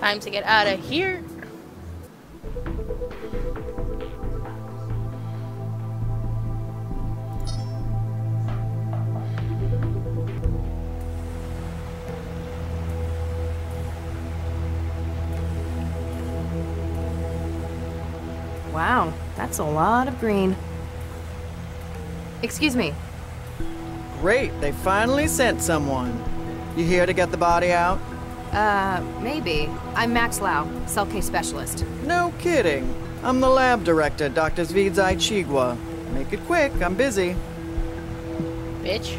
Time to get out of here. Wow, that's a lot of green. Excuse me. Great, they finally sent someone. You here to get the body out? Uh, maybe. I'm Max Lao, CEL case specialist. No kidding. I'm the lab director, Dr. Zvidzai Chigwa. Make it quick, I'm busy. Bitch.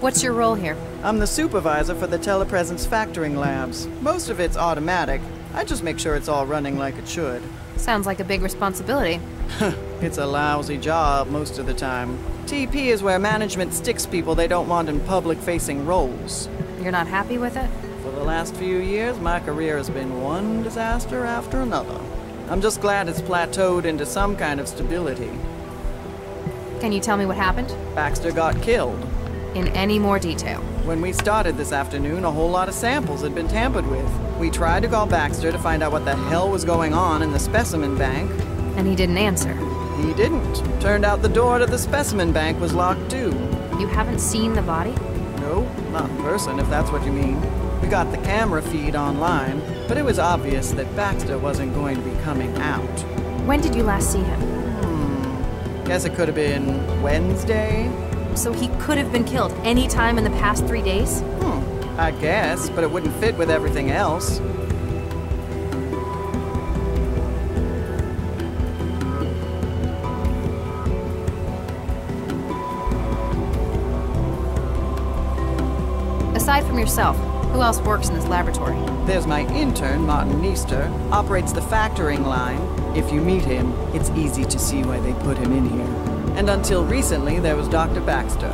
What's your role here? I'm the supervisor for the telepresence factoring labs. Most of it's automatic. I just make sure it's all running like it should. Sounds like a big responsibility. It's a lousy job most of the time. TP is where management sticks people they don't want in public facing roles. You're not happy with it? For the last few years, my career has been one disaster after another. I'm just glad it's plateaued into some kind of stability. Can you tell me what happened? Baxter got killed. In any more detail. When we started this afternoon, a whole lot of samples had been tampered with. We tried to call Baxter to find out what the hell was going on in the specimen bank. And he didn't answer. He didn't. Turned out the door to the specimen bank was locked too. You haven't seen the body? No, not in person, if that's what you mean. We got the camera feed online, but it was obvious that Baxter wasn't going to be coming out. When did you last see him? Hmm. Guess it could have been Wednesday? So he could have been killed any time in the past three days? Hmm, I guess, but it wouldn't fit with everything else. Aside from yourself, who else works in this laboratory? There's my intern, Martin Neester, operates the factoring line. If you meet him, it's easy to see why they put him in here. And until recently, there was Dr. Baxter.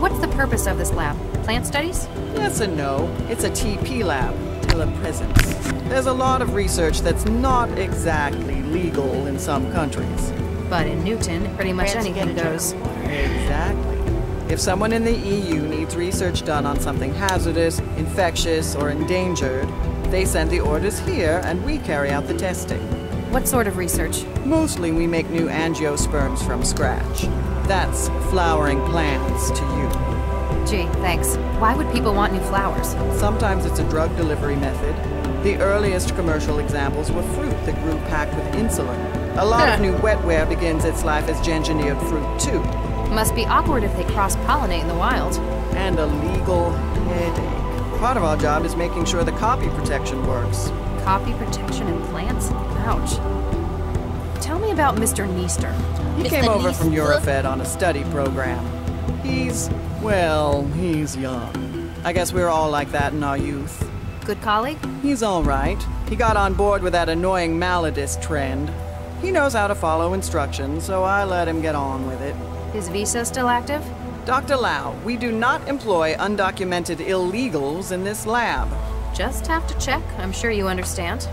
What's the purpose of this lab? Plant studies? Yes and no. It's a TP lab, telepresence. There's a lot of research that's not exactly legal in some countries. But in Newton, pretty much Grants anything goes. Exactly. If someone in the EU needs research done on something hazardous, infectious, or endangered, they send the orders here and we carry out the testing. What sort of research? Mostly we make new angiosperms from scratch. That's flowering plants to you. Gee, thanks. Why would people want new flowers? Sometimes it's a drug delivery method. The earliest commercial examples were fruit that grew packed with insulin. A lot of new wetware begins its life as engineered fruit too. Must be awkward if they cross-pollinate in the wild. And a legal headache. Part of our job is making sure the copy protection works. Copy protection in plants? Ouch. Tell me about Mr. Neester. He Mr. came over from Eurofed on a study program. He's, well, he's young. I guess we're all like that in our youth. Good colleague? He's all right. He got on board with that annoying Maladist trend. He knows how to follow instructions, so I let him get on with it. His visa still active? Dr. Lao, we do not employ undocumented illegals in this lab. Just have to check. I'm sure you understand.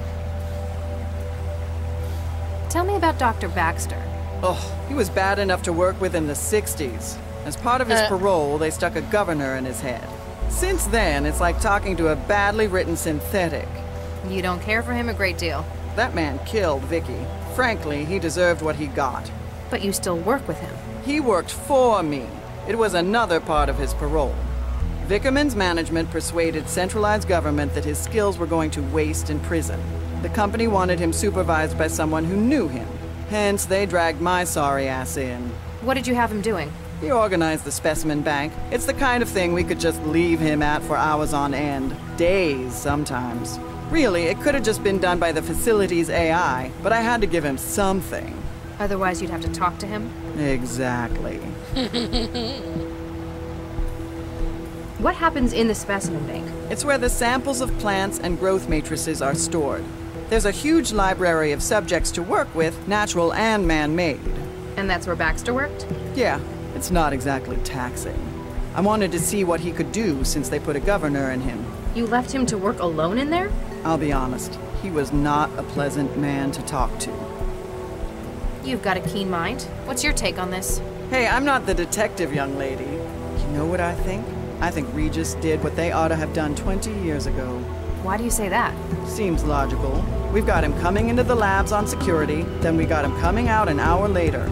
Tell me about Dr. Baxter. Oh, he was bad enough to work with in the 60s. As part of his Uh. parole, they stuck a governor in his head. Since then, it's like talking to a badly written synthetic. You don't care for him a great deal, That man killed Vicky. Frankly, he deserved what he got. but you still work with him. He worked for me. It was another part of his parole. Vickerman's management persuaded centralized government that his skills were going to waste in prison. The company wanted him supervised by someone who knew him. Hence, they dragged my sorry ass in. What did you have him doing? He organized the specimen bank. It's the kind of thing we could just leave him at for hours on end. Days, sometimes. Really, it could have just been done by the facility's AI, but I had to give him something. Otherwise, you'd have to talk to him. Exactly. What happens in the specimen bank? It's where the samples of plants and growth matrices are stored. There's a huge library of subjects to work with, natural and man made. And that's where Baxter worked? Yeah, it's not exactly taxing. I wanted to see what he could do since they put a governor in him. You left him to work alone in there? I'll be honest, he was not a pleasant man to talk to. You've got a keen mind. What's your take on this? Hey, I'm not the detective, young lady. You know what I think? I think Regis did what they ought to have done 20 years ago. Why do you say that? Seems logical. We've got him coming into the labs on security, then we got him coming out an hour later.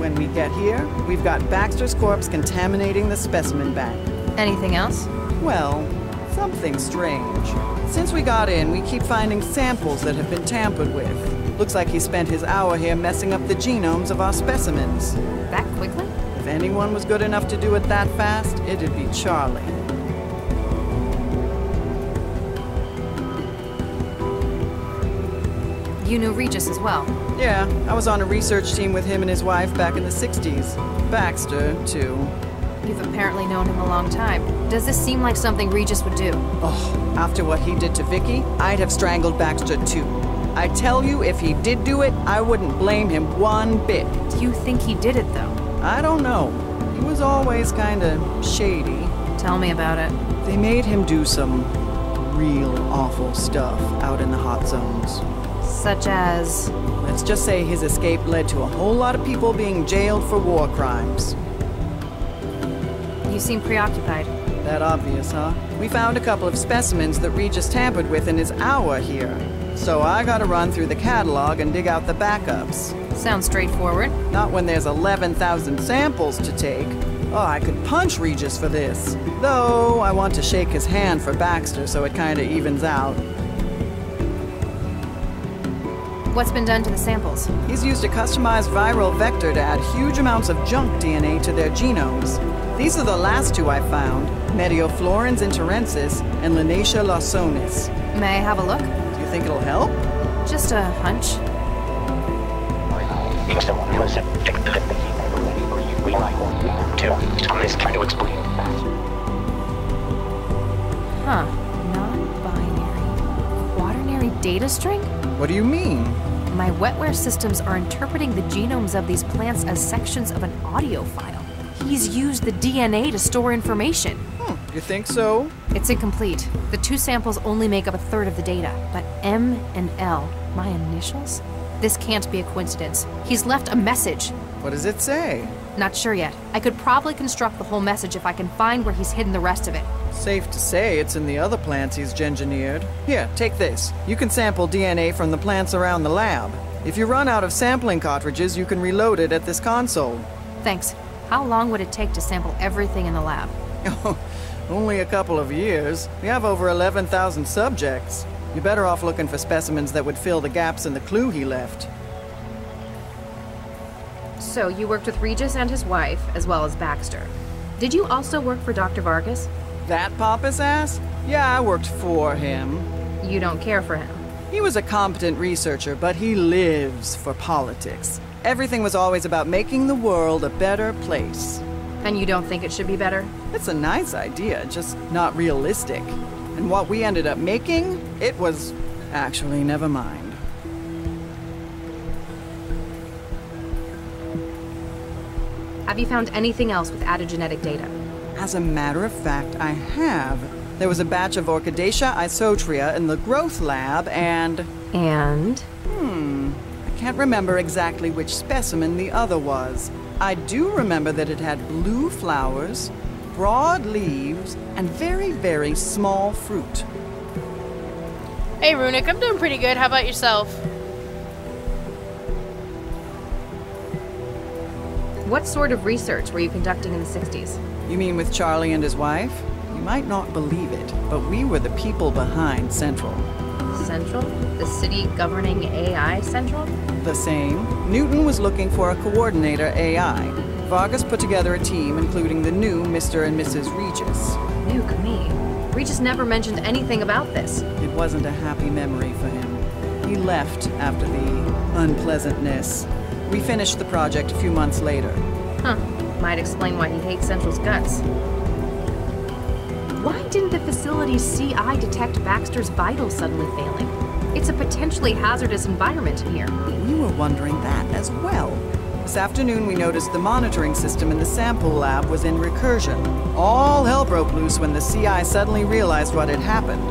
When we get here, we've got Baxter's corpse contaminating the specimen bank. Anything else? Well, something strange. Since we got in, we keep finding samples that have been tampered with. Looks like he spent his hour here messing up the genomes of our specimens. That quickly? If anyone was good enough to do it that fast, it'd be Charlie. You knew Regis as well. Yeah, I was on a research team with him and his wife back in the 60s. Baxter, too. You've apparently known him a long time. Does this seem like something Regis would do? Oh, after what he did to Vicky, I'd have strangled Baxter too. I tell you, if he did do it, I wouldn't blame him one bit. Do you think he did it, though? I don't know. He was always kinda shady. Tell me about it. They made him do some real awful stuff out in the hot zones. Such as. Let's just say his escape led to a whole lot of people being jailed for war crimes. You seem preoccupied. That obvious, huh? We found a couple of specimens that Regis tampered with in his hour here. So I gotta run through the catalog and dig out the backups. Sounds straightforward. Not when there's 11,000 samples to take. Oh, I could punch Regis for this. Though, I want to shake his hand for Baxter so it kinda evens out. What's been done to the samples? He's used a customized viral vector to add huge amounts of junk DNA to their genomes. These are the last two I found, Medioflorens interensis and Linacia lawsonis. May I have a look? Do you think it'll help? Just a hunch. Thomas trying to explain. Huh. Non-binary. Quaternary data string? What do you mean? My wetware systems are interpreting the genomes of these plants as sections of an audio file. He's used the DNA to store information. Hmm, you think so? It's incomplete. The two samples only make up a third of the data, but M and L, my initials? This can't be a coincidence. He's left a message. What does it say? Not sure yet. I could probably construct the whole message if I can find where he's hidden the rest of it. Safe to say it's in the other plants he's gengineered. Here, take this. You can sample DNA from the plants around the lab. If you run out of sampling cartridges, you can reload it at this console. Thanks. How long would it take to sample everything in the lab? Oh, only a couple of years. We have over 11,000 subjects. You're better off looking for specimens that would fill the gaps in the clue he left. So, you worked with Regis and his wife, as well as Baxter. Did you also work for Dr. Vargas? That pompous ass? Yeah, I worked for him. You don't care for him. He was a competent researcher, but he lives for politics. Everything was always about making the world a better place. And you don't think it should be better? It's a nice idea, just not realistic. And what we ended up making, it was. Actually, never mind. Have you found anything else with added genetic data? As a matter of fact, I have. There was a batch of Orchidaceae isotria in the growth lab, and. And? Hmm. I can't remember exactly which specimen the other was. I do remember that it had blue flowers, broad leaves, and very, very small fruit. Hey, Runic, I'm doing pretty good. How about yourself? What sort of research were you conducting in the 60s? You mean with Charlie and his wife? You might not believe it, but we were the people behind Central. Central? The city governing AI Central? The same. Newton was looking for a coordinator AI. Vargas put together a team, including the new Mr. and Mrs. Regis. Nuke me. Regis never mentioned anything about this. It wasn't a happy memory for him. He left after the unpleasantness. We finished the project a few months later. Huh. Might explain why he hates Central's guts. Why didn't the facility's CI detect Baxter's vitals suddenly failing? It's a potentially hazardous environment in here. We were wondering that as well. This afternoon, we noticed the monitoring system in the sample lab was in recursion. All hell broke loose when the CI suddenly realized what had happened.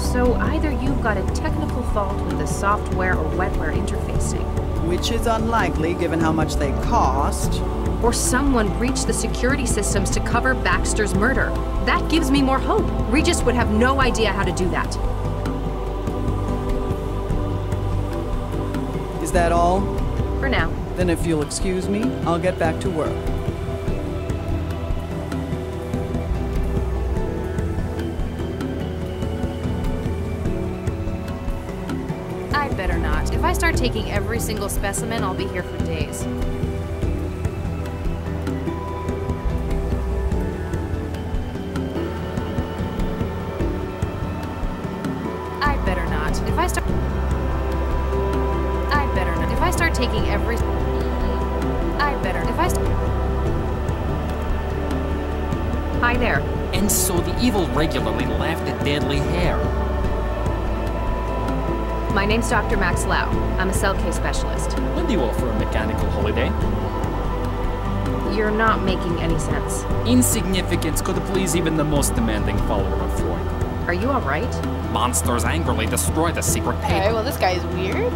So either you've got a technical fault with the software or wetware interfacing, Which is unlikely given how much they cost. or someone breached the security systems to cover Baxter's murder. That gives me more hope. Regis would have no idea how to do that. Is that all? For now. Then if you'll excuse me, I'll get back to work. Taking every single specimen, I'll be here for days. Name's Dr. Max Lao. I'm a CEL case specialist. When do you offer a mechanical holiday? You're not making any sense. Insignificance could please even the most demanding follower of Freud. Are you alright? Monsters angrily destroy the secret Okay, well this guy's weird.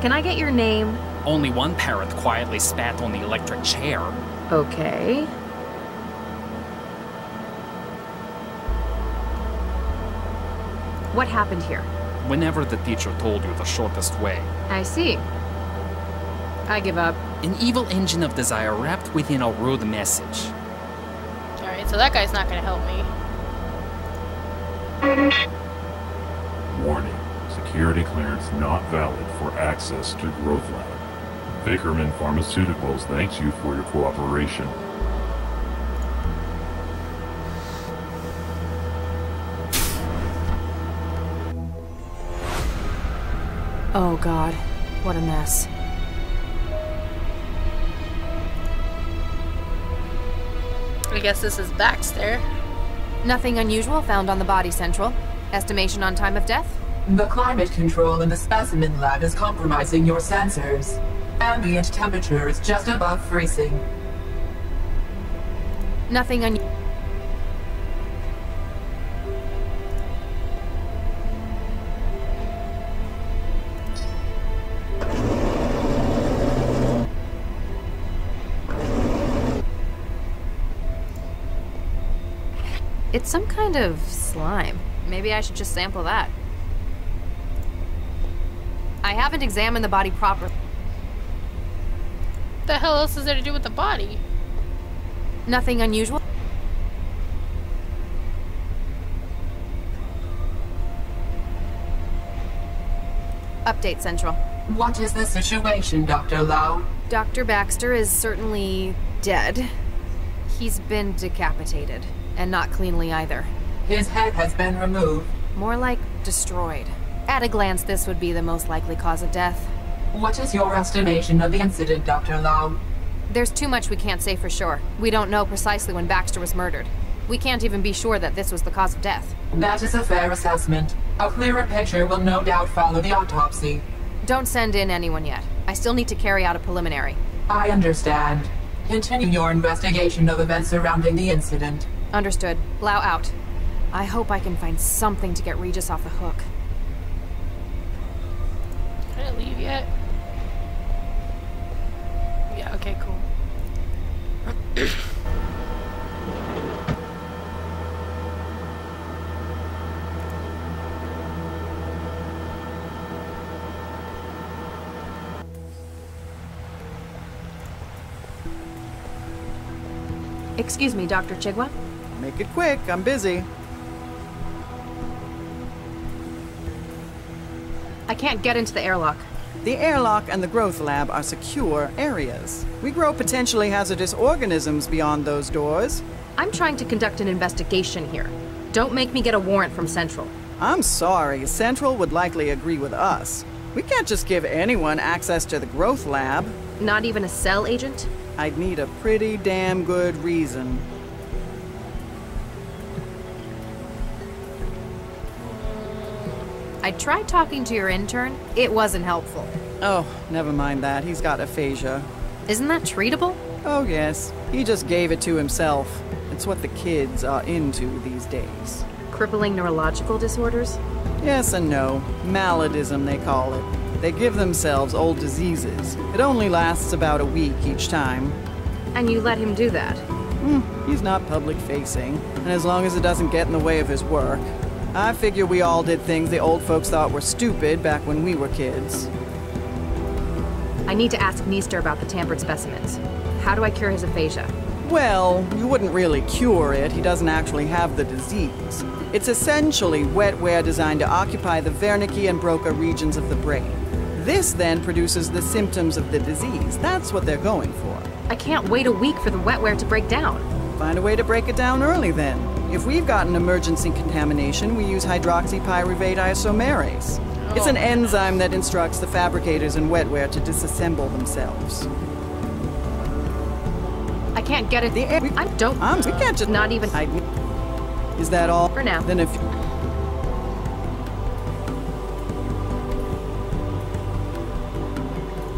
Can I get your name? Only one parrot quietly spat on the electric chair. Okay. What happened here? Whenever the teacher told you the shortest way. I see. I give up. An evil engine of desire wrapped within a rude message. Alright, so that guy's not gonna help me. Warning. Security clearance not valid for access to Growth Lab. Vickerman Pharmaceuticals thanks you for your cooperation. Oh god, what a mess. I guess this is Baxter. Nothing unusual found on the body central. Estimation on time of death? The climate control in the specimen lab is compromising your sensors. Ambient temperature is just above freezing. Nothing un. It's some kind of slime. Maybe I should just sample that. I haven't examined the body properly. What the hell else is there to do with the body? Nothing unusual. Update Central. What is the situation, Dr. Lao? Dr. Baxter is certainly dead. He's been decapitated, and not cleanly either. His head has been removed. More like destroyed. At a glance, this would be the most likely cause of death. What is your estimation of the incident, Dr. Lao? There's too much we can't say for sure. We don't know precisely when Baxter was murdered. We can't even be sure that this was the cause of death. That is a fair assessment. A clearer picture will no doubt follow the autopsy. Don't send in anyone yet. I still need to carry out a preliminary. I understand. Continue your investigation of events surrounding the incident. Understood. Lao out. I hope I can find something to get Regis off the hook. Did I leave yet? Yeah, okay, cool. Excuse me, Dr. Chigwa? Make it quick, I'm busy. I can't get into the airlock. The airlock and the growth lab are secure areas. We grow potentially hazardous organisms beyond those doors. I'm trying to conduct an investigation here. Don't make me get a warrant from Central. I'm sorry, Central would likely agree with us. We can't just give anyone access to the growth lab. Not even a CEL agent? I'd need a pretty damn good reason. I tried talking to your intern. It wasn't helpful. Oh, never mind that. He's got aphasia. Isn't that treatable? Oh, yes. He just gave it to himself. It's what the kids are into these days. Crippling neurological disorders? Yes and no. Maladism, they call it. They give themselves old diseases. It only lasts about a week each time. And you let him do that? Hmm, he's not public facing, and as long as it doesn't get in the way of his work. I figure we all did things the old folks thought were stupid back when we were kids. I need to ask Meester about the tampered specimens. How do I cure his aphasia? Well, you wouldn't really cure it. He doesn't actually have the disease. It's essentially wetware designed to occupy the Wernicke and Broca regions of the brain. This then produces the symptoms of the disease. That's what they're going for. I can't wait a week for the wetware to break down. Find a way to break it down early then. If we've got an emergency contamination, we use hydroxypyruvate isomerase. It's an enzyme that instructs the fabricators in wetware to disassemble themselves. I can't get it. The- I don't. Um, we can't just Not even. I, is that all? For now. Then if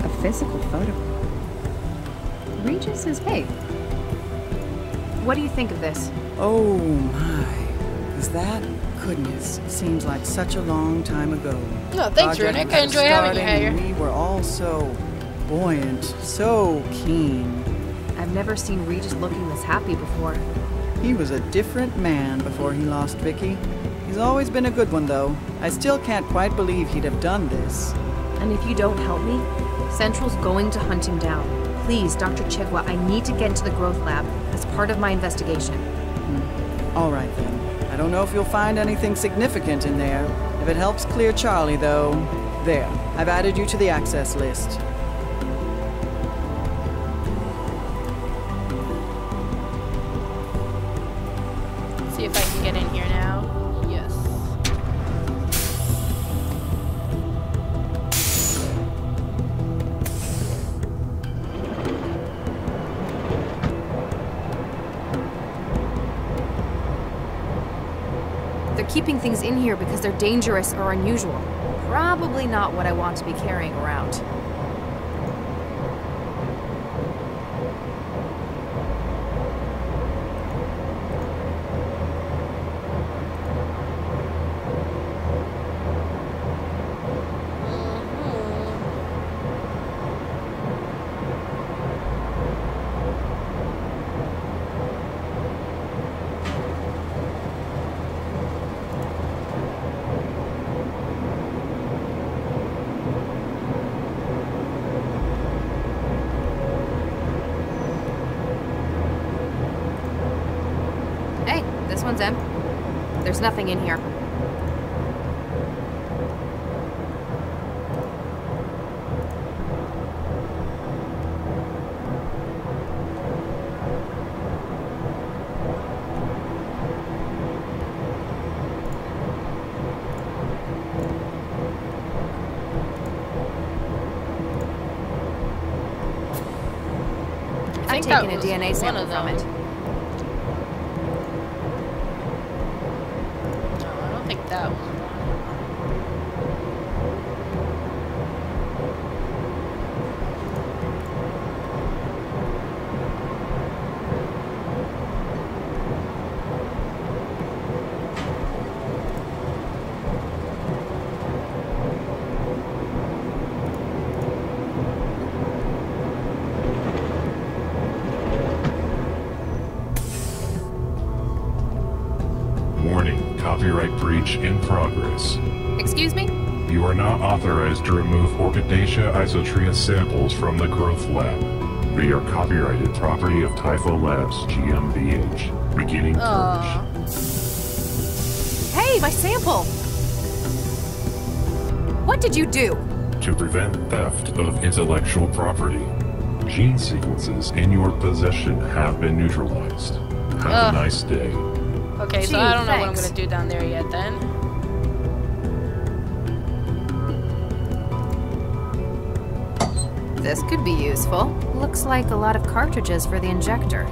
A physical photo. Regis is. Hey. What do you think of this? Oh my. Is that goodness? Seems like such a long time ago. No, thanks, Project Runic. I enjoy having you here. We were all so buoyant, so keen. I've never seen Regis looking this happy before. He was a different man before he lost Vicky. He's always been a good one, though. I still can't quite believe he'd have done this. And if you don't help me, Central's going to hunt him down. Please, Dr. Chigwa, I need to get into the growth lab as part of my investigation. Hmm. All right, then. I don't know if you'll find anything significant in there. If it helps clear Charlie, though, there. I've added you to the access list. In here because they're dangerous or unusual. Probably not what I want to be carrying around. Hey, this one's em. There's nothing in here. I I've taken a DNA sample from it. Orchidaceae samples from the growth lab. They are copyrighted property of Typho Labs GmbH. Beginning Aw. purge. Hey, my sample! What did you do? To prevent theft of intellectual property, gene sequences in your possession have been neutralized. Have Ugh. a nice day. Okay, so I don't know what I'm gonna do down there yet then. This could be useful. Looks like a lot of cartridges for the injector.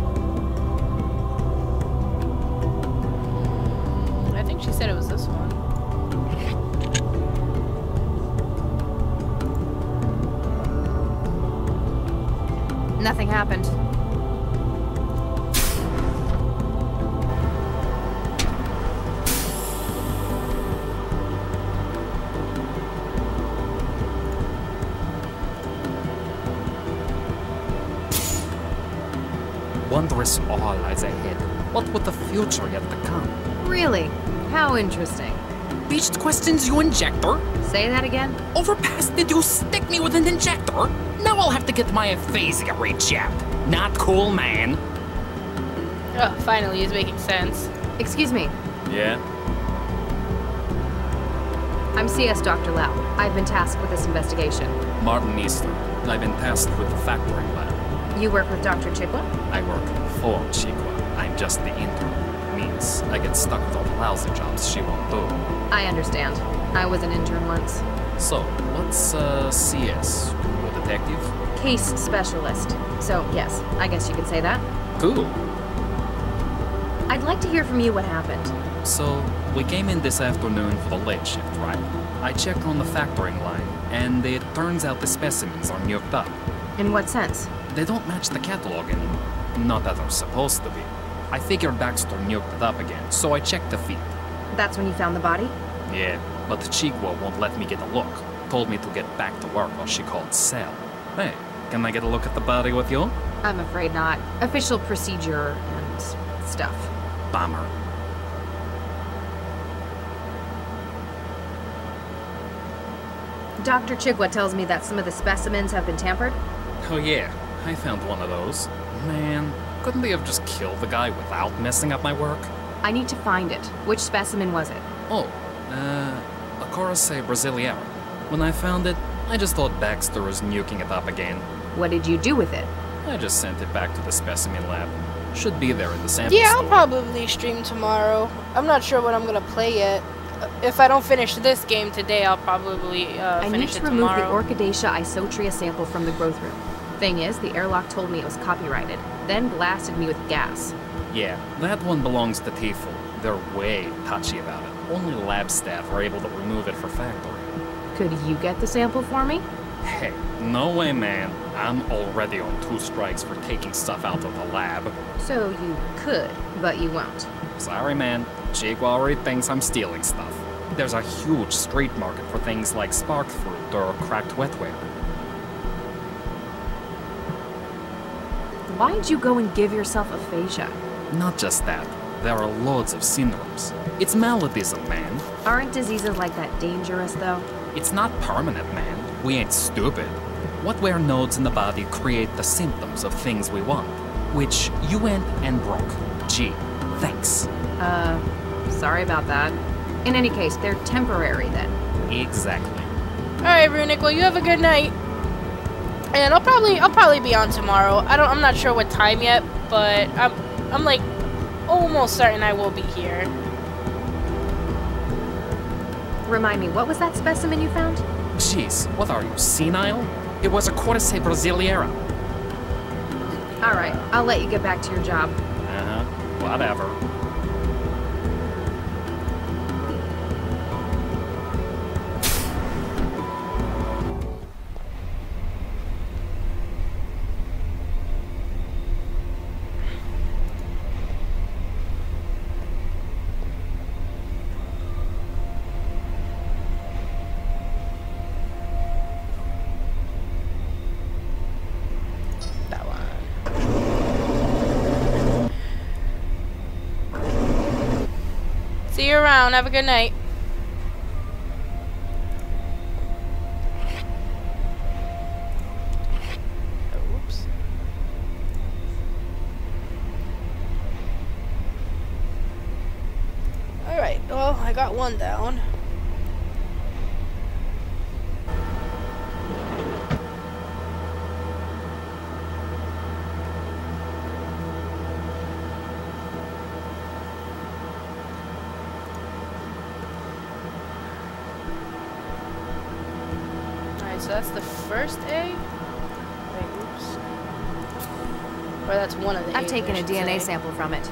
Would the future yet to come? Really? How interesting. Beached questions, you injector? Say that again? Overpass, did you stick me with an injector? Now I'll have to get my aphasia rechecked. Not cool, man. Oh, finally, he's making sense. Excuse me. Yeah? I'm CS Dr. Lao. I've been tasked with this investigation. Martin Neester. I've been tasked with the factory lab. You work with Dr. Chigwa? I work for Chigwa. I'm just the intern. I get stuck with all the lousy jobs she won't do. I understand. I was an intern once. So, what's uh, CS? A detective? Case specialist. So, yes, I guess you could say that. Cool. I'd like to hear from you what happened. So, we came in this afternoon for the late shift, right? I checked on the factoring line, and it turns out the specimens are nuked up. In what sense? They don't match the catalog and not that they're supposed to be. I figured Baxter nuked it up again, so I checked the feed. That's when you found the body? Yeah, but Chigwa won't let me get a look. Told me to get back to work while she called CEL. Hey, can I get a look at the body with you? I'm afraid not. Official procedure and stuff. Bummer. Dr. Chigwa tells me that some of the specimens have been tampered. Oh yeah, I found one of those. Man, couldn't they have just killed the guy without messing up my work? I need to find it. Which specimen was it? Oh, uh, a Cordyceps Brasileira. When I found it, I just thought Baxter was nuking it up again. What did you do with it? I just sent it back to the specimen lab. Should be there in the sample Yeah, I'll probably stream tomorrow. I'm not sure what I'm gonna play yet. If I don't finish this game today, I'll probably uh, I need finish to it remove tomorrow. the Orchidaceae isotria sample from the growth room. Thing is, the airlock told me it was copyrighted, then blasted me with gas. Yeah, that one belongs to Tifu. They're way touchy about it. Only lab staff are able to remove it for factory. Could you get the sample for me? Hey, no way, man. I'm already on two strikes for taking stuff out of the lab. So you could, but you won't. Sorry, man. Jake already thinks I'm stealing stuff. There's a huge street market for things like spark fruit or cracked wetware. Why'd you go and give yourself aphasia? Not just that, there are loads of syndromes. It's maladies, man. Aren't diseases like that dangerous, though? It's not permanent, man. We ain't stupid. Wetware nodes in the body create the symptoms of things we want, which you went and broke. Gee, thanks. Uh, sorry about that. In any case, they're temporary then. Exactly. All right, Runic. Well, you have a good night. And I'll probably I'll probably be on tomorrow. I don't I'm not sure what time yet, but I'm I'm like almost certain I will be here. Remind me, what was that specimen you found? Jeez, what are you, senile? It was a Cordyceps brasiliera. Alright, I'll let you get back to your job. Uh-huh, whatever. Around. Have a good night. Oops. Alright, well, I got one down. Alright, so that's the first A? Wait, oops. Or that's one of the I've A's, should say. sample from it.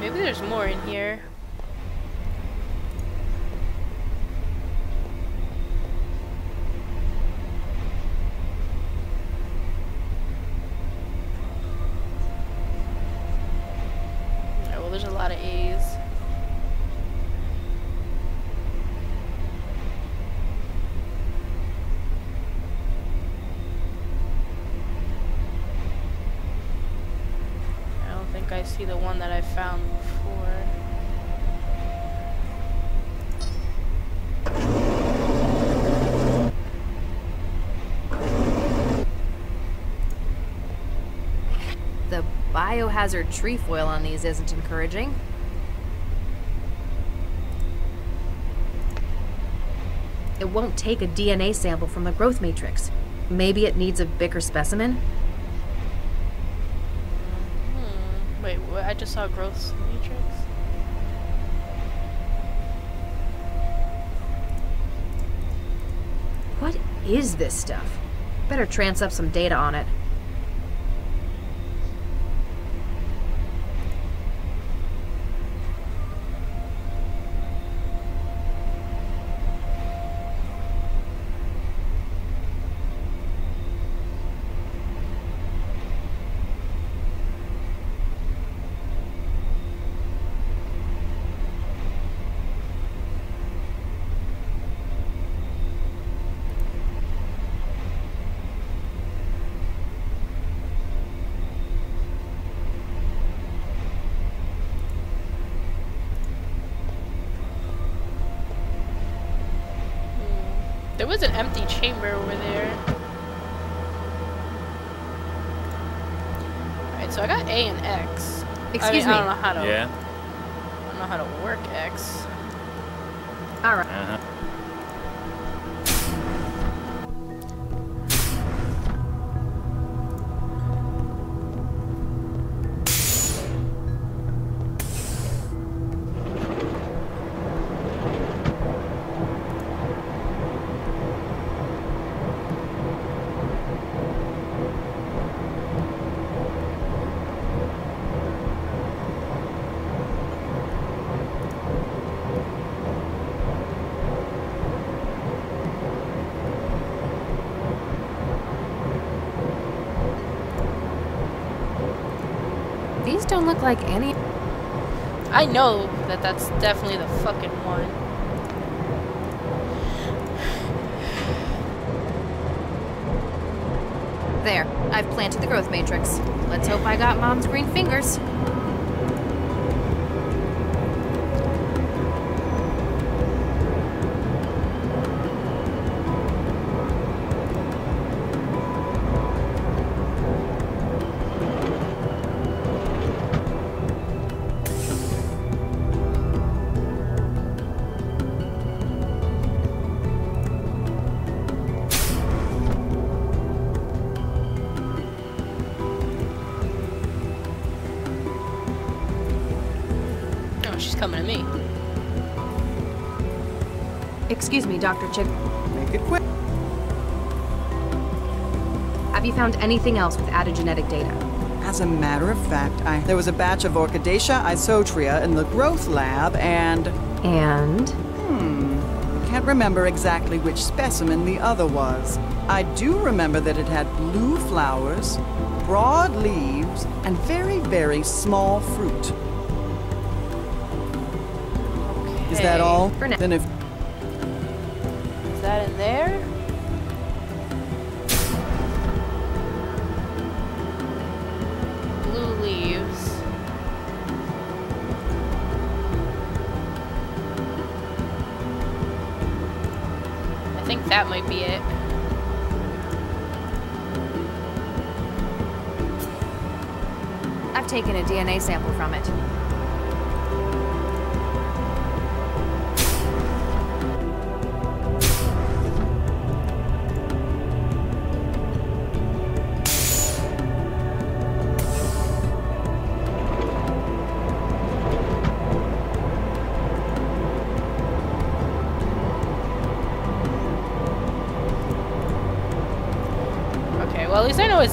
Maybe there's more in here. The one that I found before. The biohazard trefoil on these isn't encouraging. It won't take a DNA sample from the growth matrix. Maybe it needs a bigger specimen? Hmm. Wait, what? I just saw growth matrix. What is this stuff? Better trance up some data on it. There was an empty chamber over there. Alright, so I got A and X. Excuse mean, me. I don't know how to. Yeah? I don't know how to work X. Alright. Uh-huh. These like any. I know that that's definitely the fucking one. There, I've planted the growth matrix. Let's hope I got Mom's green fingers. Found anything else with added genetic data? As a matter of fact, I there was a batch of Orchidaceae isotria in the growth lab, and And. Hmm. can't remember exactly which specimen the other was. I do remember that it had blue flowers, broad leaves, and very, very small fruit. Is that all? For now. Then if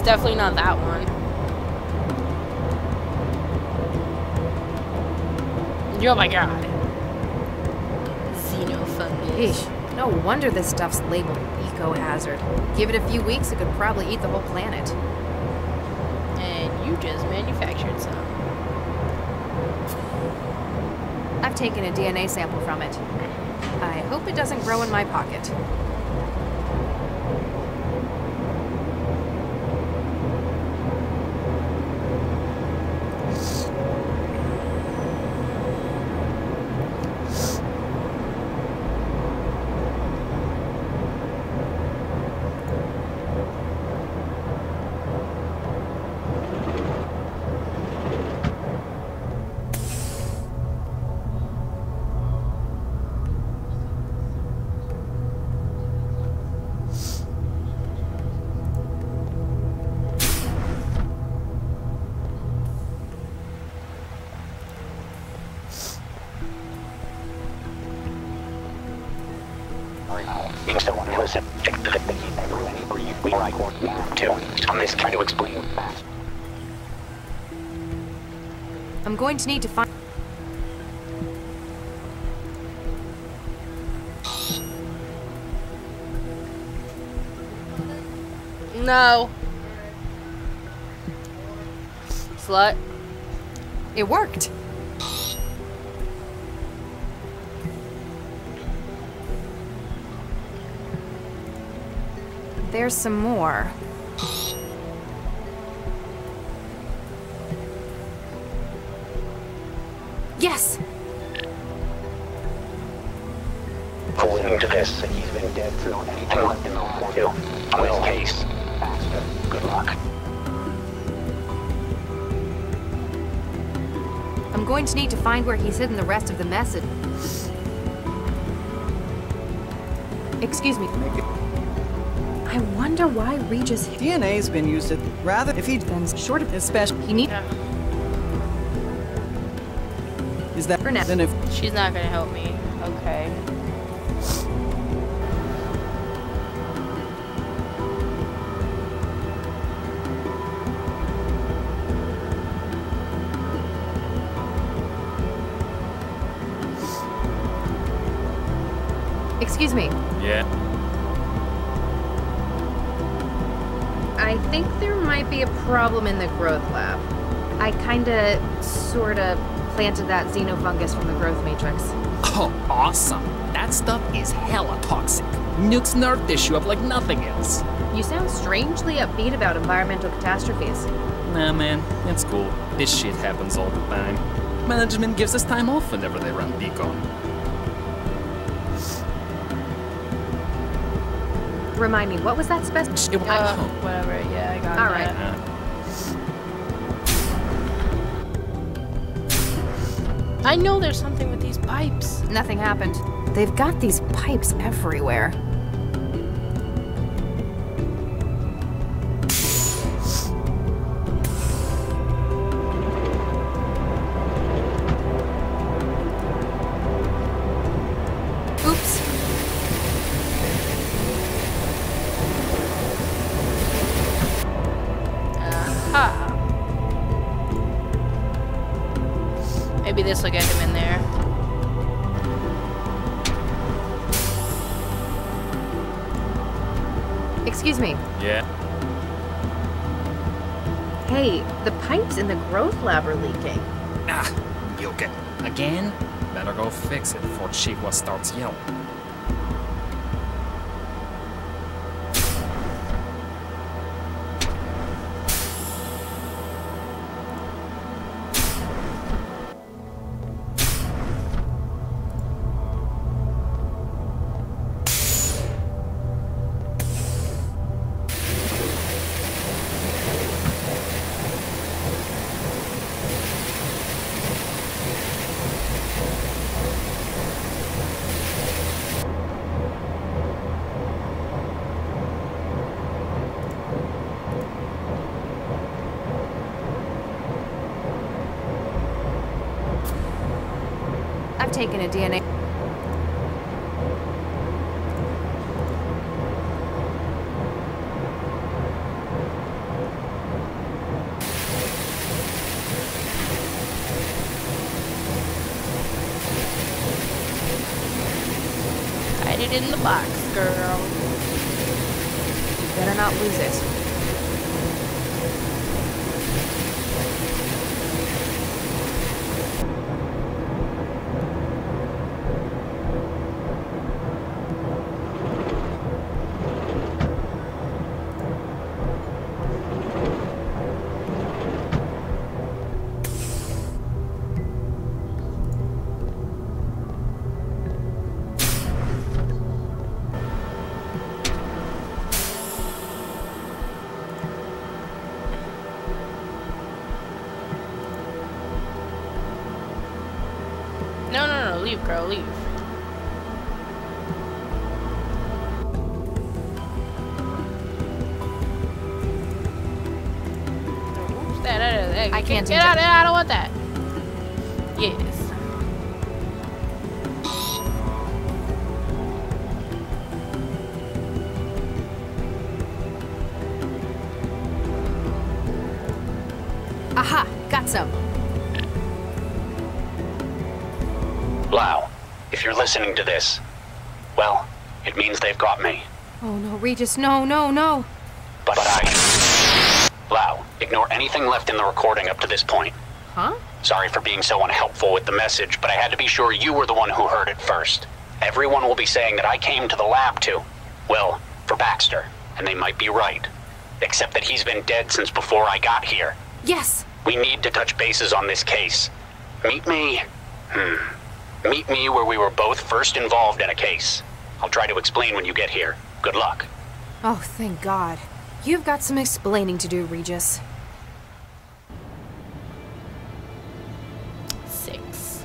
definitely not that one. Oh my god. Xenofungus. Eesh, no wonder this stuff's labeled eco-hazard. Give it a few weeks, it could probably eat the whole planet. And you just manufactured some. I've taken a DNA sample from it. I hope it doesn't grow in my pocket. Going to need to find. No. Slut. It worked. There's some more. Find where he's hidden the rest of the message. Excuse me. I wonder why Regis DNA's been used to rather if he'd been short of his special. he need Yeah. Is that For now. then if She's not gonna help me. Problem in the growth lab. I kinda, sorta planted that xenofungus from the growth matrix. Oh, awesome. That stuff is hella toxic. Nukes nerve tissue up like nothing else. You sound strangely upbeat about environmental catastrophes. Nah, man, it's cool. This shit happens all the time. Management gives us time off whenever they run Beacon. Remind me, what was that spec? It- Uh, whatever. Yeah, I got All that. right. Uh, I know there's something with these pipes. Nothing happened. They've got these pipes everywhere. In there. Excuse me. yeah. Hey, the pipes in the growth lab are leaking. Ah, you'll get again. Better go fix it before Chigwa starts yelling. Taken a DNA. Girl. Leave. I can't Get out of there. I don't want that. Listening to this, well, it means they've got me. Oh no, Regis, no, no, no. But I. Lao, ignore anything left in the recording up to this point. Huh? Sorry for being so unhelpful with the message, but I had to be sure you were the one who heard it first. Everyone will be saying that I came to the lab to. Well, for Baxter, and they might be right. Except that he's been dead since before I got here. Yes. We need to touch bases on this case. Meet me. Hmm. Meet me where we were both first involved in a case. I'll try to explain when you get here. Good luck. Oh, thank God. You've got some explaining to do, Regis. Six.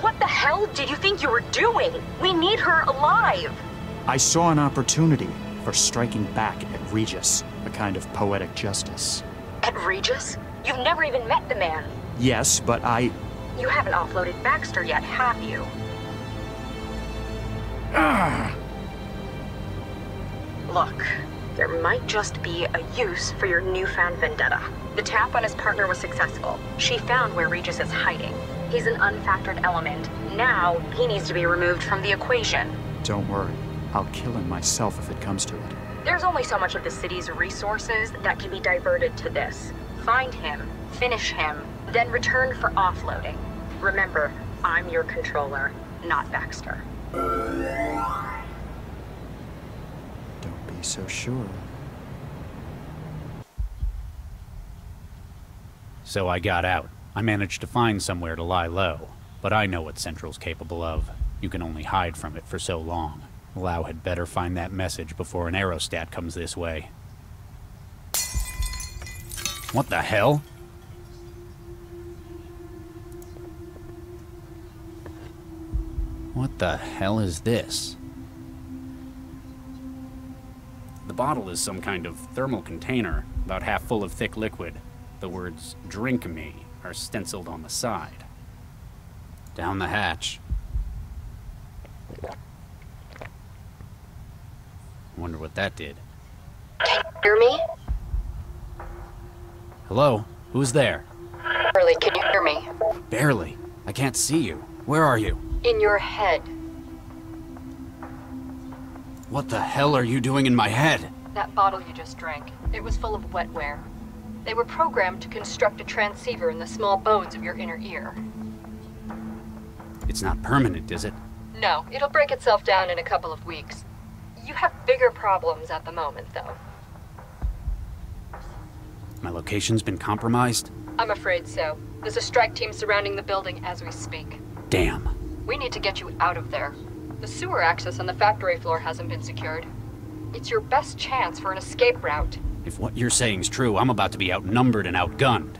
What the hell did you think you were doing? We need her alive. I saw an opportunity for striking back at Regis, a kind of poetic justice. At Regis? You've never even met the man. Yes, but I. You haven't offloaded Baxter yet, have you? Ah. Look, there might just be a use for your newfound vendetta. The tap on his partner was successful. She found where Regis is hiding. He's an unfactored element. Now, he needs to be removed from the equation. Don't worry. I'll kill him myself if it comes to it. There's only so much of the city's resources that can be diverted to this. Find him, finish him, then return for offloading. Remember, I'm your controller, not Baxter. Don't be so sure. So I got out. I managed to find somewhere to lie low. But I know what Central's capable of. You can only hide from it for so long. Lao had better find that message before an aerostat comes this way. What the hell? What the hell is this? The bottle is some kind of thermal container, about half full of thick liquid. The words, drink me, are stenciled on the side. Down the hatch. Wonder what that did. Can you hear me? Hello? Who's there? Early, can you hear me? Barely. I can't see you. Where are you? In your head. What the hell are you doing in my head? That bottle you just drank, it was full of wetware. They were programmed to construct a transceiver in the small bones of your inner ear. It's not permanent, is it? No, it'll break itself down in a couple of weeks. You have bigger problems at the moment, though. My location's been compromised? I'm afraid so. There's a strike team surrounding the building as we speak. Damn. We need to get you out of there. The sewer access on the factory floor hasn't been secured. It's your best chance for an escape route. If what you're saying's true, I'm about to be outnumbered and outgunned.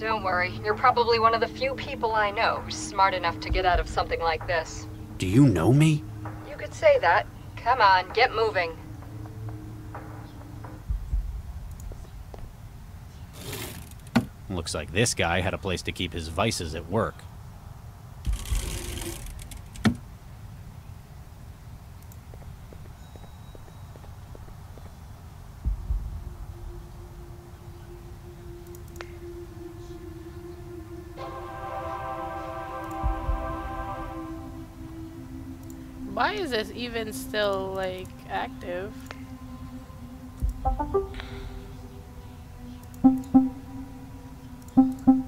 Don't worry, you're probably one of the few people I know who's smart enough to get out of something like this. Do you know me? You could say that. Come on, get moving. Looks like this guy had a place to keep his vices at work. Why is this even still, like, active?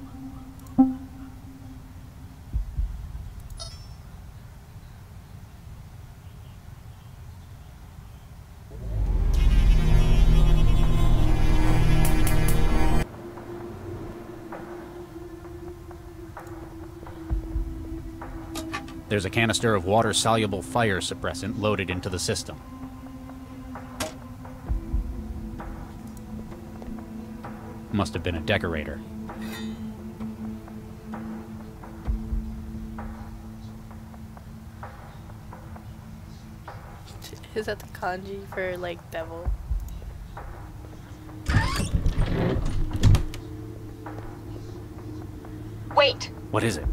There's a canister of water-soluble fire suppressant loaded into the system. Must have been a decorator. Is that the kanji for, like, devil? Wait! What is it?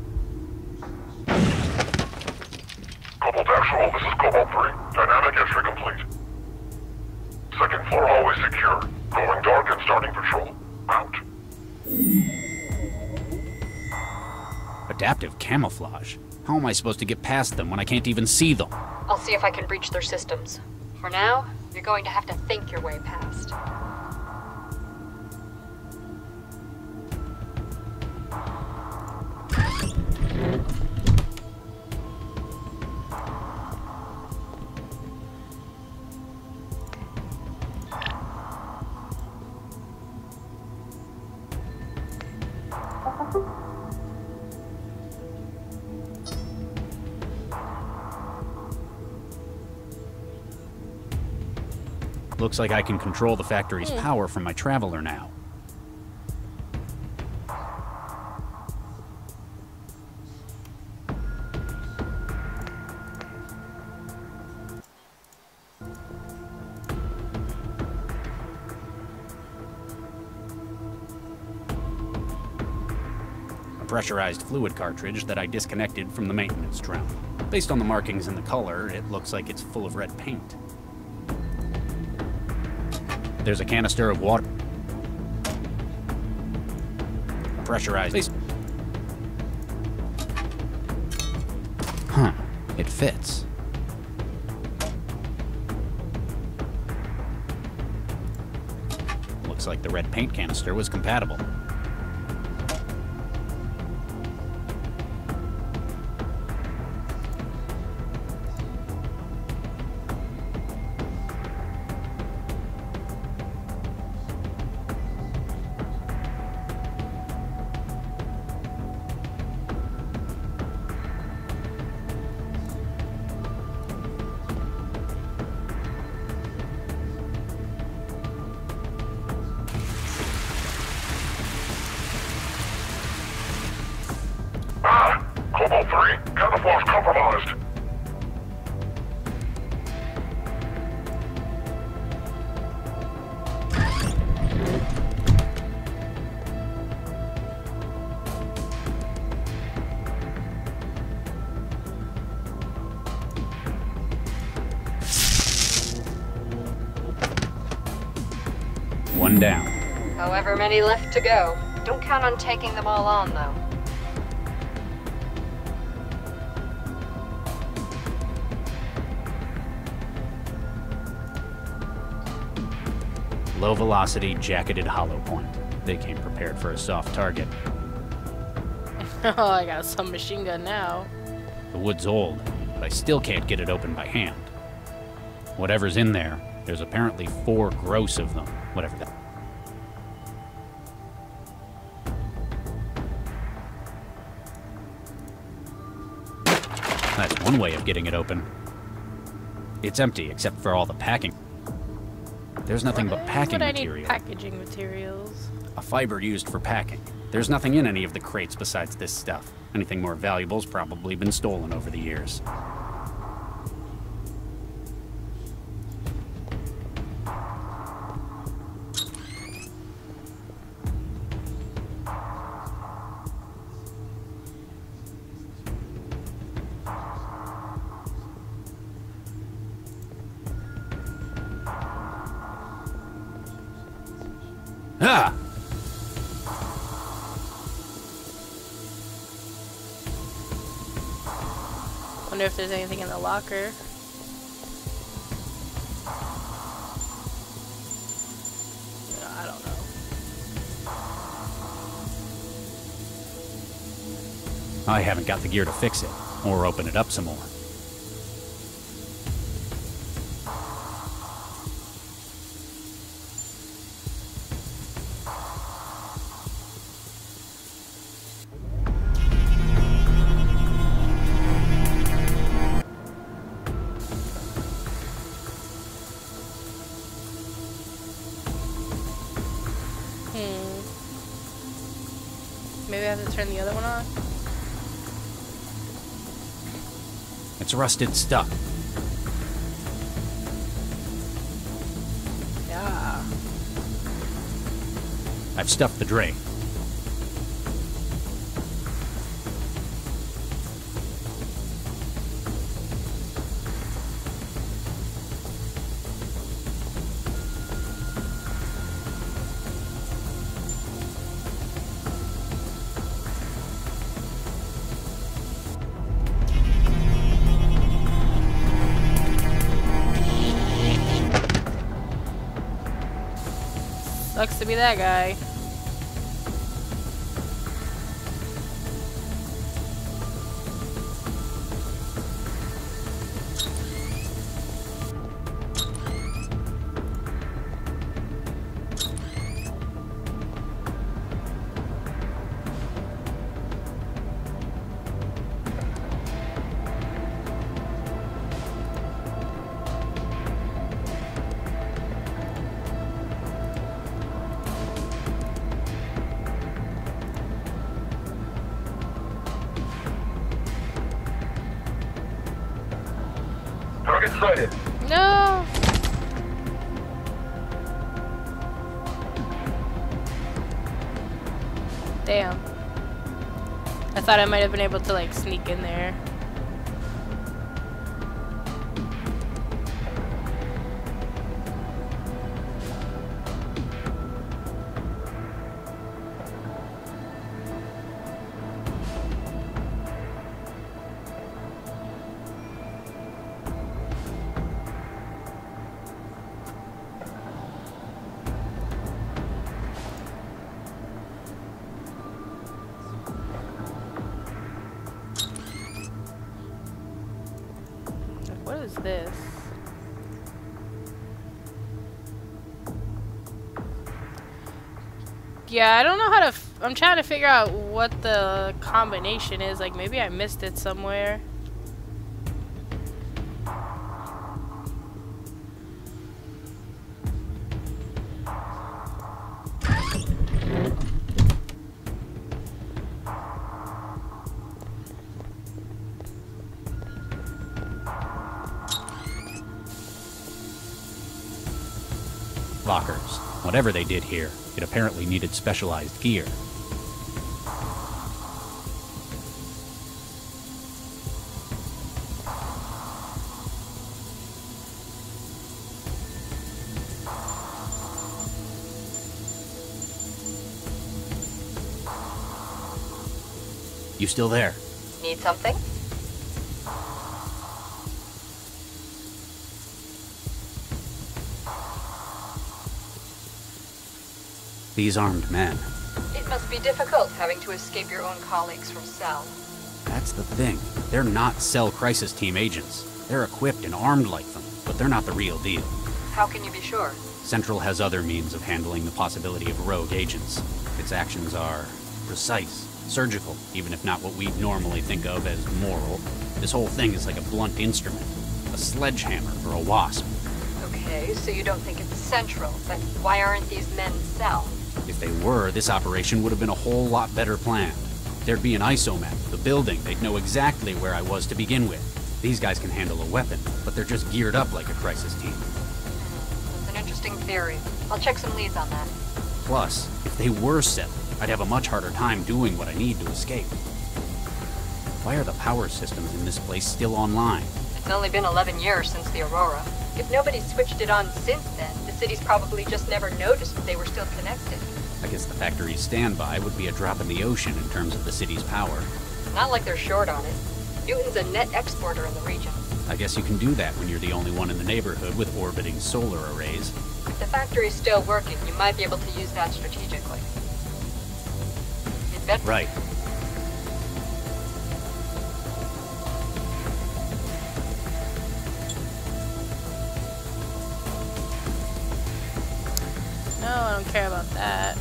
Control, this is Cobalt 3. Dynamic entry complete. Second floor hallway secure. Going dark and starting patrol. Out. Adaptive camouflage? How am I supposed to get past them when I can't even see them? I'll see if I can breach their systems. For now, you're going to have to think your way past. Looks like I can control the factory's hmm. power from my traveler now. A pressurized fluid cartridge that I disconnected from the maintenance drum. Based on the markings and the color, it looks like it's full of red paint. There's a canister of water. Pressurized. Huh. It fits. Looks like the red paint canister was compatible. Many left to go. Don't count on taking them all on, though. Low velocity, jacketed hollow point. They came prepared for a soft target. oh, I got a submachine gun now. The wood's old, but I still can't get it open by hand. Whatever's in there, there's apparently four gross of them, whatever that. One way of getting it open. It's empty except for all the packing. There's nothing but packing What I need packaging materials. A fiber used for packing. There's nothing in any of the crates besides this stuff. Anything more valuable's probably been stolen over the years. Locker. I don't know. I haven't got the gear to fix it, or open it up some more. Turn the other one on? It's rusted stuff. Yeah. I've stuffed the drain. That guy. Thought I might have been able to like sneak in there. I'm trying to figure out what the combination is. Like, maybe I missed it somewhere. Lockers. Whatever they did here, it apparently needed specialized gear. Still there? Need something? These armed men. It must be difficult having to escape your own colleagues from CEL. That's the thing. They're not CEL Crisis Team agents. They're equipped and armed like them, but they're not the real deal. How can you be sure? Central has other means of handling the possibility of rogue agents. Its actions are precise, surgical, even if not what we'd normally think of as moral. This whole thing is like a blunt instrument, a sledgehammer for a wasp. Okay, so you don't think it's Central, but why aren't these men CEL? If they were, this operation would have been a whole lot better planned. There'd be an ISO map of the building, they'd know exactly where I was to begin with. These guys can handle a weapon, but they're just geared up like a crisis team. That's an interesting theory. I'll check some leads on that. Plus, if they were set, I'd have a much harder time doing what I need to escape. Why are the power systems in this place still online? It's only been 11 years since the Aurora. If nobody's switched it on since then, the city's probably just never noticed that they were still connected. I guess the factory's standby would be a drop in the ocean in terms of the city's power. Not like they're short on it. Newton's a net exporter in the region. I guess you can do that when you're the only one in the neighborhood with orbiting solar arrays. If the factory's still working, you might be able to use that strategically. You'd Right. No, I don't care about that.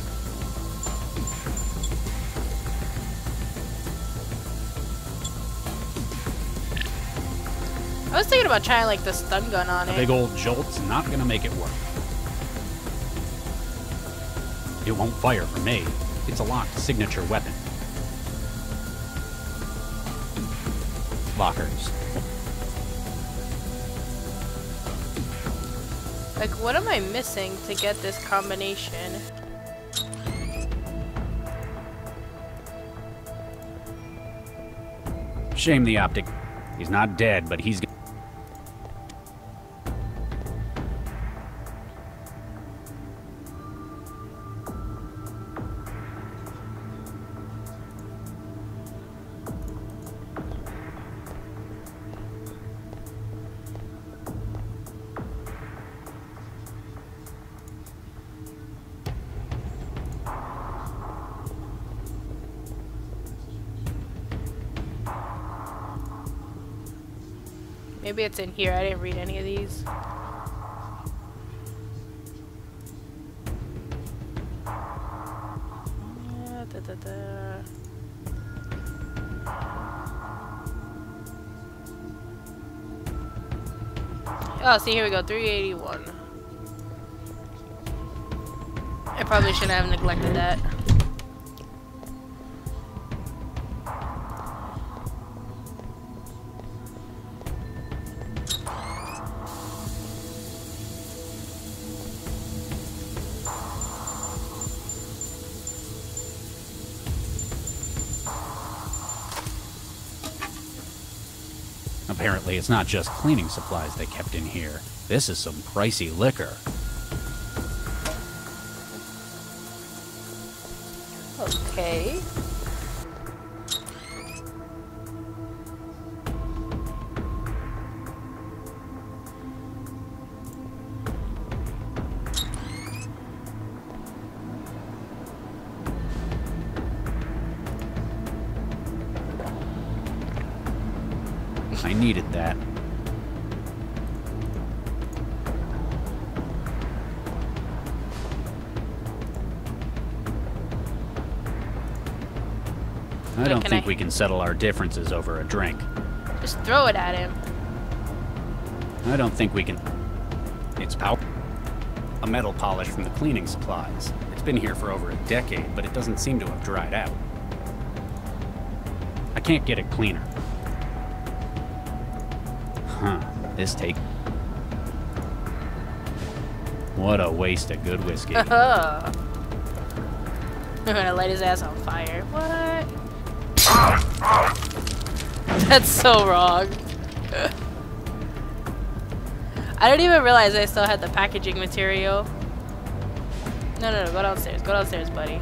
I was thinking about trying like the stun gun on A it. big old jolt's not gonna make it work. It won't fire for me. It's a locked signature weapon. Lockers. Like, what am I missing to get this combination? Shame the optic. He's not dead, but he's. Maybe it's in here. I didn't read any of these. Uh. Oh, see, here we go. 381. I probably shouldn't have neglected that. Apparently, it's not just cleaning supplies they kept in here. This is some pricey liquor. Settle our differences over a drink. Just throw it at him. I don't think we can. It's power. A metal polish from the cleaning supplies. It's been here for over a decade, but it doesn't seem to have dried out. I can't get it cleaner. Huh. This take. What a waste of good whiskey. I'm gonna light his ass on fire. What? That's so wrong. I didn't even realize I still had the packaging material. No, no, no, go downstairs. Go downstairs, buddy.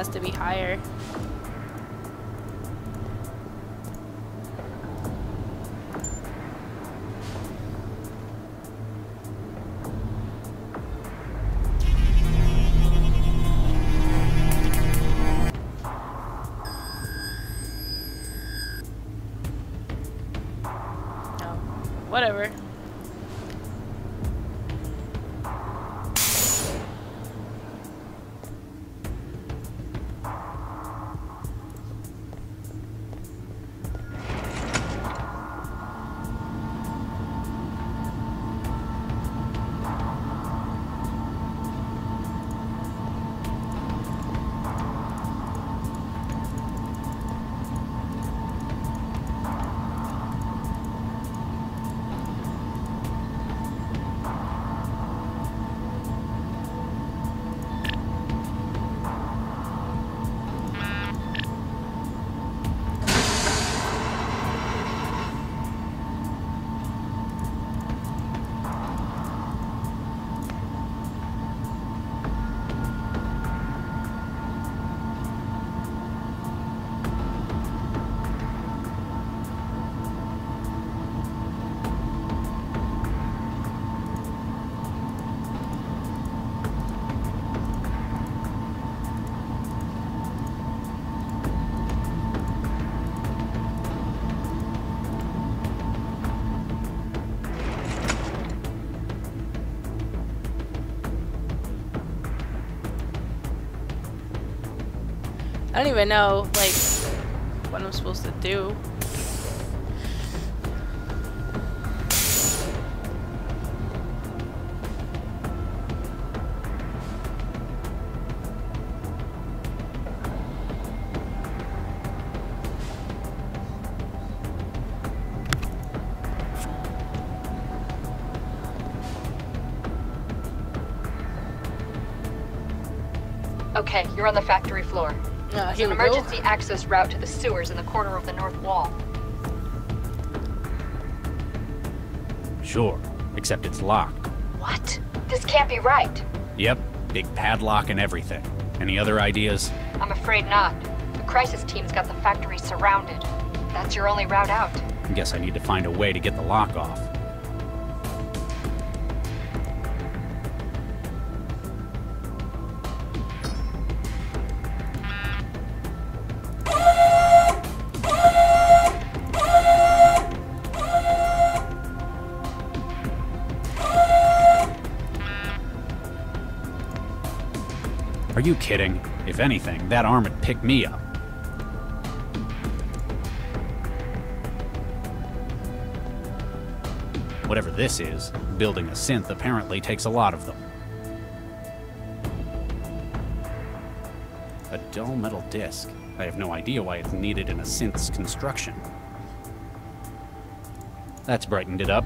Has to be higher. I don't even know, like, what I'm supposed to do. Okay, you're on the factory floor. Uh, There's here an we go. emergency access route to the sewers in the corner of the north wall. Sure, except it's locked. What? This can't be right. Yep, big padlock and everything. Any other ideas? I'm afraid not. The crisis team's got the factory surrounded. That's your only route out. I guess I need to find a way to get the lock off. You kidding? If anything, that arm would pick me up. Whatever this is, building a synth apparently takes a lot of them. A dull metal disc. I have no idea why it's needed in a synth's construction. That's brightened it up.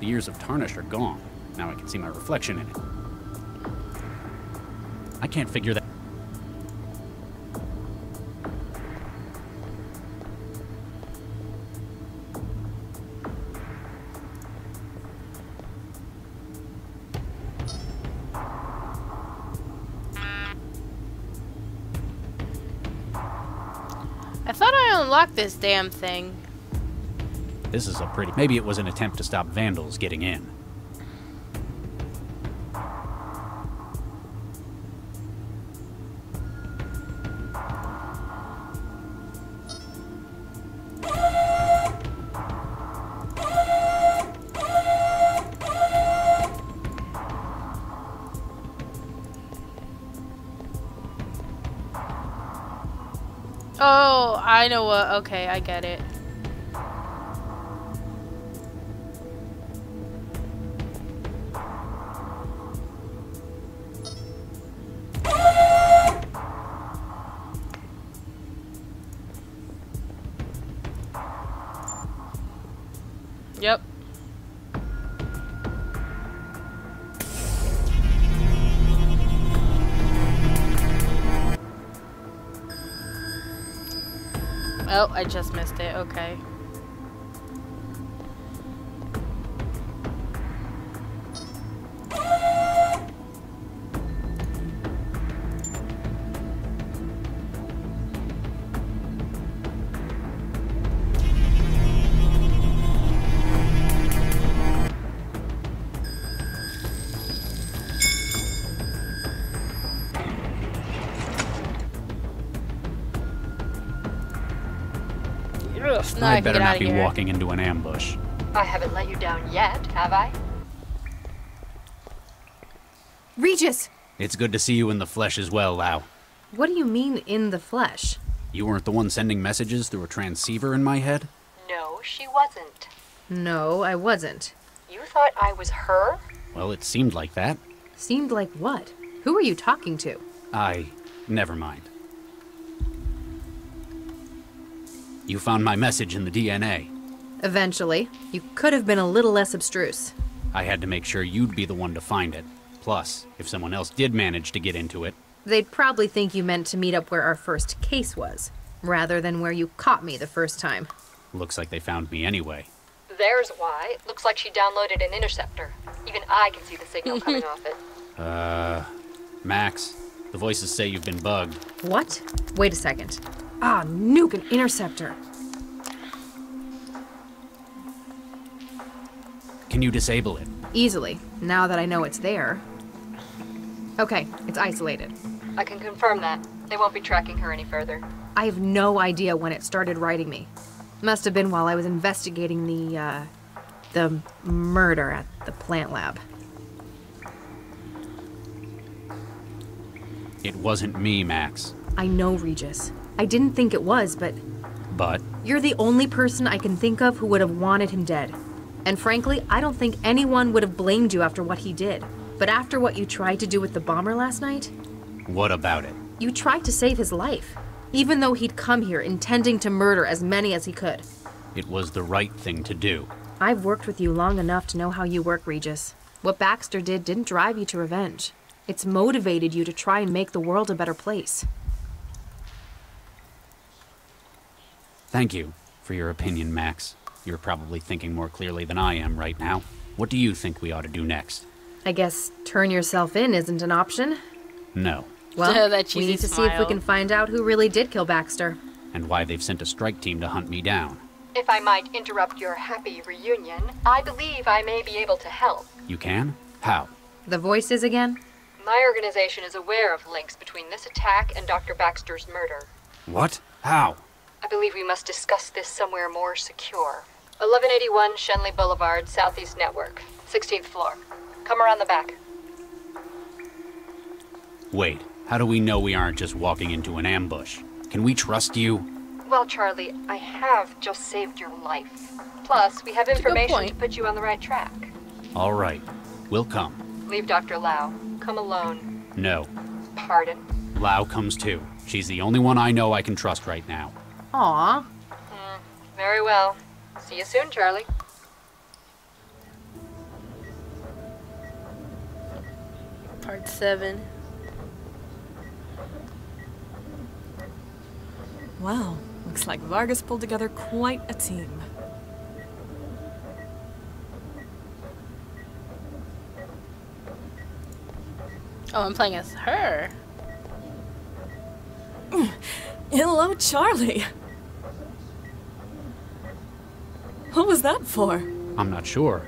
The years of tarnish are gone. Now I can see my reflection in it. I can't figure that. I thought I unlocked this damn thing. This is a pretty. Maybe it was an attempt to stop vandals getting in. Oh, I know what. Okay, I get it. I just missed it. Okay. Ugh, now I I better not be here. walking into an ambush. I haven't let you down yet, have I? Regis! It's good to see you in the flesh as well, Lao. What do you mean in the flesh? You weren't the one sending messages through a transceiver in my head? No, she wasn't. No, I wasn't. You thought I was her? Well, it seemed like that. Seemed like what? Who are you talking to? I. Never mind. You found my message in the DNA. Eventually. You could have been a little less abstruse. I had to make sure you'd be the one to find it. Plus, if someone else did manage to get into it, They'd probably think you meant to meet up where our first case was, rather than where you caught me the first time. looks like they found me anyway. There's why. Looks like she downloaded an interceptor. Even I can see the signal coming off it. Uh. Max, the voices say you've been bugged. What? Wait a second. Ah, nuke an interceptor. Can you disable it? Easily, now that I know it's there. Okay, it's isolated. I can confirm that. They won't be tracking her any further. I have no idea when it started writing me. Must have been while I was investigating the, uh, the murder at the plant lab. It wasn't me, Max. I know, Regis. I didn't think it was, but But you're the only person I can think of who would have wanted him dead. And frankly, I don't think anyone would have blamed you after what he did. But after what you tried to do with the bomber last night, what about it? you tried to save his life. Even though he'd come here intending to murder as many as he could. It was the right thing to do. I've worked with you long enough to know how you work, Regis. What Baxter did didn't drive you to revenge. It's motivated you to try and make the world a better place. Thank you for your opinion, Max. You're probably thinking more clearly than I am right now. What do you think we ought to do next? I guess turn yourself in isn't an option. No. Well, That we need to see if we can find out who really did kill Baxter. And why they've sent a strike team to hunt me down. If I might interrupt your happy reunion, I believe I may be able to help. You can? How? The voices again? My organization is aware of links between this attack and Dr. Baxter's murder. What? How? I believe we must discuss this somewhere more secure. 1181 Shenley Boulevard, Southeast Network, 16th floor. Come around the back. Wait, how do we know we aren't just walking into an ambush? Can we trust you? Well, Charlie, I have just saved your life. Plus, we have a information to put you on the right track. All right, we'll come. Leave Dr. Lao. Come alone. No, Pardon. Lao comes too. She's the only one I know I can trust right now. Aw. Hmm, very well. See you soon, Charlie. Part 7. Wow, looks like Vargas pulled together quite a team. Oh, I'm playing as her. Hello, Charlie. What was that for? I'm not sure.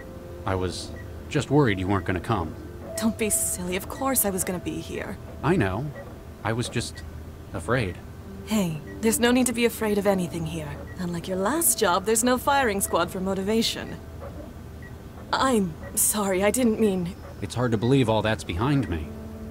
I was just worried you weren't going to come. Don't be silly. Of course I was gonna be here. I know. I was just afraid. Hey, there's no need to be afraid of anything here. Unlike your last job, there's no firing squad for motivation. I'm sorry, I didn't mean. It's hard to believe all that's behind me.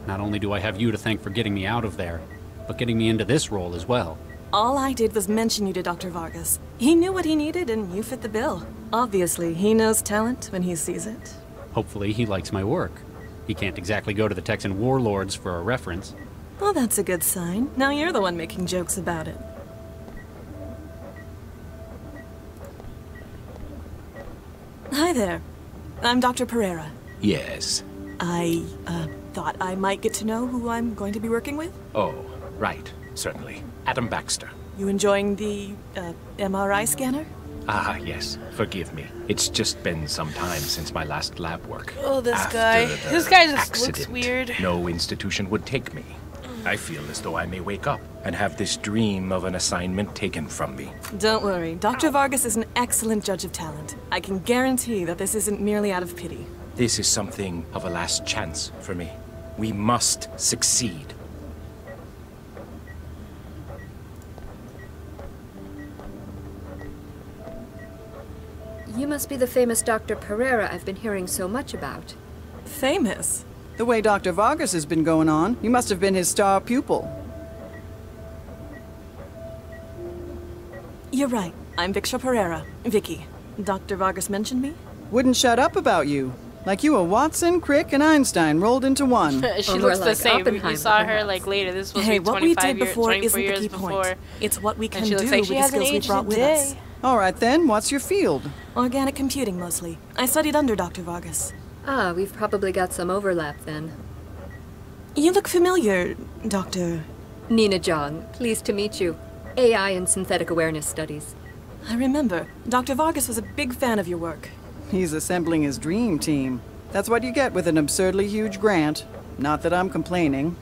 Not only do I have you to thank for getting me out of there, but getting me into this role as well. All I did was mention you to Dr. Vargas. He knew what he needed, and you fit the bill. Obviously, he knows talent when he sees it. Hopefully, he likes my work. He can't exactly go to the Texan warlords for a reference. Well, that's a good sign. Now you're the one making jokes about it. Hi there. I'm Dr. Pereira. Yes. I, uh, thought I might get to know who I'm going to be working with. Oh, right. Certainly. Adam Baxter. You enjoying the, uh, MRI scanner? Ah, yes. Forgive me. It's just been some time since my last lab work. Oh, this After guy. This guy just looks weird. No institution would take me. I feel as though I may wake up and have this dream of an assignment taken from me. Don't worry. Dr. Vargas is an excellent judge of talent. I can guarantee that this isn't merely out of pity. This is something of a last chance for me. We must succeed. You must be the famous Dr. Pereira I've been hearing so much about. Famous? The way Dr. Vargas has been going on, you must have been his star pupil. You're right. I'm Victor Pereira. Vicky. Dr. Vargas mentioned me? Wouldn't shut up about you. Like you were Watson, Crick, and Einstein rolled into one. she looks the same. You saw her like later. This was Hey, like what we did before 24 isn't the years key before. point. It's what we can she do looks like with the skills we brought a with day. us. All right then, what's your field? Organic computing mostly. I studied under Dr. Vargas. Ah, we've probably got some overlap then. You look familiar, Doctor. Nina Jong, pleased to meet you. AI and synthetic awareness studies. I remember. Dr. Vargas was a big fan of your work. He's assembling his dream team. That's what you get with an absurdly huge grant. Not that I'm complaining.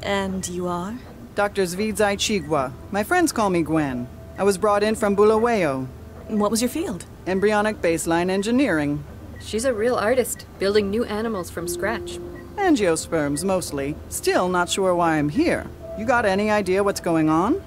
And you are? Dr. Zvidzai Chigwa. My friends call me Gwen. I was brought in from Bulawayo. What was your field? Embryonic baseline engineering. She's a real artist, building new animals from scratch. Angiosperms, mostly. Still not sure why I'm here. You got any idea what's going on?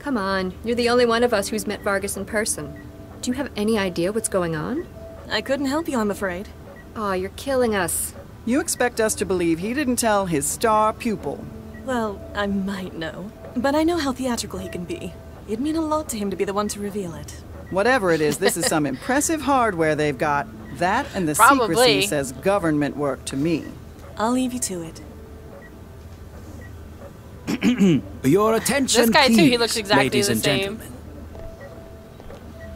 Come on, you're the only one of us who's met Vargas in person. Do you have any idea what's going on? I couldn't help you, I'm afraid. Aw, you're killing us. You expect us to believe he didn't tell his star pupil. Well, I might know. But I know how theatrical he can be. It'd mean a lot to him to be the one to reveal it. Whatever it is, this is some impressive hardware they've got. That and the Probably. secrecy says government work to me. I'll leave you to it. Your attention, This guy too. please, He looks exactly ladies the and same. gentlemen.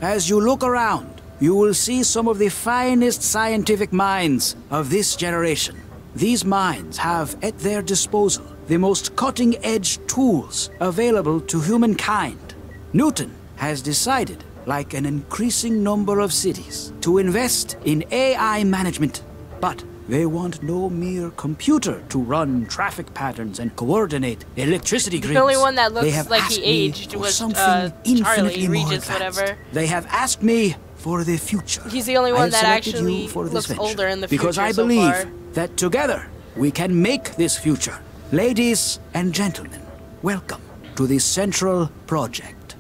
As you look around, you will see some of the finest scientific minds of this generation. These minds have at their disposal the most cutting edge tools available to humankind. Newton has decided, like an increasing number of cities, to invest in AI management. But they want no mere computer to run traffic patterns and coordinate electricity grids. The only one that looks like he aged was something uh, infinitely Charlie, more Regis, advanced. whatever. They have asked me for the future. He's the only one that actually you for this looks venture older in the future because future I so believe far. that together we can make this future. Ladies and gentlemen, welcome to the Central Project.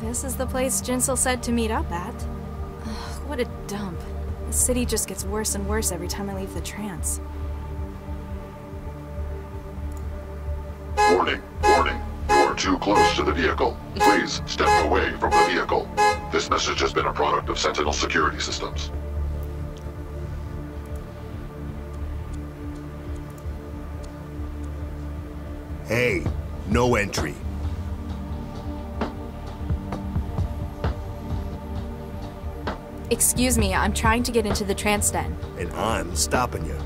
This is the place Jinsel said to meet up at. Ugh, what a dump. The city just gets worse and worse every time I leave the trance. Too close to the vehicle. Please step away from the vehicle. This message has been a product of Sentinel security systems. Hey, no entry. Excuse me, I'm trying to get into the trance den. And I'm stopping you.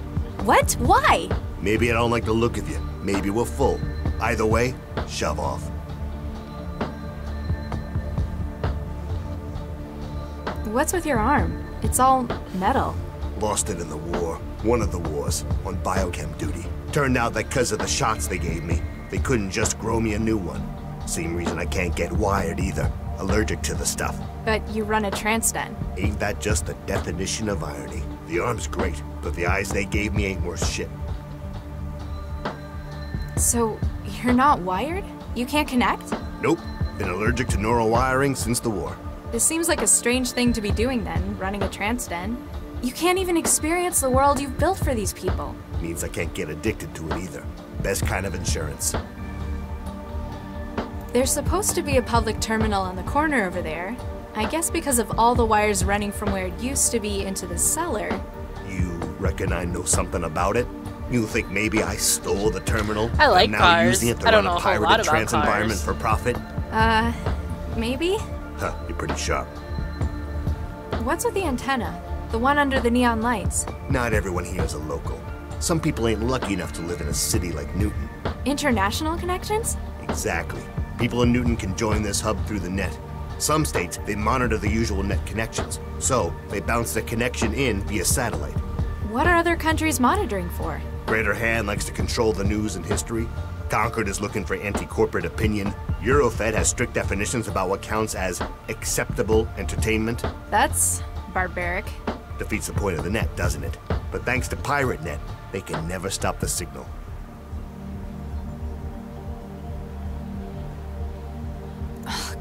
What? Why? Maybe I don't like the look of you. Maybe we're full. Either way, shove off. What's with your arm? It's all metal. Lost it in the war. One of the wars. On biochem duty. Turned out that because of the shots they gave me, they couldn't just grow me a new one. Same reason I can't get wired either. Allergic to the stuff. But you run a trance den. Ain't that just the definition of irony? The arm's great, but the eyes they gave me ain't worth shit. So, you're not wired? You can't connect? Nope. Been allergic to neural wiring since the war. This seems like a strange thing to be doing then, running a trance den. You can't even experience the world you've built for these people. Means I can't get addicted to it either. Best kind of insurance. There's supposed to be a public terminal on the corner over there. I guess because of all the wires running from where it used to be into the cellar. You reckon I know something about it? You think maybe I stole the terminal? I like and now cars. using it to I don't run know a a whole pirated lot about trance environment cars. for profit? Uh, maybe? Huh, you're pretty sharp. What's with the antenna? The one under the neon lights. Not everyone here is a local. Some people ain't lucky enough to live in a city like Newton. International connections? Exactly. People in Newton can join this hub through the net. Some states, they monitor the usual net connections, so they bounce the connection in via satellite. What are other countries monitoring for? Greater Han likes to control the news and history. Concord is looking for anti-corporate opinion. Eurofed has strict definitions about what counts as acceptable entertainment. That's barbaric. Defeats the point of the net, doesn't it? But thanks to Pirate Net, they can never stop the signal.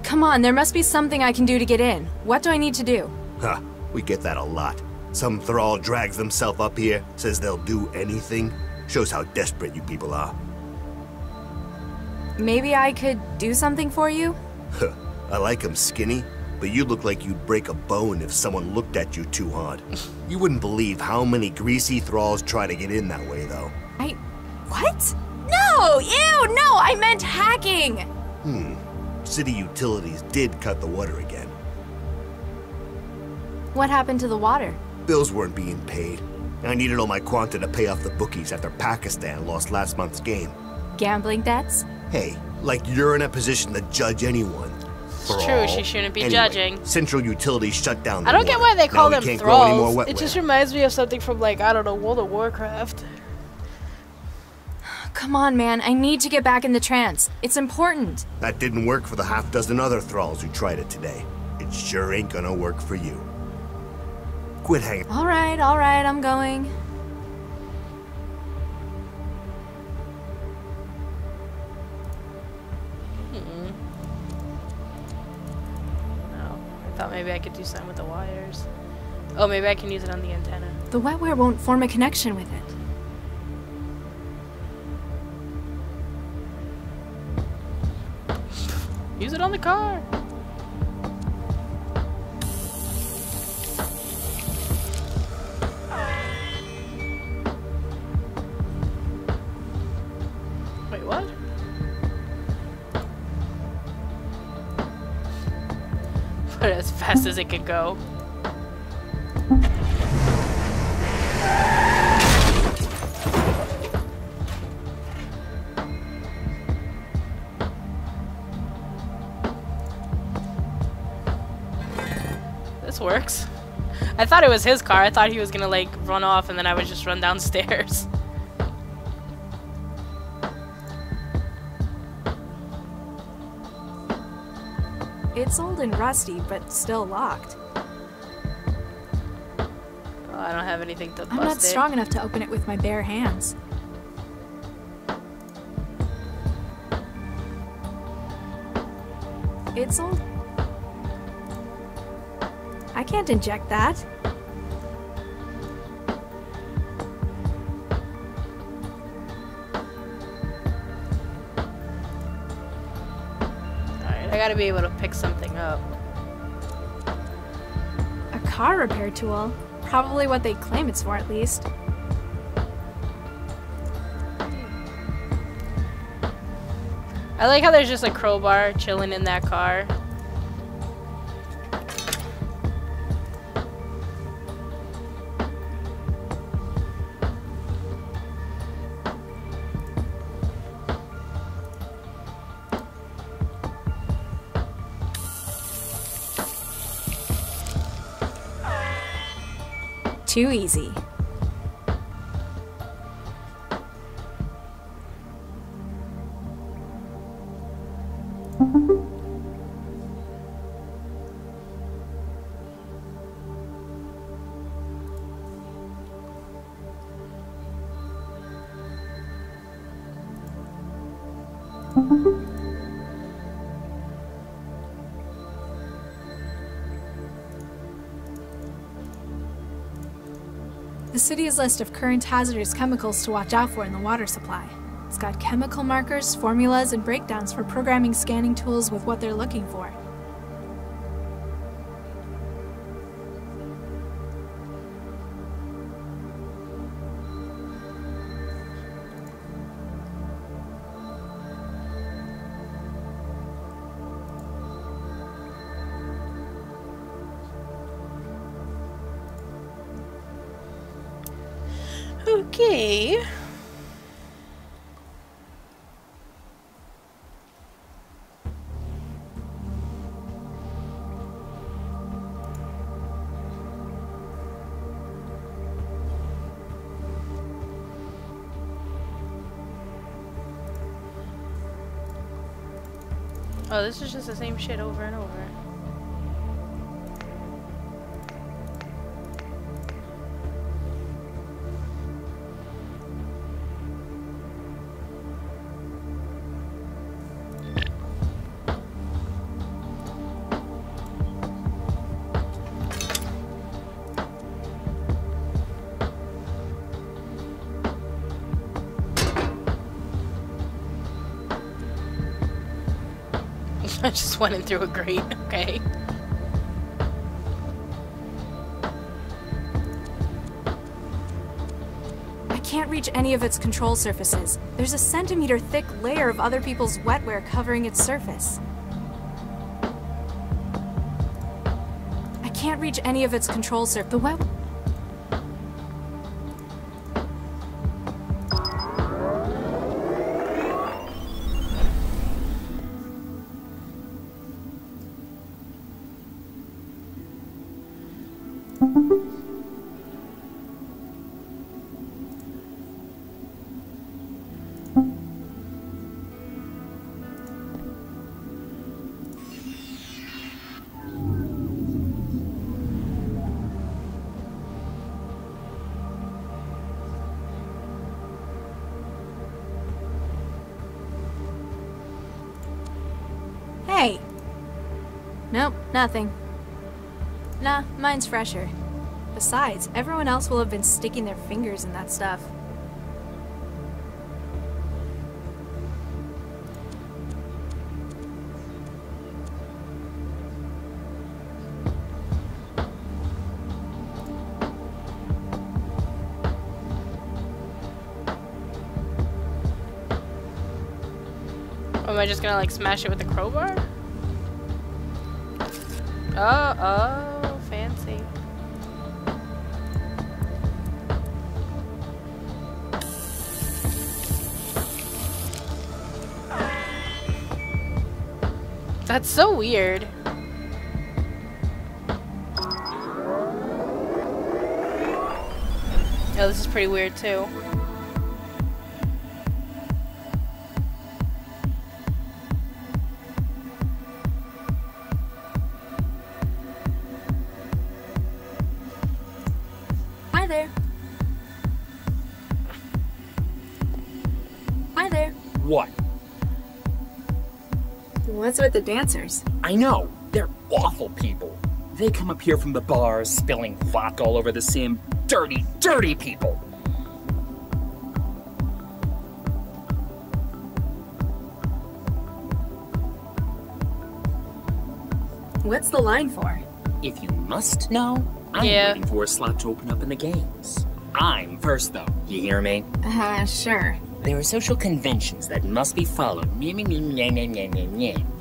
Come on, there must be something I can do to get in. What do I need to do? Huh, we get that a lot. Some thrall drags themselves up here, says they'll do anything. Shows how desperate you people are. Maybe I could do something for you? Huh, I like 'em skinny, but you look like you'd break a bone if someone looked at you too hard. You wouldn't believe how many greasy thralls try to get in that way, though. I. What? No! Ew! No! I meant hacking! Hmm. City utilities did cut the water again. What happened to the water? Bills weren't being paid. I needed all my quanta to pay off the bookies after Pakistan lost last month's game. Gambling debts? Hey, like you're in a position to judge anyone. For It's true, all. she shouldn't be Anyway, judging. Central Utilities shut down the I don't get why they call now them we can't grow any more thralls. wetware. It just reminds me of something from like I don't know World of Warcraft. Come on, man. I need to get back in the trance. It's important. That didn't work for the half dozen other thralls who tried it today. It sure ain't gonna work for you. Quit hanging. All right, all right, I'm going. No, I thought maybe I could do something with the wires. Oh, maybe I can use it on the antenna. The wetware won't form a connection with it. Use it on the car. As fast as it could go. This works. I thought it was his car. I thought he was gonna like run off and then I would just run downstairs. It's old and rusty, but still locked. I don't have anything to bust I'm not it. strong enough to open it with my bare hands. It's old. I can't inject that. I gotta be able to pick something up. A car repair tool. Probably what they claim it's for, at least. I like how there's just a crowbar chilling in that car. Too easy. City's list of current hazardous chemicals to watch out for in the water supply. It's got chemical markers, formulas, and breakdowns for programming scanning tools with what they're looking for. Oh, this is just the same shit over and over. Just went in through a grate. Okay. I can't reach any of its control surfaces. There's a centimeter thick layer of other people's wetware covering its surface. I can't reach any of its control surface. The wet. Nope, nothing. Nah, mine's fresher. Besides, everyone else will have been sticking their fingers in that stuff. Am I just gonna like smash it with the crowbar? Oh, oh, That's so weird. Oh, this is pretty weird too. Dancers? I know. They're awful people. They come up here from the bars, spilling vodka all over the sim. Dirty, dirty people. What's the line for? If you must know, I'm Yeah. waiting for a slot to open up in the games. I'm first, though. You hear me? Uh, sure. There are social conventions that must be followed.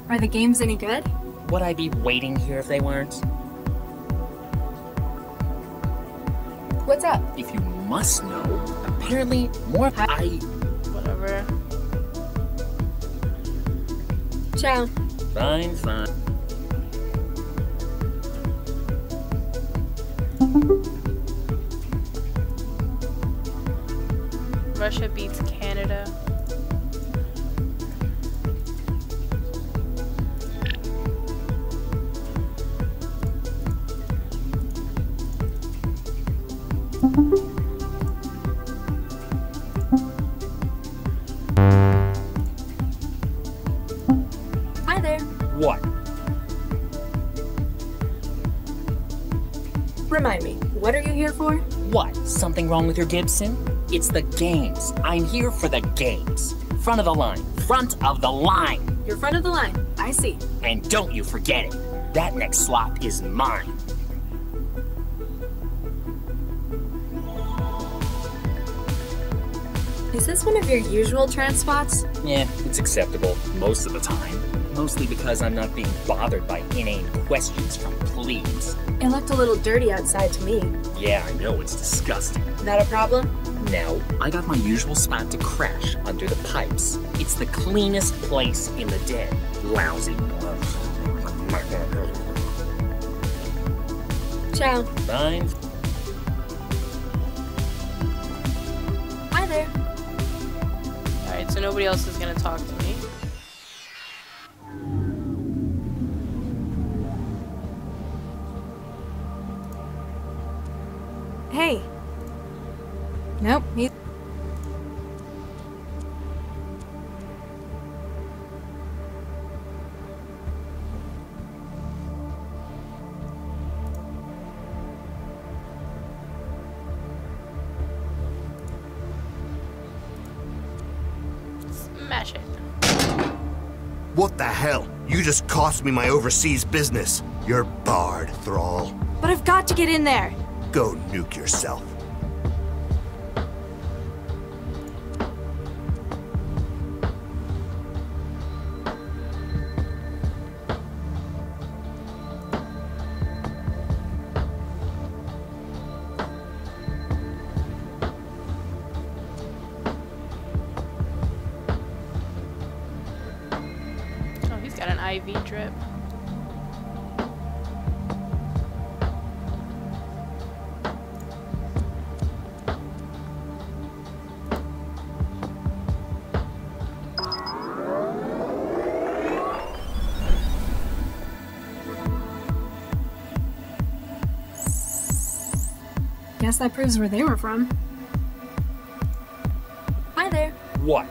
Are the games any good? Would I be waiting here if they weren't? What's up? If you must know, apparently more. I. Whatever. Ciao. Fine, fine. Something wrong with your Gibson? It's the games. I'm here for the games. Front of the line. Front of the line. You're front of the line. I see. And don't you forget it. That next slot is mine. Is this one of your usual trance spots? Yeah, it's acceptable most of the time. Mostly because I'm not being bothered by inane questions from plebes. It looked a little dirty outside to me. Yeah, I know it's disgusting. Not a problem? Now, I got my usual spot to crash under the pipes. It's the cleanest place in the den. Lousy. Ciao. Fine. Hi there. Alright, so nobody else is gonna talk to just cost me my overseas business. You're barred, Thrall. But I've got to get in there. Go nuke yourself. Guess that proves where they were from. Hi there. What?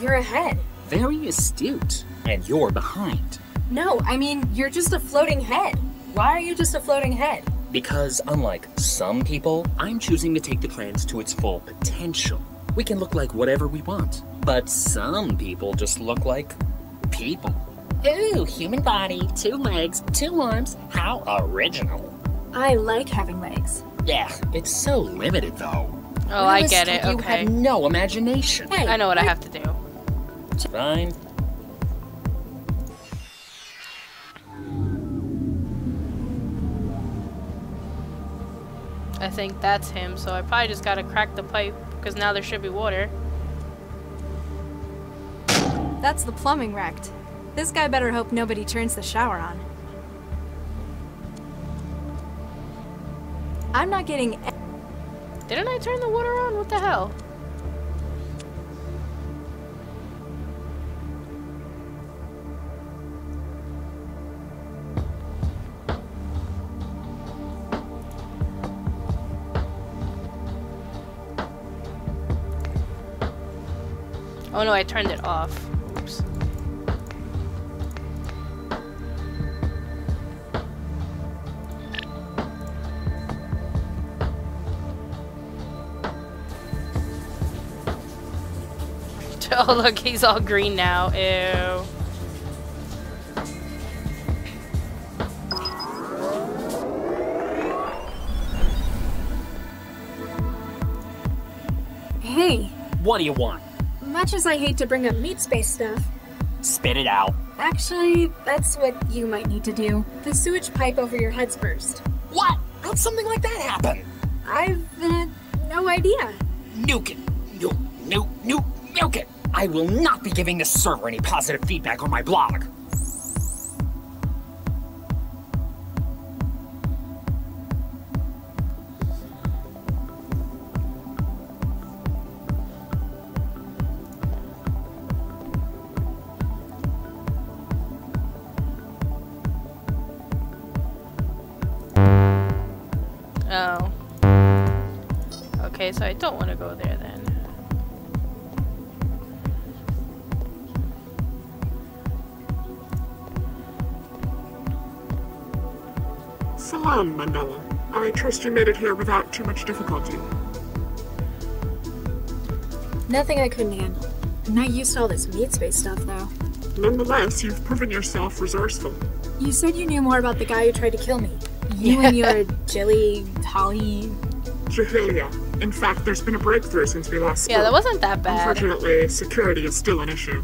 You're ahead. Very astute. And you're behind. No, I mean, you're just a floating head. Why are you just a floating head? Because, unlike some people, I'm choosing to take the trance to its full potential. We can look like whatever we want. But some people just look like people. Ooh, human body, two legs, two arms. How original. I like having legs. Yeah, it's so limited though. Oh, I get it. You okay. have no imagination. Hey, I know what I have to do. Fine. I think that's him, so I probably just gotta crack the pipe, because now there should be water. That's the plumbing wrecked. This guy better hope nobody turns the shower on. I'm not getting. Didn't I turn the water on? What the hell? Oh no, I turned it off. Oh look, he's all green now. Ew. Hey, What do you want? much as I hate to bring up meat space stuff, Spit it out. actually, that's what you might need to do. The sewage pipe over your head's burst. What? How'd something like that happen? I've uh, no idea. Nuke it. Nuke, nuke, nuke, nuke it. I will not be giving this server any positive feedback on my blog. Salam, Mandela. I trust you made it here without too much difficulty. Nothing I couldn't handle. I'm not used to all this meat space stuff, though. Nonetheless, you've proven yourself resourceful. You said you knew more about the guy who tried to kill me. You and your Jilly, Holly. Jahilia. In fact, there's been a breakthrough since we last spoke. Yeah, that wasn't that bad. Unfortunately, security is still an issue.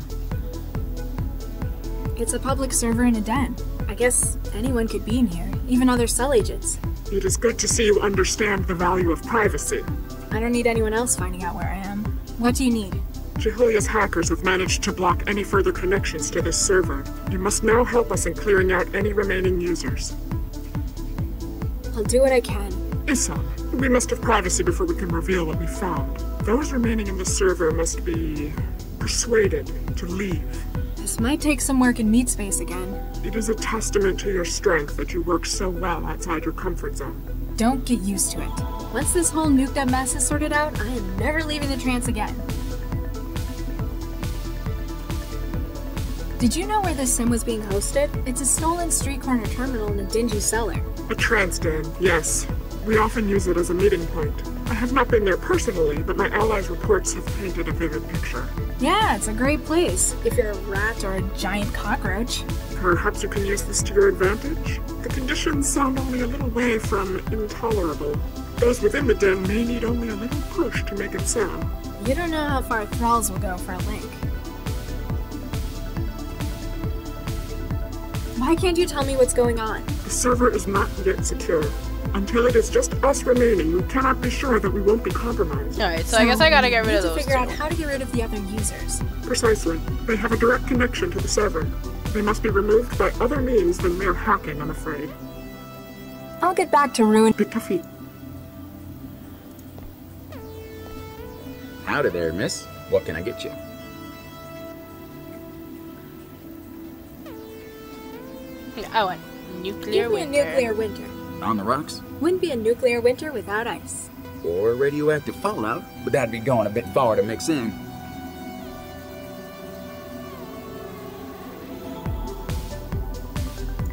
It's a public server in a den. I guess anyone could be in here, even other CEL agents. It is good to see you understand the value of privacy. I don't need anyone else finding out where I am. What do you need? Jahilia's hackers have managed to block any further connections to this server. You must now help us in clearing out any remaining users. I'll do what I can. Issa, we must have privacy before we can reveal what we found. Those remaining in the server must be persuaded to leave. This might take some work in meat space again. It is a testament to your strength that you work so well outside your comfort zone. Don't get used to it. Once this whole nuked up mess is sorted out, I am never leaving the trance again. Did you know where this sim was being hosted? It's a stolen street corner terminal in a dingy cellar. A trance den, yes. We often use it as a meeting point. I have not been there personally, but my allies' reports have painted a vivid picture. Yeah, it's a great place. If you're a rat or a giant cockroach. Perhaps you can use this to your advantage? The conditions sound only a little way from intolerable. Those within the den may need only a little push to make it sound. You don't know how far thralls will go for a link. Why can't you tell me what's going on? The server is not yet secure. Until it is just us remaining, we cannot be sure that we won't be compromised. Alright, so, I guess I gotta get rid need of to those. figure two. out how to get rid of the other users. Precisely. They have a direct connection to the server. They must be removed by other means than mere hacking, I'm afraid. I'll get back to ruin. Bitafit. Howdy there, miss. What can I get you? I want oh, nuclear Give me a winter. nuclear winter. On the rocks? Wouldn't be a nuclear winter without ice. Or radioactive fallout? But that'd be going a bit far to mix in.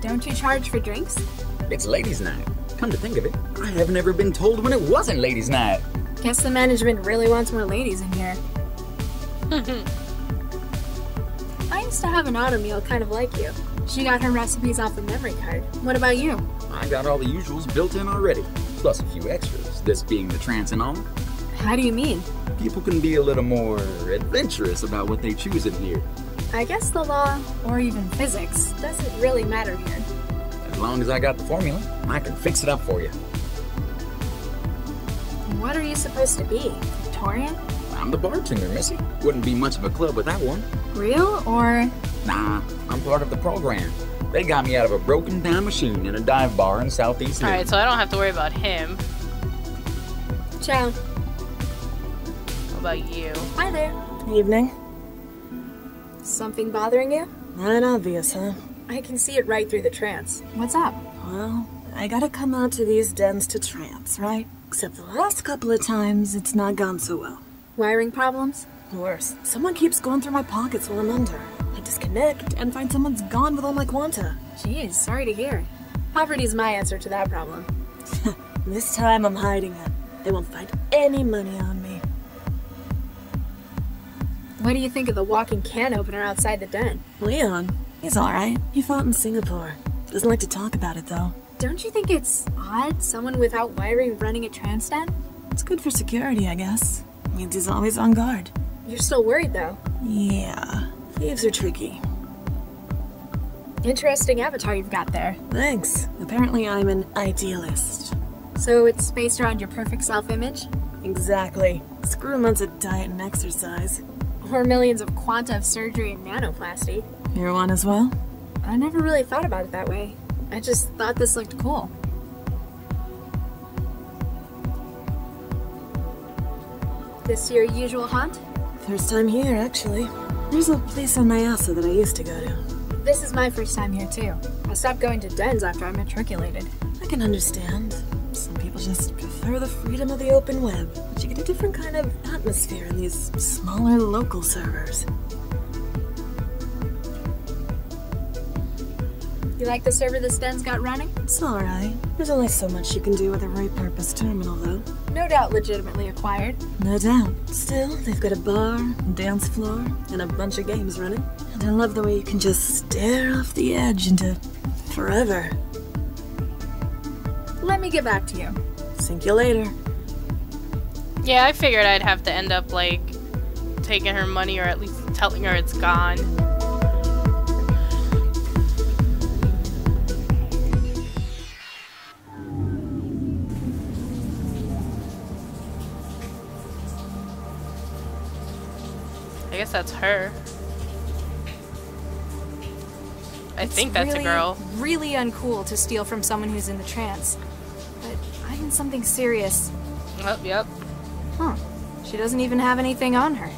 Don't you charge for drinks? It's ladies' night. Come to think of it, I haven't ever been told when it wasn't ladies' night. Guess the management really wants more ladies in here. I used to have an auto meal kind of like you. She got her recipes off a memory card. What about you? I got all the usuals built in already, plus a few extras, this being the trance and all. How do you mean? People can be a little more adventurous about what they choose in here, I guess the law, or even physics, doesn't really matter here. as long as I got the formula. I can fix it up for you. What are you supposed to be? Victorian? I'm the bartender, Missy. Wouldn't be much of a club without one. Real or Nah, I'm part of the program. They got me out of a broken down machine in a dive bar in Southeast Alright, so I don't have to worry about him. Ciao. How about you? Hi there. Good evening. Something bothering you? Not obvious, huh? I can see it right through the trance. What's up? Well, I gotta come out to these dens to trance, right? Except the last couple of times, it's not gone so well. Wiring problems? Worse, someone keeps going through my pockets while I'm under. I disconnect and find someone's gone with all my quanta. Jeez, sorry to hear. Poverty's my answer to that problem. This time I'm hiding it. They won't find any money on me. What do you think of the walking can opener outside the den? Leon, he's alright. He fought in Singapore. Doesn't like to talk about it though. Don't you think it's odd someone without wiring running a trance den? It's good for security, I guess. Means he's always on guard. You're still worried though. Yeah, thieves are tricky. Interesting avatar you've got there. Thanks. Apparently I'm an idealist. So it's based around your perfect self-image? Exactly. Screw months of diet and exercise. Or millions of quanta of surgery and nanoplasty. You're one as well? I never really thought about it that way. I just thought this looked cool. This your usual haunt? First time here, actually. There's a place on Mayasa that I used to go to. This is my first time here too. I stopped going to dens after I matriculated. I can understand. Some people just prefer the freedom of the open web, but you get a different kind of atmosphere in these smaller local servers. You like the server this den's got running? It's alright. There's only so much you can do with a repurposed terminal, though. No doubt legitimately acquired. No doubt. Still, they've got a bar, a dance floor, and a bunch of games running. And I love the way you can just stare off the edge into forever. Let me get back to you. Sync you later. Yeah, I figured I'd have to end up, like, taking her money or at least telling her it's gone. I guess that's her. I It's think that's really, a girl. Really uncool to steal from someone who's in the trance. Something serious. Oh, yep. Huh. She doesn't even have anything on her.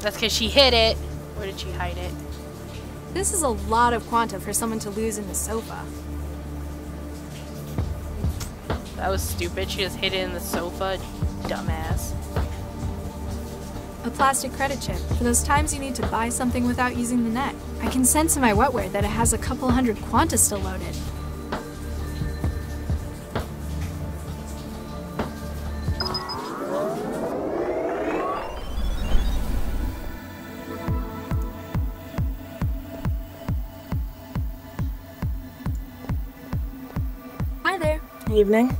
That's because she hid it. Where did she hide it? This is a lot of quanta for someone to lose in the sofa. That was stupid. She just hid it in the sofa. Dumbass. A plastic credit chip for those times you need to buy something without using the net. I can sense in my wetware that it has a couple hundred quanta still loaded. Evening.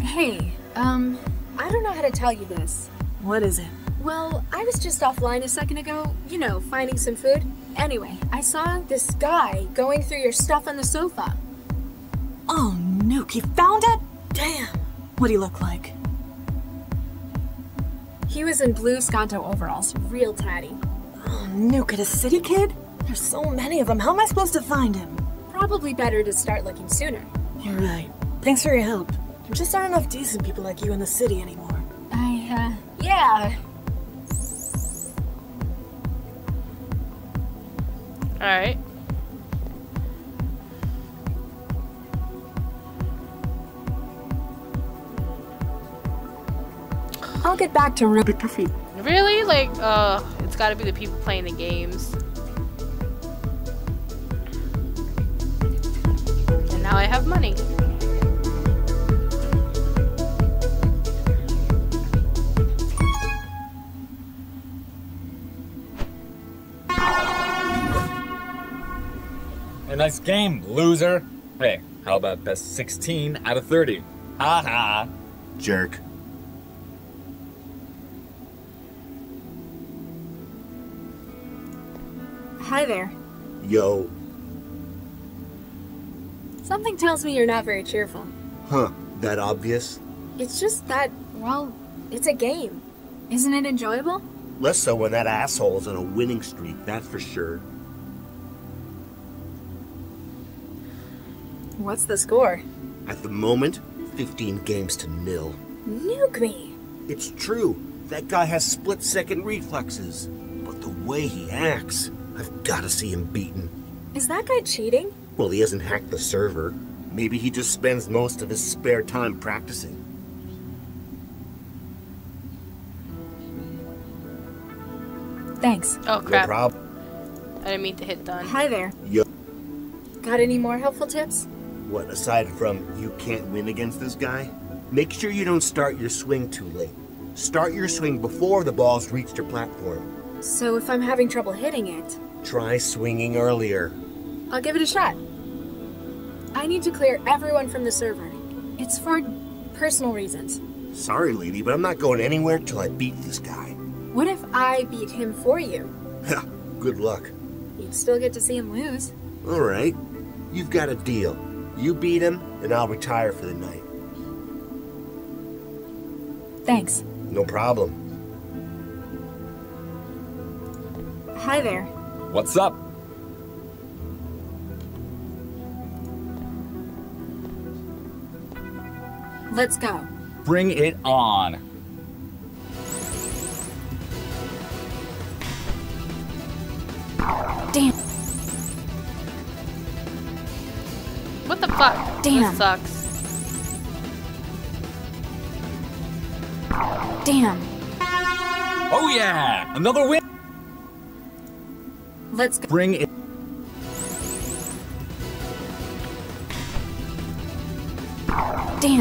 Hey, um, I don't know how to tell you this. What is it? Well, I was just offline a second ago, you know, finding some food. Anyway, I saw this guy going through your stuff on the sofa. Oh, Nuke, he found it? Damn. What'd he look like? He was in blue Skanto overalls, real tatty. Oh, Nuke, at a city kid? There's so many of them. How am I supposed to find him? Probably better to start looking sooner. You're right. Thanks for your help. There just aren't enough decent people like you in the city anymore. I, uh, yeah. Alright. I'll get back to Ruby Puffy. Really? Like, uh, it's gotta be the people playing the games. Now I have money. A nice game, loser. Hey, how about best 16 out of 30? Ha ha. Jerk. Hi there. Yo. Something tells me you're not very cheerful. Huh. That obvious? It's just that, well, it's a game. Isn't it enjoyable? Less so when that asshole is on a winning streak, that's for sure. What's the score? At the moment, 15 games to nil. Nuke me. It's true. That guy has split second reflexes. But the way he acts, I've gotta see him beaten. Is that guy cheating? Well, he hasn't hacked the server. Maybe he just spends most of his spare time practicing. Thanks. Oh crap! problem. I didn't mean to hit done. Hi there. Yo. Got any more helpful tips? What, aside from you can't win against this guy? Make sure you don't start your swing too late. Start your swing before the ball's reached your platform. So if I'm having trouble hitting it, Try swinging earlier. I'll give it a shot. I need to clear everyone from the server. It's for personal reasons. Sorry, lady, but I'm not going anywhere till I beat this guy. What if I beat him for you? Ha, good luck. You'd still get to see him lose. All right. You've got a deal. You beat him, and I'll retire for the night. Thanks. No problem. Hi there. What's up? Let's go. Bring it on. Damn. What the fuck? Damn. This sucks. Damn. Oh yeah! Another win! Let's go. Bring it.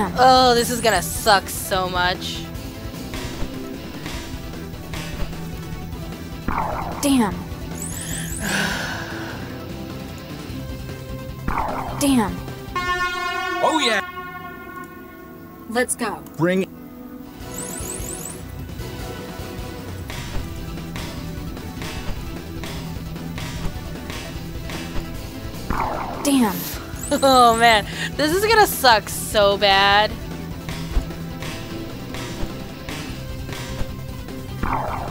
Damn. Oh, this is gonna suck so much. Damn. Damn. Oh yeah! Let's go. Bring Oh man, this is gonna suck so bad.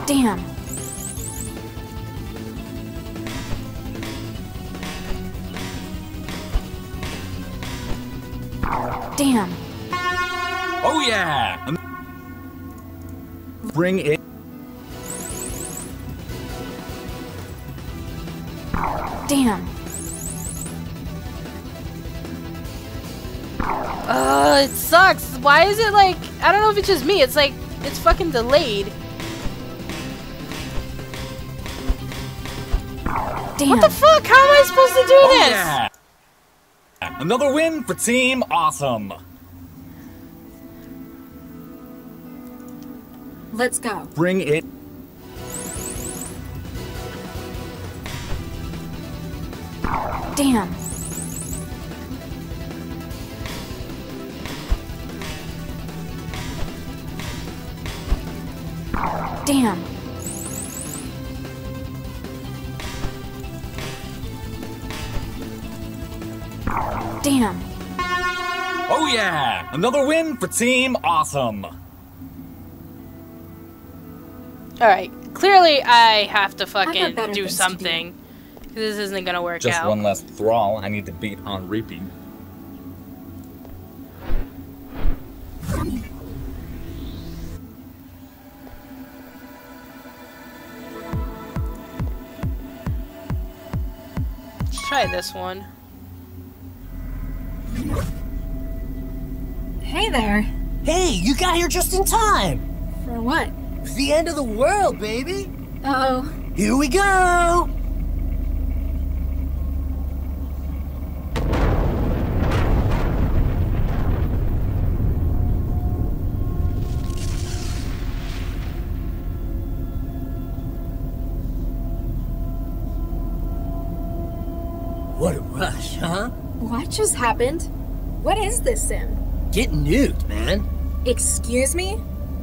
Damn. Damn. Oh yeah! Bring it. Damn. Why is it like I don't know if it's just me. It's like it's fucking delayed. Damn. What the fuck? How am I supposed to do Oh this? yeah! Another win for Team Awesome. Let's go. Bring it. Damn. Damn. Another win for Team Awesome. All right. Clearly, I have to fucking do something. to do. This isn't gonna work Just out. Just one less thrall I need to beat on repeat. Let's try this one. There. Hey, you got here just in time! For what? The end of the world, baby! Uh oh. Here we go! What a rush, huh? What just happened? What is this sim? Get nuked, man. Excuse me?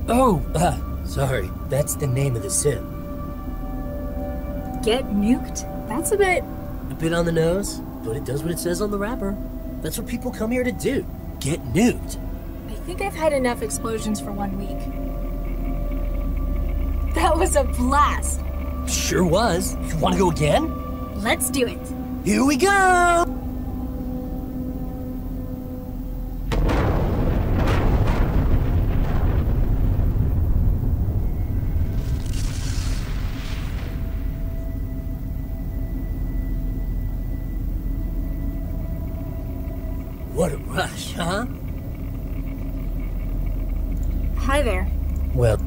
Oh, uh, sorry. That's the name of the sim. Get nuked? That's a bit. A bit on the nose, but it does what it says on the wrapper. That's what people come here to do. Get nuked. I think I've had enough explosions for one week. That was a blast. Sure was. You want to go again? Let's do it. Here we go! What a rush, huh? Hi there. Well,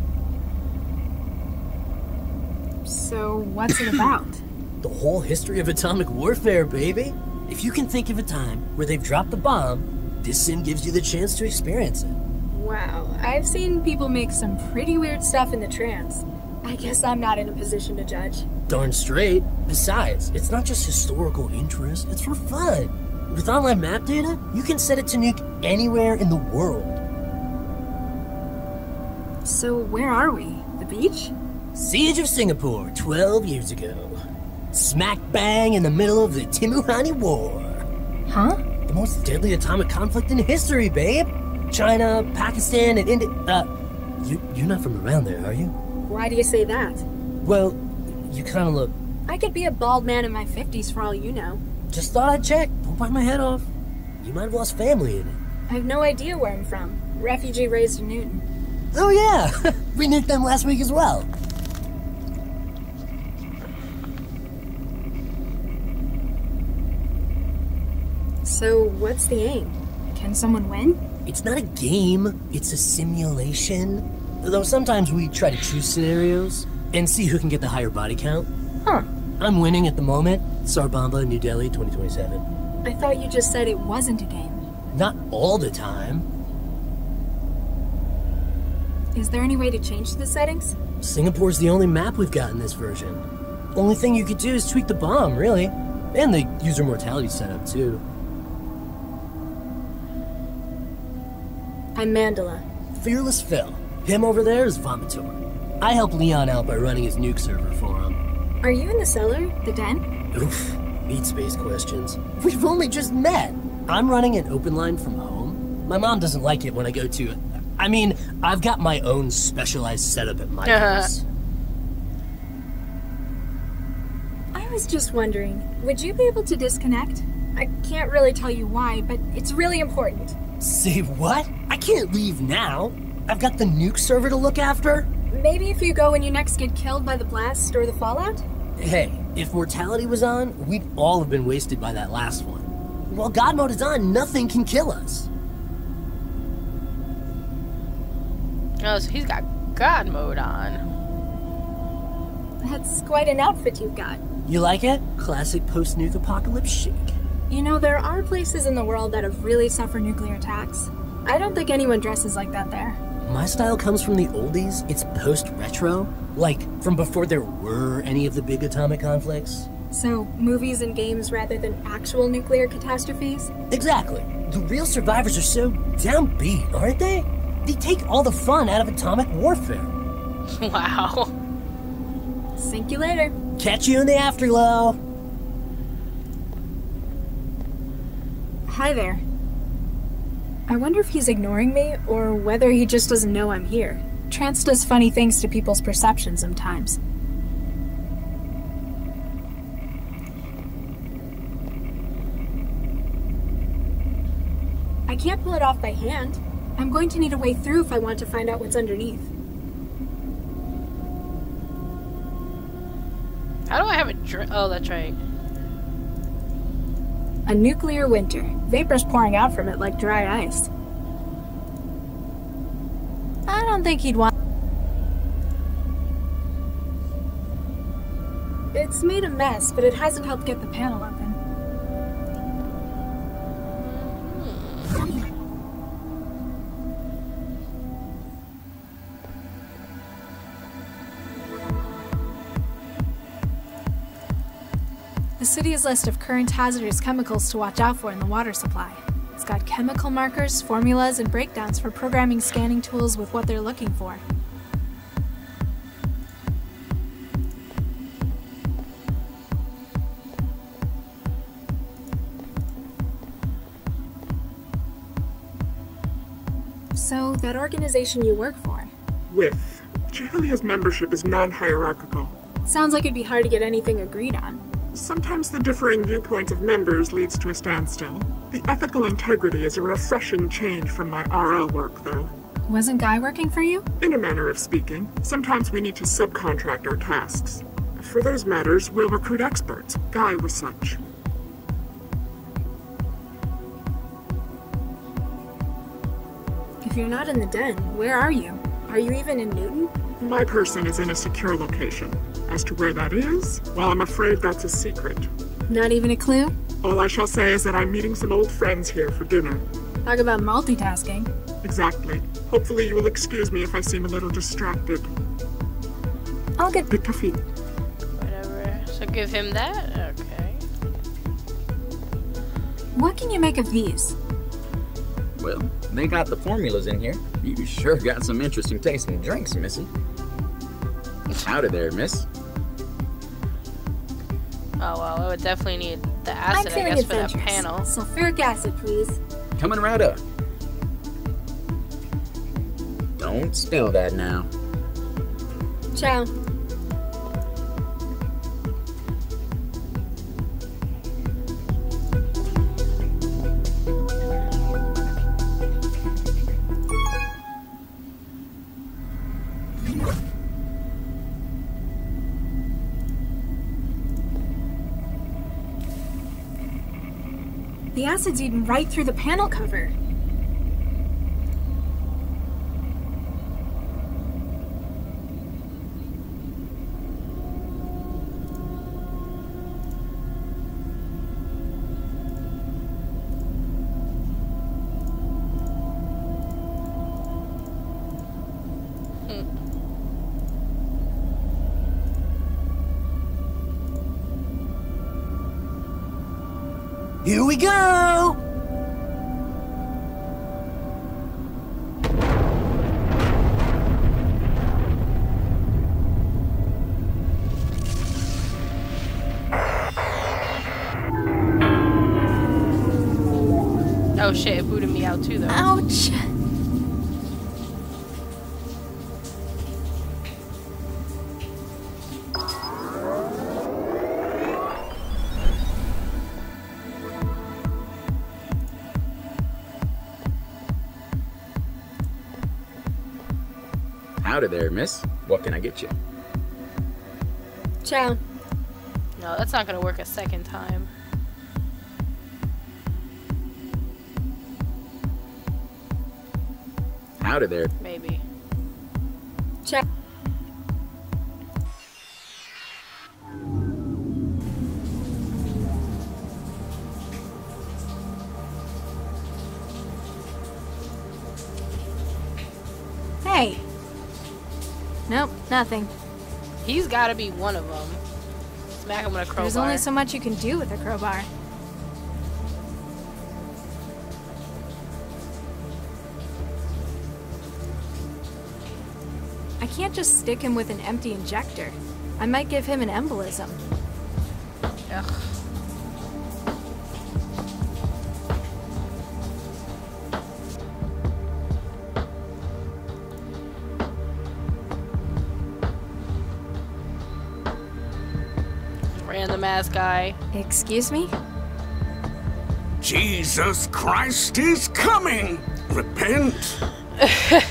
So, what's it about? the whole history of atomic warfare, baby. If you can think of a time where they've dropped a bomb, this sim gives you the chance to experience it. wow, I've seen people make some pretty weird stuff in the trance. I guess I'm not in a position to judge. Darn straight. Besides, it's not just historical interest, it's for fun. With online map data, you can set it to nuke anywhere in the world. So, where are we? The beach? Siege of Singapore, 12 years ago. Smack bang in the middle of the Timuhani War. Huh? The most deadly atomic conflict in history, babe. China, Pakistan, and India. Uh, you, you're not from around there, are you? Why do you say that? Well, you kind of look. I could be a bald man in my 50s for all you know. Just thought I'd check. Don't bite my head off. You might have lost family in it. I have no idea where I'm from. Refugee raised in Newton. Oh, yeah. we nuked them last week as well. So, what's the aim? Can someone win? It's not a game, it's a simulation. Though sometimes we try to choose scenarios and see who can get the higher body count. Huh. I'm winning at the moment. Sarbamba, New Delhi, 2027. I thought you just said it wasn't a game. Not all the time. Is there any way to change the settings? Singapore's the only map we've got in this version. Only thing you could do is tweak the bomb, really. And the user mortality setup, too. I'm Mandala. Fearless Phil. Him over there is Vomitor. I help Leon out by running his nuke server for him. Are you in the cellar? The den? Oof, meat space questions. We've only just met. I'm running an open line from home. My mom doesn't like it when I go to. I mean, I've got my own specialized setup at my house. I was just wondering, would you be able to disconnect? I can't really tell you why, but it's really important. Say what? I can't leave now. I've got the nuke server to look after. Maybe if you go when you next get killed by the blast or the fallout? Hey, if mortality was on, we'd all have been wasted by that last one. While God mode is on, nothing can kill us. Oh, so he's got God mode on. That's quite an outfit you've got. You like it? Classic post-nuke apocalypse chic. You know, there are places in the world that have really suffered nuclear attacks. I don't think anyone dresses like that there. My style comes from the oldies. It's post-retro. Like, from before there were any of the big atomic conflicts. So, movies and games rather than actual nuclear catastrophes? Exactly. The real survivors are so downbeat, aren't they? They take all the fun out of atomic warfare. wow. Sync you later. Catch you in the afterglow. Hi there. I wonder if he's ignoring me or whether he just doesn't know I'm here. Trance does funny things to people's perception sometimes. I can't pull it off by hand. I'm going to need a way through if I want to find out what's underneath. How do I have a dr- Oh, that's right. A nuclear winter. Vapor's pouring out from it like dry ice. I don't think he'd want. It's made a mess, but it hasn't helped get the panel open. City's list of current hazardous chemicals to watch out for in the water supply. It's got chemical markers, formulas, and breakdowns for programming scanning tools with what they're looking for. So, That organization you work for. With. Jahiliya's membership is non-hierarchical. Sounds like it'd be hard to get anything agreed on. Sometimes the differing viewpoints of members leads to a standstill. The ethical integrity is a refreshing change from my RL work, though. Wasn't Guy working for you? In a manner of speaking, sometimes we need to subcontract our tasks. For those matters, we'll recruit experts. Guy was such. If you're not in the den, where are you? Are you even in Newton? My person is in a secure location. As to where that is, well, I'm afraid that's a secret. Not even a clue? All I shall say is that I'm meeting some old friends here for dinner. Talk about multitasking. Exactly. Hopefully you will excuse me if I seem a little distracted. I'll get the coffee. Whatever. So give him that? Okay. What can you make of these? Well, they got the formulas in here. You sure got some interesting tasting drinks, Missy. Out of there, miss. Oh well, I would definitely need the acid, I feeling guess, for that panel. Sulfuric acid, please. Coming right up. Don't spill that now. Ciao. Acid's eaten right through the panel cover. Here we go! Miss. What can I get you? Ciao. No, that's not gonna work a second time. Out of there. Maybe. Ciao. Nothing. He's gotta be one of them. Smack him with a crowbar. There's only so much you can do with a crowbar. I can't just stick him with an empty injector. I might give him an embolism. Ugh. Ass guy. Excuse me? Jesus Christ is coming! Repent!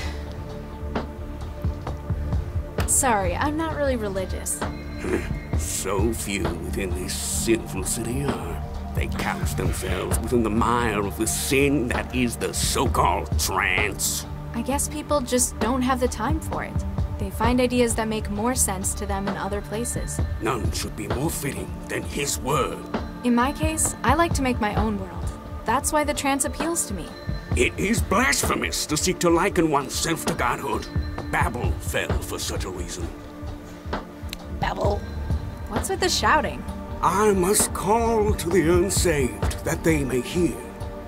Sorry, I'm not really religious. So few within this sinful city are. They couch themselves within the mire of the sin that is the so-called trance. I guess people just don't have the time for it. They find ideas that make more sense to them in other places. None should be more fitting than his word. In my case, I like to make my own world. That's why the trance appeals to me. It is blasphemous to seek to liken oneself to godhood. Babel fell for such a reason. Babel. What's with the shouting? I must call to the unsaved that they may hear.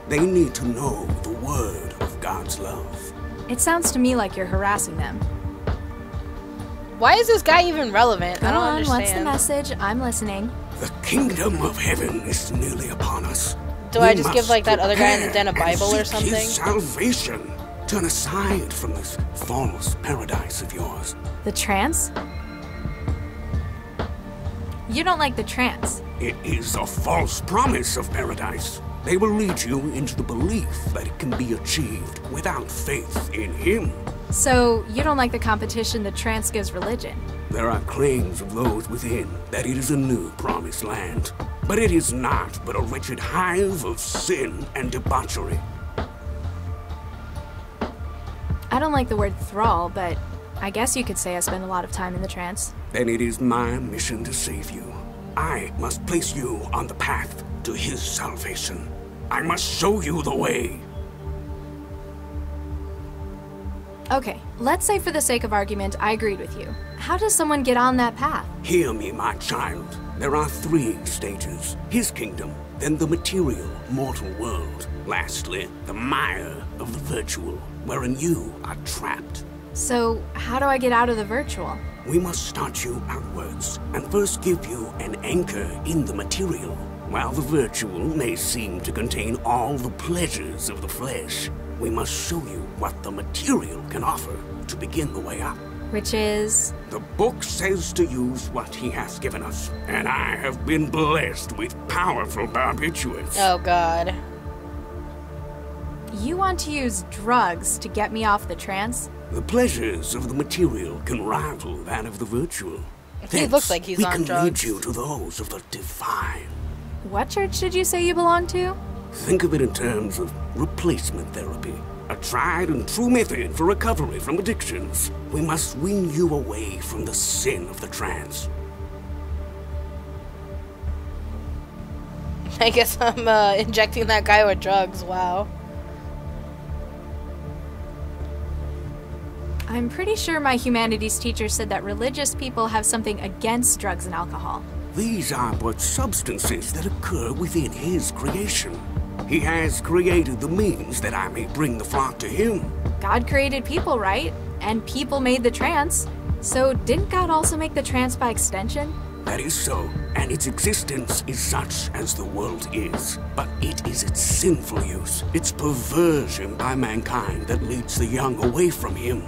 They need to know the word of God's love. It sounds to me like you're harassing them. Why is this guy even relevant? Go I don't on, understand. what's the message? I'm listening. The kingdom of heaven is nearly upon us. Do We I just give like that other guy in the den a and Bible or seek something? His salvation. Turn aside from this false paradise of yours. The trance? You don't like the trance. It is a false promise of paradise. They will lead you into the belief that it can be achieved without faith in Him. So, you don't like the competition the trance gives religion? There are claims of those within that it is a new promised land. But it is not but a wretched hive of sin and debauchery. I don't like the word thrall, but I guess you could say I spend a lot of time in the trance. Then it is my mission to save you. I must place you on the path to his salvation. I must show you the way. Okay, let's say for the sake of argument, I agreed with you. How does someone get on that path? Hear me, my child. There are three stages. His kingdom, then the material, mortal world. Lastly, the mire of the virtual, wherein you are trapped. So, how do I get out of the virtual? We must start you outwards, and first give you an anchor in the material. While the virtual may seem to contain all the pleasures of the flesh, we must show you what the material can offer to begin the way up. Which is? The book says to use what he has given us, and I have been blessed with powerful barbiturates. Oh god. You want to use drugs to get me off the trance? The pleasures of the material can rival that of the virtual. He looks like he's we on can drugs. lead you to those of the divine. What church did you say you belong to? Think of it in terms of replacement therapy. A tried and true method for recovery from addictions. We must wean you away from the sin of the trance. I guess I'm uh, injecting that guy with drugs. Wow. I'm pretty sure my humanities teacher said that religious people have something against drugs and alcohol. These are but substances that occur within his creation. He has created the means that I may bring the flock to him. God created people, right? And people made the trance. So didn't God also make the trance by extension? That is so, and its existence is such as the world is. But it is its sinful use, its perversion by mankind that leads the young away from him.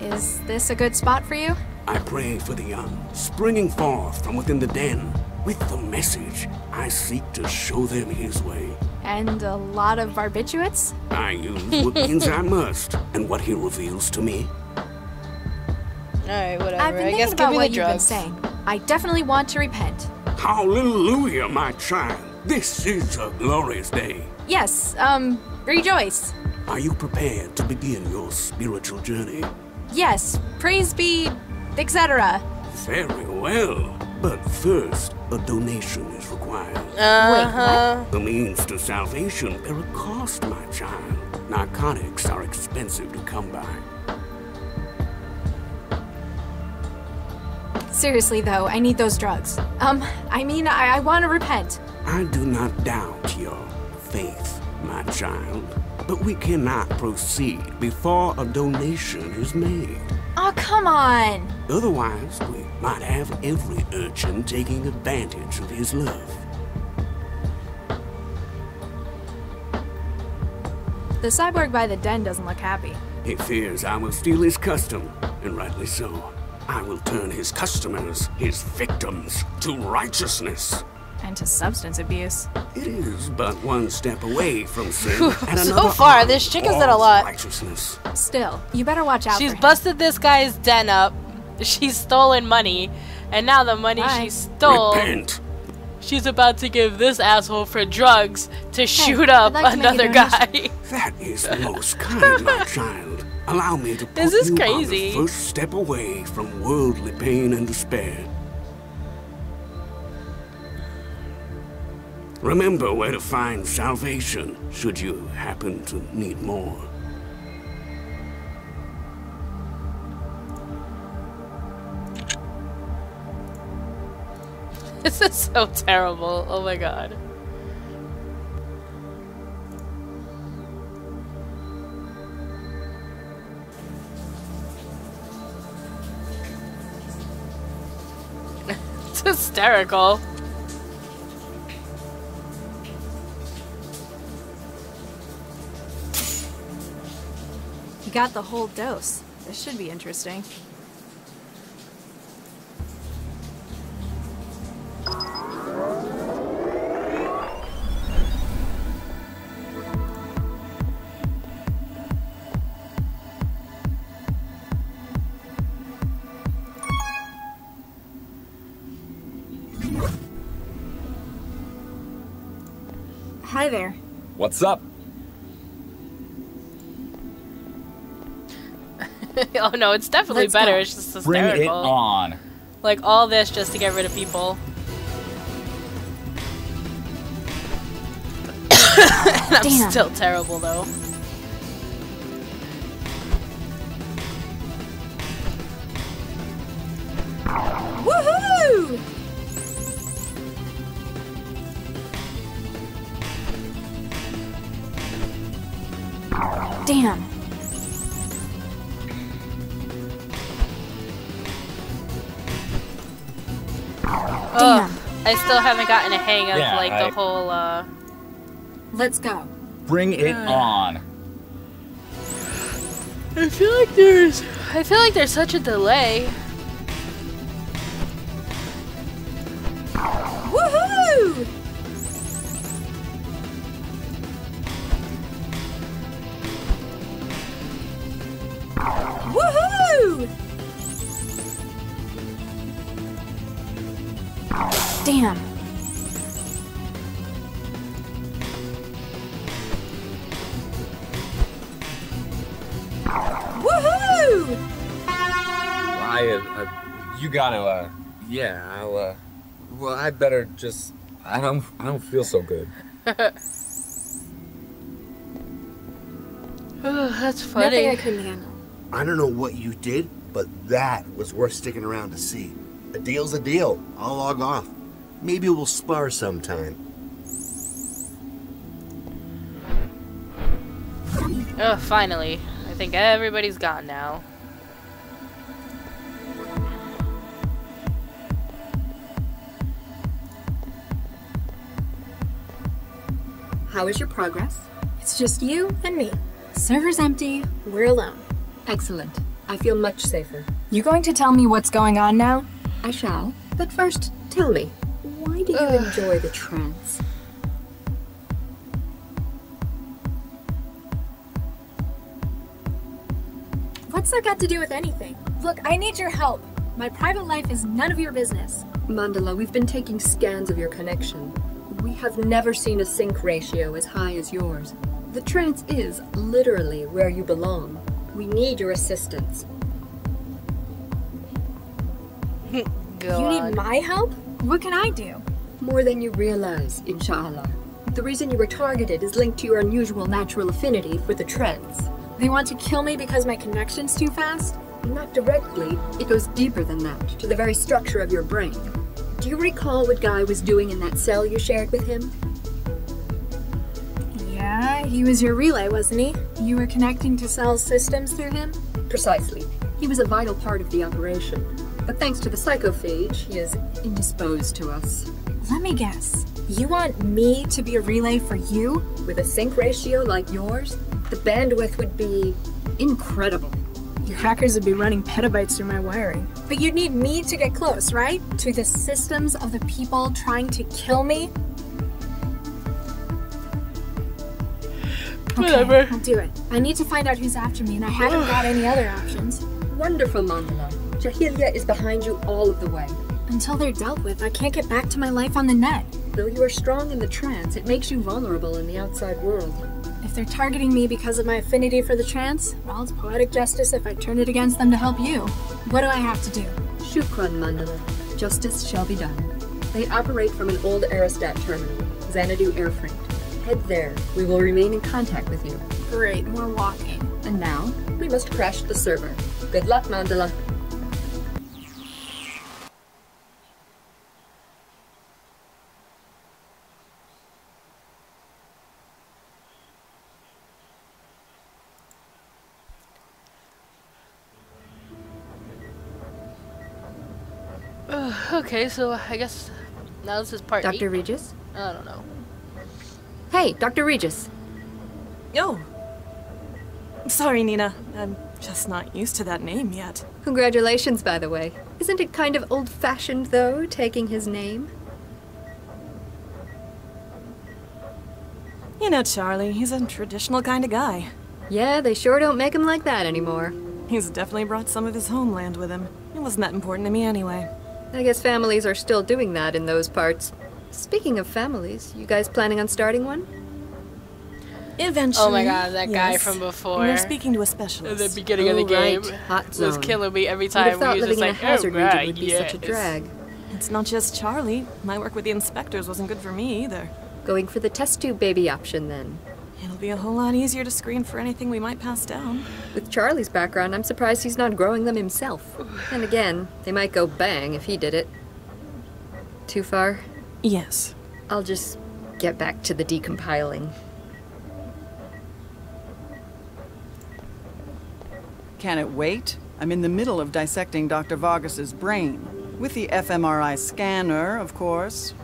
Is this a good spot for you? I pray for the young, springing forth from within the den. With the message, I seek to show them his way. And a lot of barbiturates? I use what means I must, and what he reveals to me. Alright, whatever. I've been I thinking guess about what you've been saying. I definitely want to repent. Hallelujah, my child. This is a glorious day. Yes, um, rejoice. Are you prepared to begin your spiritual journey? Yes, praise be, etc. Very well. But first, a donation is required. Uh-huh. The means to salvation bear a cost, my child. Narcotics are expensive to come by. Seriously, though, I need those drugs. Um, I mean, I, I want to repent. I do not doubt your faith, my child. But we cannot proceed before a donation is made. Oh, come on. Otherwise, we might have every urchin taking advantage of his love. The cyborg by the den doesn't look happy. He fears I will steal his custom, and rightly so. I will turn his customers, his victims, to righteousness. And to substance abuse. It is but one step away from sin and so far, this chick has done a towards lot. Righteousness. Still, you better watch out She's for him. busted this guy's den up. She's stolen money. And now the money Bye. she stole, Repent. she's about to give this asshole for drugs to shoot up like to make a another guy. That is most kind, my child. Allow me to put This is you crazy. on the first step away from worldly pain and despair. Remember where to find salvation should you happen to need more. This is so terrible. Oh my god. it's hysterical. Got the whole dose. This should be interesting. Hi there. What's up? oh no, it's definitely Let's better. go. It's just hysterical. Bring hysterical. it on. Like all this just to get rid of people. I'm Damn. still terrible though. Woohoo! Damn. Ugh, I still haven't gotten a hang of Yeah, like I- the whole uh Let's go. Bring it Uh. on. I feel like there's I feel like there's such a delay. Woohoo! Woohoo! Damn. Woohoo! I, uh, you gotta, uh, yeah, I'll, uh, well, I better just, I don't, I don't feel so good. Oh, that's Nothing funny. I couldn't handle. I don't know what you did, but that was worth sticking around to see. A deal's a deal. I'll log off. Maybe we'll spar sometime. Oh, finally. I think everybody's gone now. How is your progress? It's just you and me. Server's empty. We're alone. Excellent. I feel much safer. You going to tell me what's going on now? I shall. But first, tell me, why do you enjoy the trance? What's that got to do with anything? Look, I need your help. My private life is none of your business. Mandala, we've been taking scans of your connection. We have never seen a sync ratio as high as yours. The trance is literally where you belong. We need your assistance. Go you on. need my help? What can I do? More than you realize, inshallah. The reason you were targeted is linked to your unusual natural affinity for the trance. They want to kill me because my connection's too fast? Not directly, it goes deeper than that, to the very structure of your brain. Do you recall what Guy was doing in that cell you shared with him? Yeah, he was your relay, wasn't he? You were connecting to CEL's systems through him? Precisely. He was a vital part of the operation. But thanks to the psychophage, he is indisposed to us. Let me guess. You want me to be a relay for you? With a sync ratio like yours, the bandwidth would be incredible. Your hackers would be running petabytes through my wiring. But you'd need me to get close, right? To the systems of the people trying to kill me? Whatever. I'll do it. I need to find out who's after me, and I haven't got any other options. Wonderful, Mandala. Jahiliya is behind you all of the way. Until they're dealt with, I can't get back to my life on the net. Though you are strong in the trance, it makes you vulnerable in the outside world. If they're targeting me because of my affinity for the trance, well, it's poetic justice if I turn it against them to help you. What do I have to do? Shukran, Mandala. Justice shall be done. They operate from an old Aerostat terminal, Xanadu Air Freight. Head there. We will remain in contact with you. Great, more walking. And now, we must crash the server. Good luck, Mandala. Okay, so I guess now this is part Dr. eight. Regis? I don't know. Hey, Dr. Regis. Oh. Sorry, Nina. I'm just not used to that name yet. Congratulations, by the way. Isn't it kind of old fashioned, though, taking his name? You know Charlie, he's a traditional kind of guy. Yeah, they sure don't make him like that anymore. He's definitely brought some of his homeland with him. It wasn't that important to me anyway. I guess families are still doing that in those parts. Speaking of families, you guys planning on starting one? Eventually. Oh my god, that guy from before. We're speaking to a At specialist. the beginning of the Oh, game right. Hot was killing me every You'd have thought We living just in a like, hazard oh, region right, would be yes. such a drag. It's not just Charlie. My work with the inspectors wasn't good for me either. Going for the test tube baby option then. It'll be a whole lot easier to screen for anything we might pass down. With Charlie's background, I'm surprised he's not growing them himself. And again, they might go bang if he did it. Too far? Yes. I'll just get back to the decompiling. Can it wait? I'm in the middle of dissecting Dr. Vargas's brain. With the fMRI scanner, of course.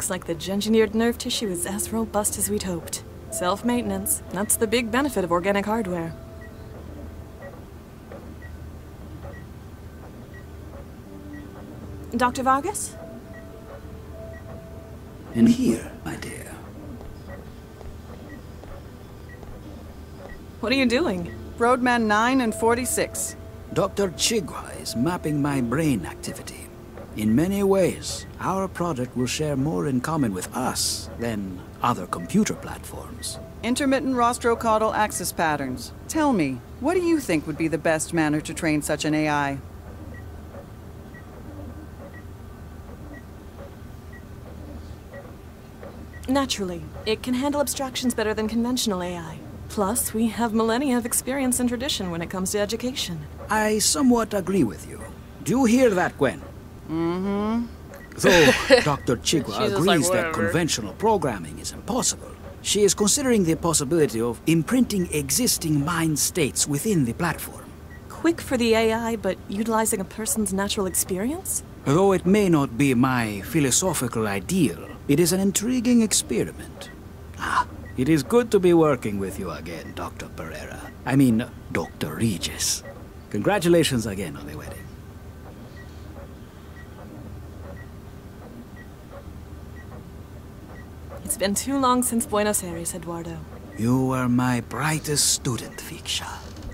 Looks like the engineered nerve tissue is as robust as we'd hoped. Self-maintenance. That's the big benefit of organic hardware. Dr. Vargas? And here, my dear. What are you doing? Brodmann 9 and 46. Dr. Chigwa is mapping my brain activity. In many ways, our product will share more in common with us than other computer platforms. Intermittent rostrocaudal axis patterns. Tell me, what do you think would be the best manner to train such an AI? Naturally, it can handle abstractions better than conventional AI. Plus, we have millennia of experience and tradition when it comes to education. I somewhat agree with you. Do you hear that, Gwen? Mm-hmm. Though Dr. Chigwa agrees like, that conventional programming is impossible, she is considering the possibility of imprinting existing mind states within the platform. Quick for the AI, but utilizing a person's natural experience? Though it may not be my philosophical ideal, it is an intriguing experiment. Ah, it is good to be working with you again, Dr. Pereira. I mean, Dr. Regis. Congratulations again on the wedding. It's been too long since Buenos Aires, Eduardo. You were my brightest student, Viksha.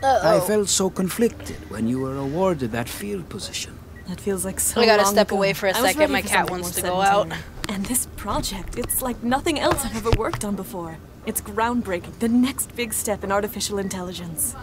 Uh-oh. I felt so conflicted when you were awarded that field position. That feels like so I gotta long step ago. away for a I was second, my cat wants to go out. And this project, it's like nothing else I've ever worked on before. It's groundbreaking, the next big step in artificial intelligence.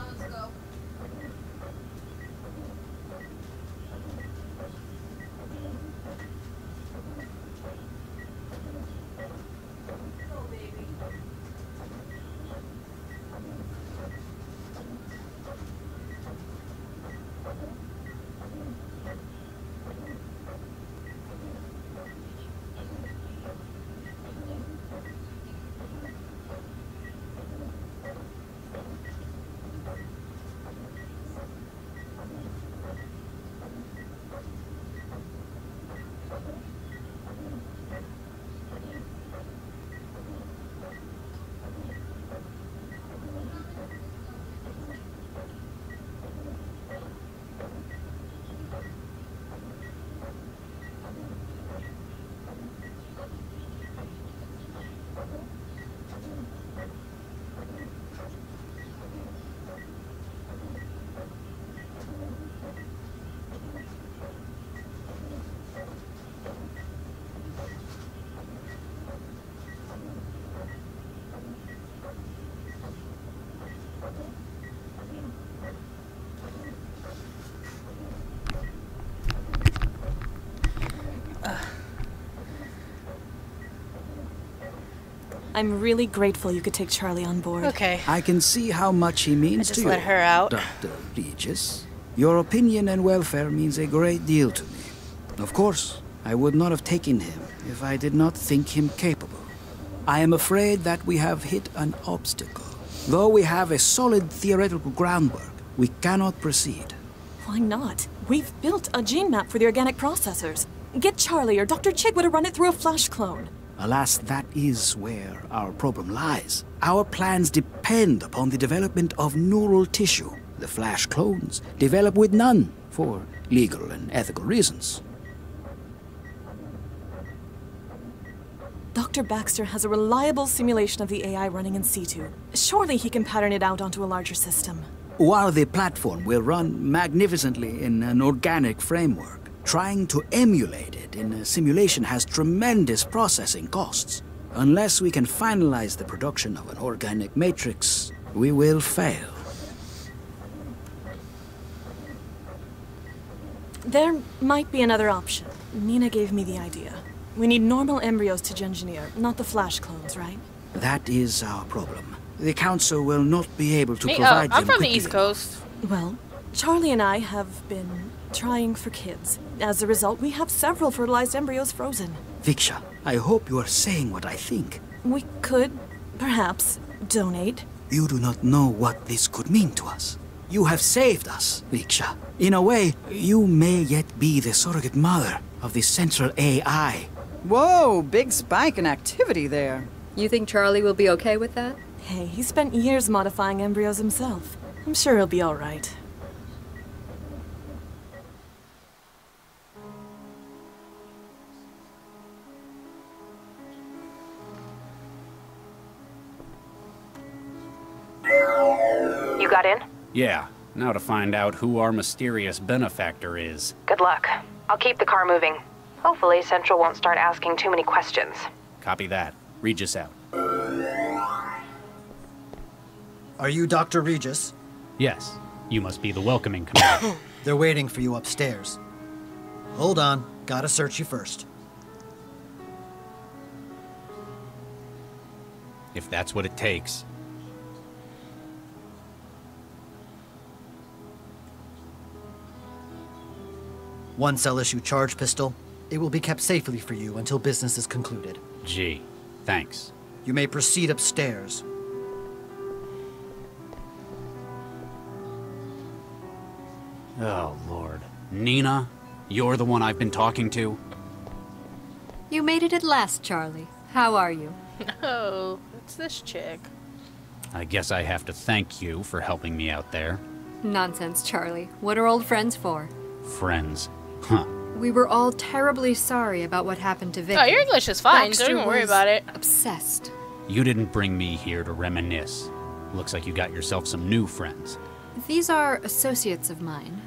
I'm really grateful you could take Charlie on board. Okay. I can see how much he means I to just you. let her out. Dr. Regis. Your opinion and welfare means a great deal to me. Of course, I would not have taken him if I did not think him capable. I am afraid that we have hit an obstacle. Though we have a solid theoretical groundwork, we cannot proceed. Why not? We've built a gene map for the organic processors. Get Charlie or Dr. Chigwa to run it through a flash clone. Alas, that is where our problem lies. Our plans depend upon the development of neural tissue. The flash clones develop with none, for legal and ethical reasons. Dr. Baxter has a reliable simulation of the AI running in situ. Surely he can pattern it out onto a larger system. While the platform will run magnificently in an organic framework, trying to emulate it in a simulation has tremendous processing costs. Unless we can finalize the production of an organic matrix, we will fail. There might be another option. Nina gave me the idea. We need normal embryos to engineer, not the flash clones, right? That is our problem. The Council will not be able to Me, oh, provide uh, I'm them from the East Coast. Well, Charlie and I have been trying for kids. As a result, we have several fertilized embryos frozen. Viksha, I hope you are saying what I think. We could, perhaps, donate. You do not know what this could mean to us. You have saved us, Viksha. In a way, you may yet be the surrogate mother of the central AI. Whoa, big spike in activity there. You think Charlie will be okay with that? Hey, he spent years modifying embryos himself. I'm sure he'll be all right. You got in? Yeah, now to find out who our mysterious benefactor is. Good luck. I'll keep the car moving. Hopefully, Central won't start asking too many questions. Copy that. Regis out. Are you Dr. Regis? Yes, you must be the welcoming committee. They're waiting for you upstairs. Hold on, gotta search you first. if that's what it takes. One CEL issue charge pistol. It will be kept safely for you until business is concluded. Gee, thanks. You may proceed upstairs. Oh, Lord. Nina, you're the one I've been talking to? You made it at last, Charlie. How are you? Oh, it's this chick. I guess I have to thank you for helping me out there. Nonsense, Charlie. What are old friends for? Friends. Huh. We were all terribly sorry about what happened to Vicky. Oh, your English is fine. Baxter Don't even worry about it. Obsessed. You didn't bring me here to reminisce. Looks like you got yourself some new friends. These are associates of mine.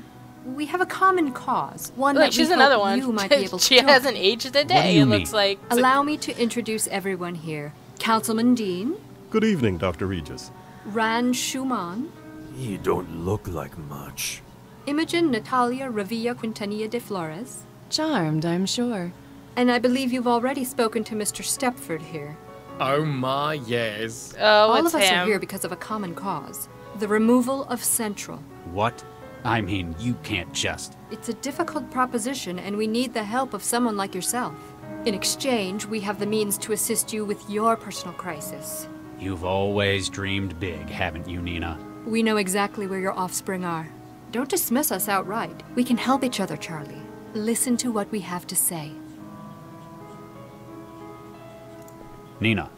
We have a common cause, one Look, that she's we another hope one. you might be able to she join. hasn't aged a day. do you it looks mean? like. Allow me to introduce everyone here. Councilman Dean, Good evening, Dr. Regis. Ran Schumann, You don't look like much. Imogen Natalia Revilla Quintanilla de Flores. Charmed, I'm sure. And I believe you've already spoken to Mr. Stepford here. Oh my, yes. Oh, All it's of us him. are here because of a common cause the removal of Central. What? I mean, you can't just. It's a difficult proposition, and we need the help of someone like yourself. In exchange, we have the means to assist you with your personal crisis. You've always dreamed big, haven't you, Nina? We know exactly where your offspring are. Don't dismiss us outright. We can help each other, Charlie. Listen to what we have to say. Nina,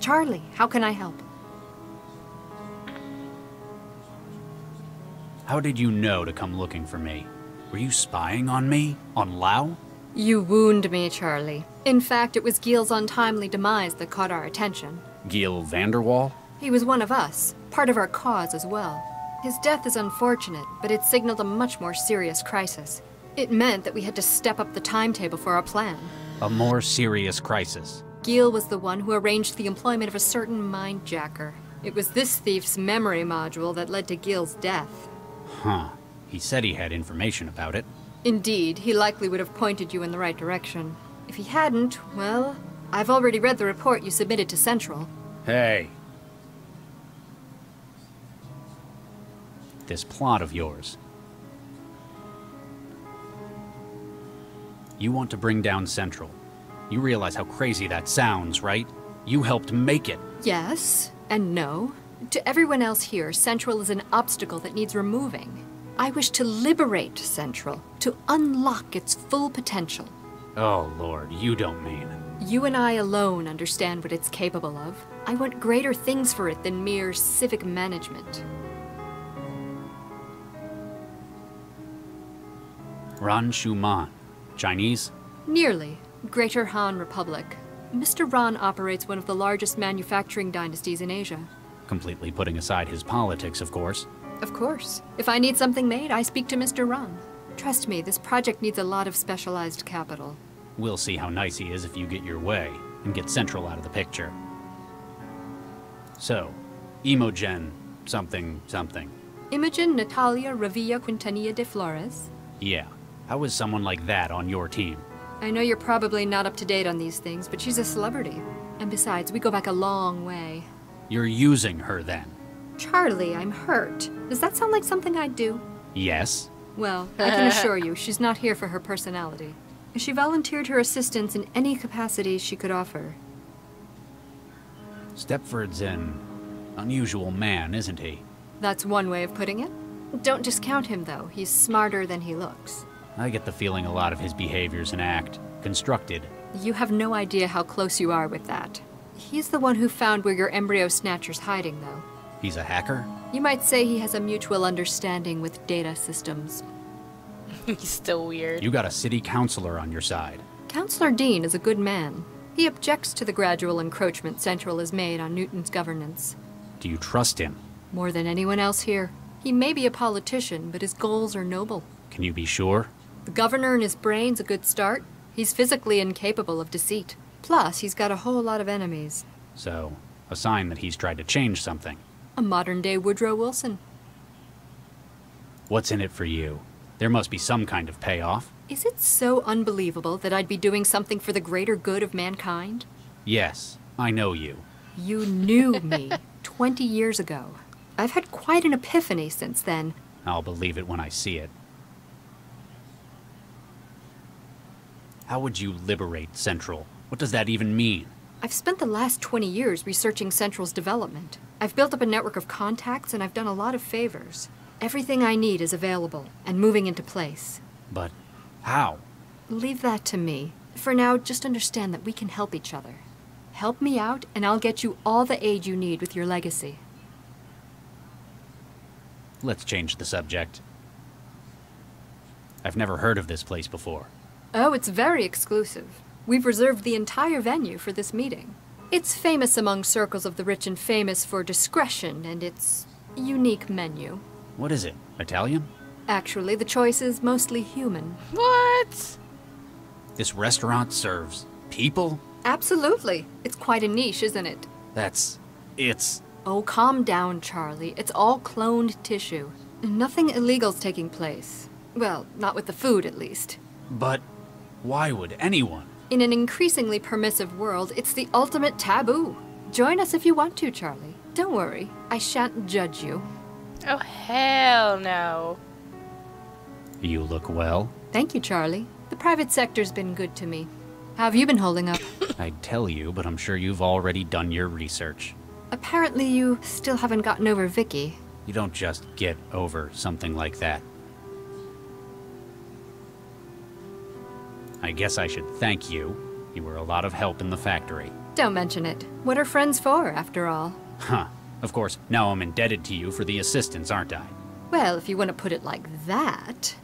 Charlie, how can I help? how did you know to come looking for me? Were you spying on me? On Lao? You wound me, Charlie. In fact, it was Gil's untimely demise that caught our attention. Gil Vanderwall? He was one of us, part of our cause as well. His death is unfortunate, but it signaled a much more serious crisis. It meant that we had to step up the timetable for our plan. A more serious crisis. Gil was the one who arranged the employment of a certain mindjacker. It was this thief's memory module that led to Gil's death. Huh. He said he had information about it. Indeed, he likely would have pointed you in the right direction. If he hadn't, well, I've already read the report you submitted to Central. Hey. This plot of yours. You want to bring down Central. You realize how crazy that sounds, right? You helped make it. Yes, and no. To everyone else here, Central is an obstacle that needs removing. I wish to liberate Central, to unlock its full potential. Oh, Lord, you don't mean. You and I alone understand what it's capable of. I want greater things for it than mere civic management. Ran Shuman. Chinese? Nearly. Greater Han Republic. Mr. Ran operates one of the largest manufacturing dynasties in Asia. Completely putting aside his politics, of course. Of course. If I need something made, I speak to Mr. Ran. Trust me, this project needs a lot of specialized capital. We'll see how nice he is if you get your way and get Central out of the picture. So, Imogen something something. Imogen Natalia Revilla Quintanilla de Flores? Yeah. How is someone like that on your team? I know you're probably not up to date on these things, but she's a celebrity. And besides, we go back a long way. You're using her then? Charlie, I'm hurt. Does that sound like something I'd do? Yes. Well, I can assure you, she's not here for her personality. She volunteered her assistance in any capacity she could offer. Stepford's an unusual man, isn't he? That's one way of putting it. Don't discount him, though. He's smarter than he looks. I get the feeling a lot of his behavior's an act, constructed. You have no idea how close you are with that. He's the one who found where your embryo snatcher's hiding, though. He's a hacker? You might say he has a mutual understanding with data systems. He's still weird. You got a city councilor on your side. Councillor Dean is a good man. He objects to the gradual encroachment Central has made on Newton's governance. Do you trust him? More than anyone else here. He may be a politician, but his goals are noble. Can you be sure? The governor and his brain's a good start. He's physically incapable of deceit. Plus, he's got a whole lot of enemies. So, a sign that he's tried to change something. A modern day Woodrow Wilson. What's in it for you? There must be some kind of payoff. Is it so unbelievable that I'd be doing something for the greater good of mankind? Yes, I know you. You knew me 20 years ago. I've had quite an epiphany since then. I'll believe it when I see it. How would you liberate Central? What does that even mean? I've spent the last 20 years researching Central's development. I've built up a network of contacts and I've done a lot of favors. Everything I need is available and moving into place. But how? Leave that to me. For now, just understand that we can help each other. Help me out, and I'll get you all the aid you need with your legacy. Let's change the subject. I've never heard of this place before. Oh, it's very exclusive. We've reserved the entire venue for this meeting. It's famous among circles of the rich and famous for discretion and its unique menu. What is it? Italian? Actually, the choice is mostly human. What? This restaurant serves people? Absolutely. It's quite a niche, isn't it? That's. it's. Oh, calm down, Charlie. It's all cloned tissue. Nothing illegal's taking place. Well, not with the food, at least. But why would anyone? In an increasingly permissive world, it's the ultimate taboo. Join us if you want to, Charlie. Don't worry, I shan't judge you. Oh, hell no. You look well. Thank you, Charlie. The private sector's been good to me. How have you been holding up? I'd tell you, but I'm sure you've already done your research. Apparently, you still haven't gotten over Vicky. You don't just get over something like that. I guess I should thank you. You were a lot of help in the factory. Don't mention it. What are friends for, after all? Huh. Of course, now I'm indebted to you for the assistance, aren't I? Well, if you want to put it like that.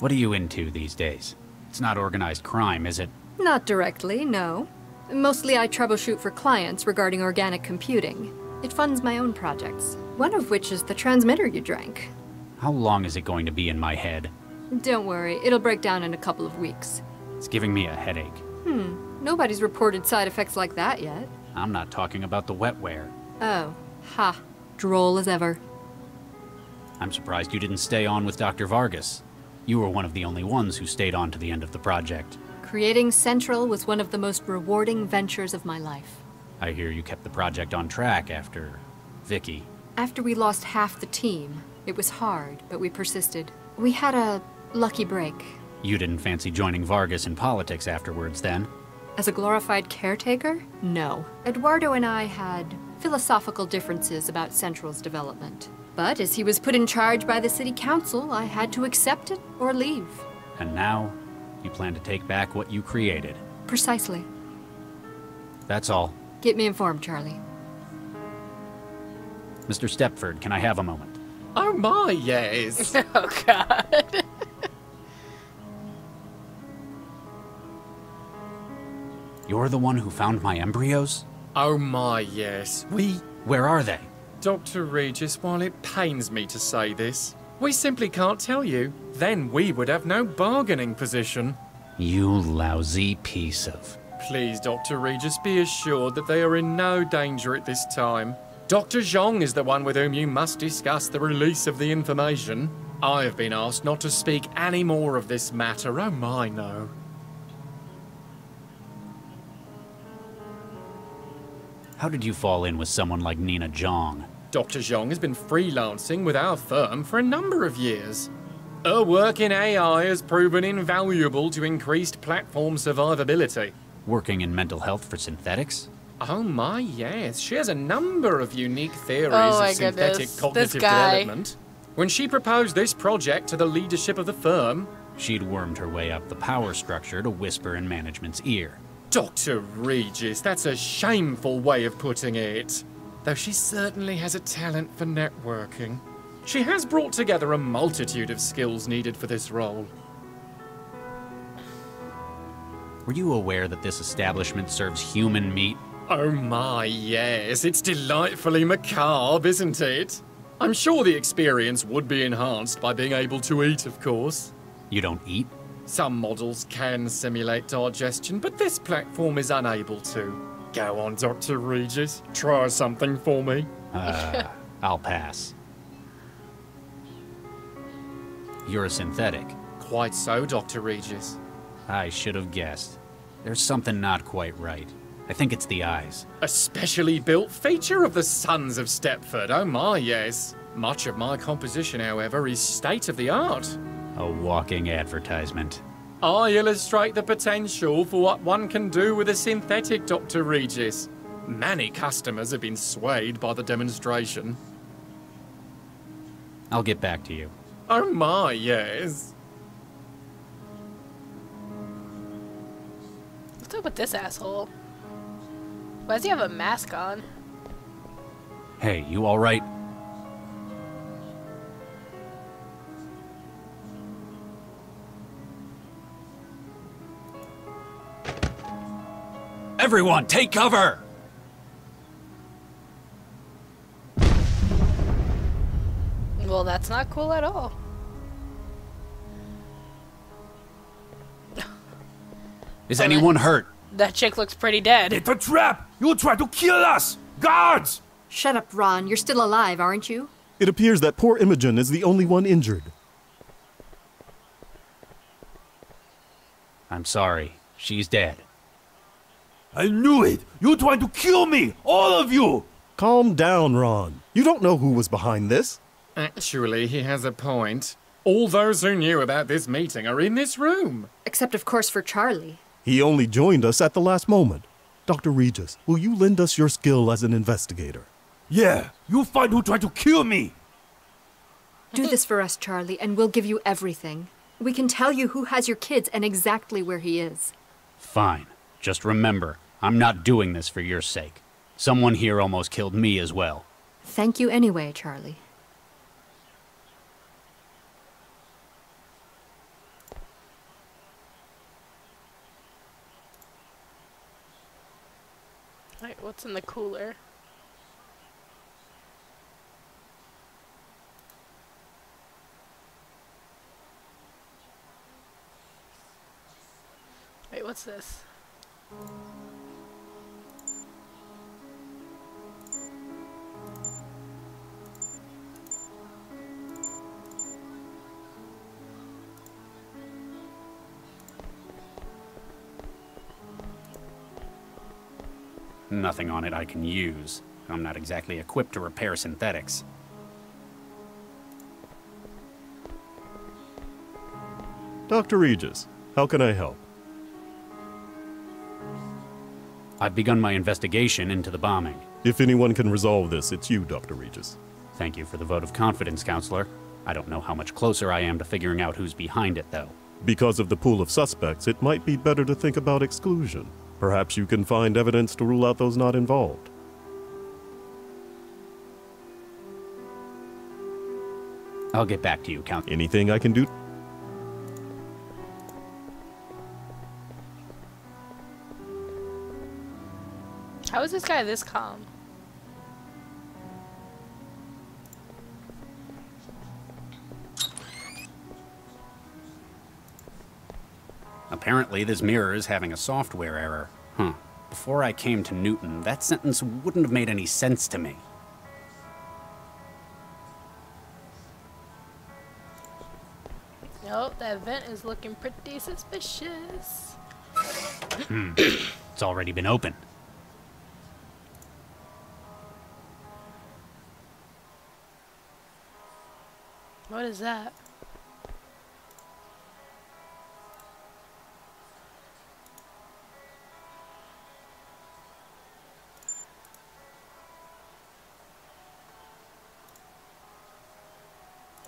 What are you into these days? It's not organized crime, is it? Not directly, no. Mostly I troubleshoot for clients regarding organic computing. It funds my own projects, one of which is the transmitter you drank. How long is it going to be in my head? Don't worry, it'll break down in a couple of weeks. It's giving me a headache. Hmm, nobody's reported side effects like that yet. I'm not talking about the wetware. Oh, ha. Droll as ever. I'm surprised you didn't stay on with Dr. Vargas. You were one of the only ones who stayed on to the end of the project. Creating Central was one of the most rewarding ventures of my life. I hear you kept the project on track after Vicky. After we lost half the team, it was hard, but we persisted. We had a lucky break. You didn't fancy joining Vargas in politics afterwards, then? As a glorified caretaker? No. Eduardo and I had philosophical differences about Central's development. But as he was put in charge by the city council, I had to accept it or leave. And now, you plan to take back what you created. Precisely. That's all. Get me informed, Charlie. Mr. Stepford, can I have a moment? Oh my, yes. oh god. You're the one who found my embryos? Oh my, yes. We... Where are they? Dr. Regis, while it pains me to say this, we simply can't tell you. Then we would have no bargaining position. You lousy piece of... Please, Dr. Regis, be assured that they are in no danger at this time. Dr. Zhang is the one with whom you must discuss the release of the information. I have been asked not to speak any more of this matter. Oh my, no. How did you fall in with someone like Nina Zhang? Dr. Zhang has been freelancing with our firm for a number of years. Her work in AI has proven invaluable to increased platform survivability. Working in mental health for synthetics? Oh my, yes. She has a number of unique theories Oh of synthetic goodness. Cognitive development. When she proposed this project to the leadership of the firm, She'd wormed her way up the power structure to whisper in management's ear. Dr. Regis, that's a shameful way of putting it. Though she certainly has a talent for networking. She has brought together a multitude of skills needed for this role. Were you aware that this establishment serves human meat? Oh my, yes, it's delightfully macabre, isn't it? I'm sure the experience would be enhanced by being able to eat, of course. You don't eat? Some models can simulate digestion, but this platform is unable to. Go on, Dr. Regis. Try something for me. Uh, I'll pass. You're a synthetic. Quite so, Dr. Regis. I should have guessed. There's something not quite right. I think it's the eyes. A specially built feature of the Sons of Stepford. Oh my, yes. Much of my composition, however, is state of the art. A walking advertisement. Ah, I illustrate the potential for what one can do with a synthetic, Dr. Regis. Many customers have been swayed by the demonstration. I'll get back to you. Oh my, yes. What's up with this asshole? Why does he have a mask on? Hey, you alright? Everyone, take cover! Well, that's not cool at all. Is anyone hurt? That chick looks pretty dead. It's a trap! You try to kill us! Guards! Shut up, Ron. You're still alive, aren't you? It appears that poor Imogen is the only one injured. I'm sorry. She's dead. I knew it! You tried to kill me! All of you! Calm down, Ron. You don't know who was behind this. Actually, he has a point. All those who knew about this meeting are in this room. Except, of course, for Charlie. He only joined us at the last moment. Dr. Regis, will you lend us your skill as an investigator? Yeah, you find who tried to kill me! Do this for us, Charlie, and we'll give you everything. We can tell you who has your kids and exactly where he is. Fine. Just remember, I'm not doing this for your sake. Someone here almost killed me as well. Thank you anyway, Charlie. Wait, what's in the cooler? Wait, what's this? Nothing on it I can use. I'm not exactly equipped to repair synthetics. Dr. Regis, how can I help? I've begun my investigation into the bombing. If anyone can resolve this, it's you, Dr. Regis. Thank you for the vote of confidence, Counselor. I don't know how much closer I am to figuring out who's behind it, though. Because of the pool of suspects, it might be better to think about exclusion. Perhaps you can find evidence to rule out those not involved. I'll get back to you, Count. Anything I can do? Is this guy this calm? Apparently, this mirror is having a software error. Huh. Before I came to Newton, that sentence wouldn't have made any sense to me. Nope, that vent is looking pretty suspicious. Hmm. it's already been opened. What is that?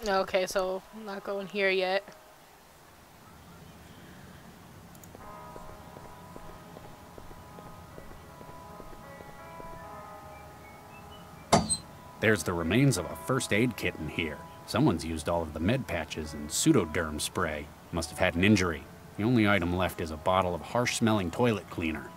Okay, so I'm not going here yet. There's the remains of a first aid kit in here. Someone's used all of the med patches and pseudoderm spray. Must have had an injury. The only item left is a bottle of harsh smelling toilet cleaner.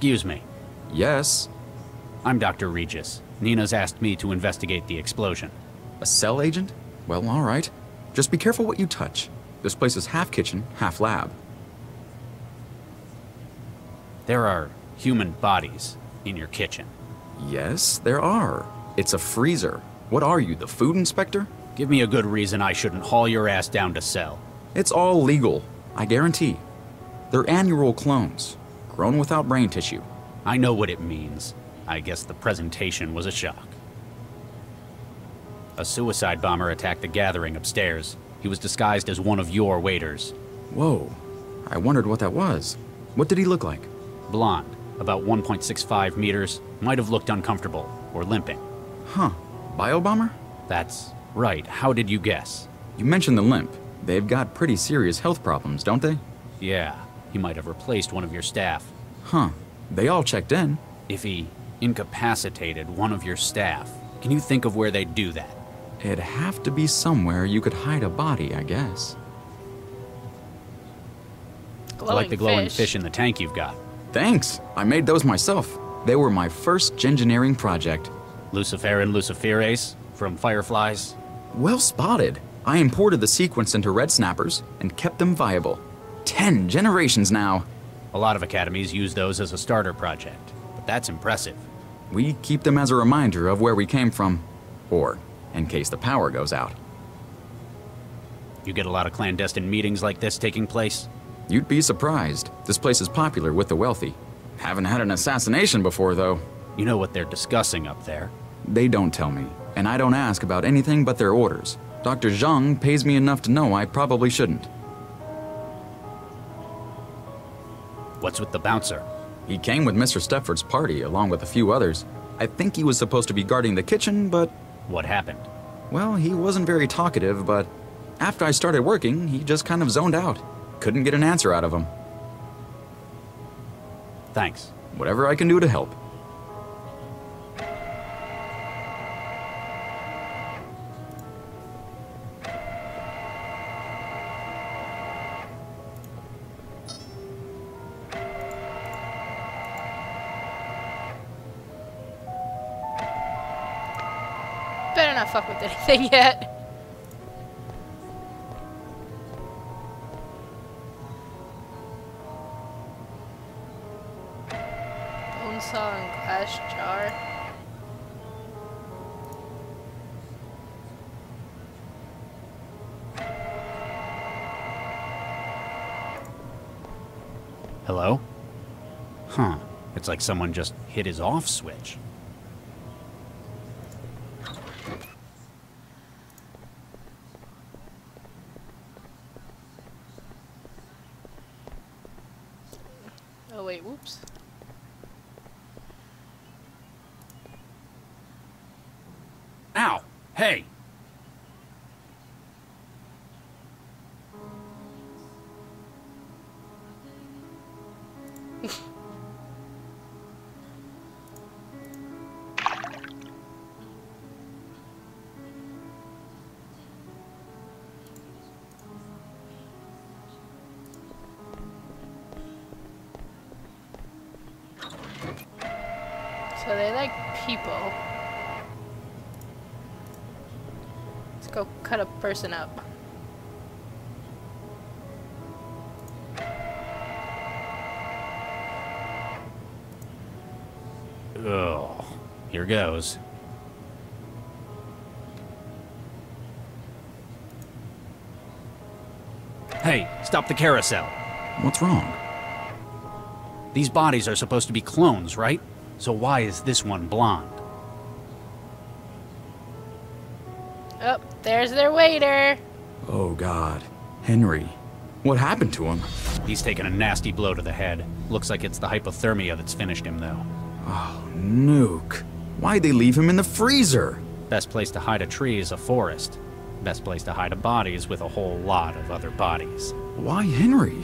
Excuse me. Yes? I'm Dr. Regis. Nina's asked me to investigate the explosion. A CEL agent? Well, alright. Just be careful what you touch. This place is half kitchen, half lab. There are human bodies in your kitchen. Yes, there are. It's a freezer. What are you, the food inspector? Give me a good reason I shouldn't haul your ass down to CEL. It's all legal, I guarantee. They're annual clones, grown without brain tissue. I know what it means. I guess the presentation was a shock. A suicide bomber attacked the gathering upstairs. He was disguised as one of your waiters. Whoa. I wondered what that was. What did he look like? Blonde, about 1.65 meters, might have looked uncomfortable or limping. Huh. Biobomber? That's right. How did you guess? You mentioned the limp. They've got pretty serious health problems, don't they? Yeah, he might have replaced one of your staff. Huh. They all checked in. If he incapacitated one of your staff, can you think of where they'd do that? It'd have to be somewhere you could hide a body, I guess. I like the glowing fish. fish in the tank you've got. Thanks. I made those myself. They were my first engineering project. Luciferin luciferase from fireflies? Well spotted. I imported the sequence into red snappers and kept them viable. Ten generations now. A lot of academies use those as a starter project, but that's impressive. We keep them as a reminder of where we came from, or in case the power goes out. You get a lot of clandestine meetings like this taking place? You'd be surprised. This place is popular with the wealthy. Haven't had an assassination before, though. You know what they're discussing up there? They don't tell me, and I don't ask about anything but their orders. Dr. Zhang pays me enough to know I probably shouldn't. What's with the bouncer? He came with Mr. Stepford's party, along with a few others. I think he was supposed to be guarding the kitchen, but... What happened? Well, he wasn't very talkative, but after I started working, he just kind of zoned out. Couldn't get an answer out of him. Thanks. Whatever I can do to help. Anything yet. Bone saw and glass jar. Hello? Huh. It's like someone just hit his off switch. So they like people. Let's go cut a person up. Ugh. Here goes. Hey, stop the carousel. What's wrong? These bodies are supposed to be clones, right? So why is this one blonde? Oh, there's their waiter. Oh, God. Henry. What happened to him? He's taken a nasty blow to the head. Looks like it's the hypothermia that's finished him, though. Oh, Nuke. Why'd they leave him in the freezer? Best place to hide a tree is a forest. Best place to hide a body is with a whole lot of other bodies. Why Henry?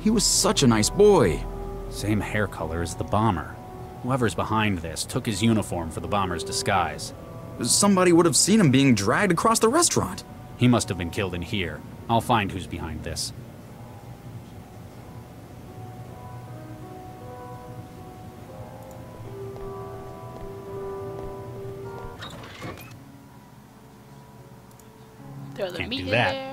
He was such a nice boy. Same hair color as the bomber. Whoever's behind this took his uniform for the bomber's disguise. Somebody would have seen him being dragged across the restaurant. He must have been killed in here. I'll find who's behind this. Can't do in that.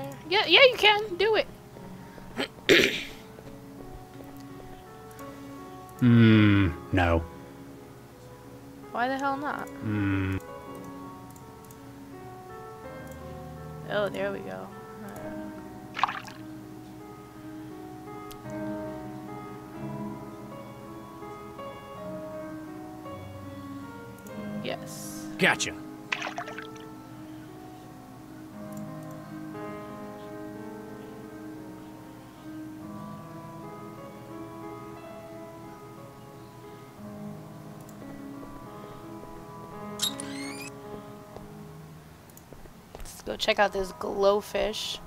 Check out this glowfish.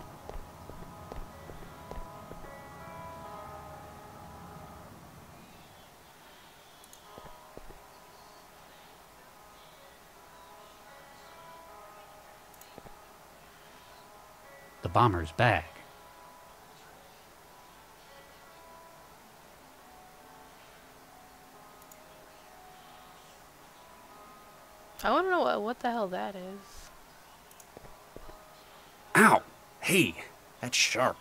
The bomber's back. I want to know what, what the hell that is. Hey, that's sharp.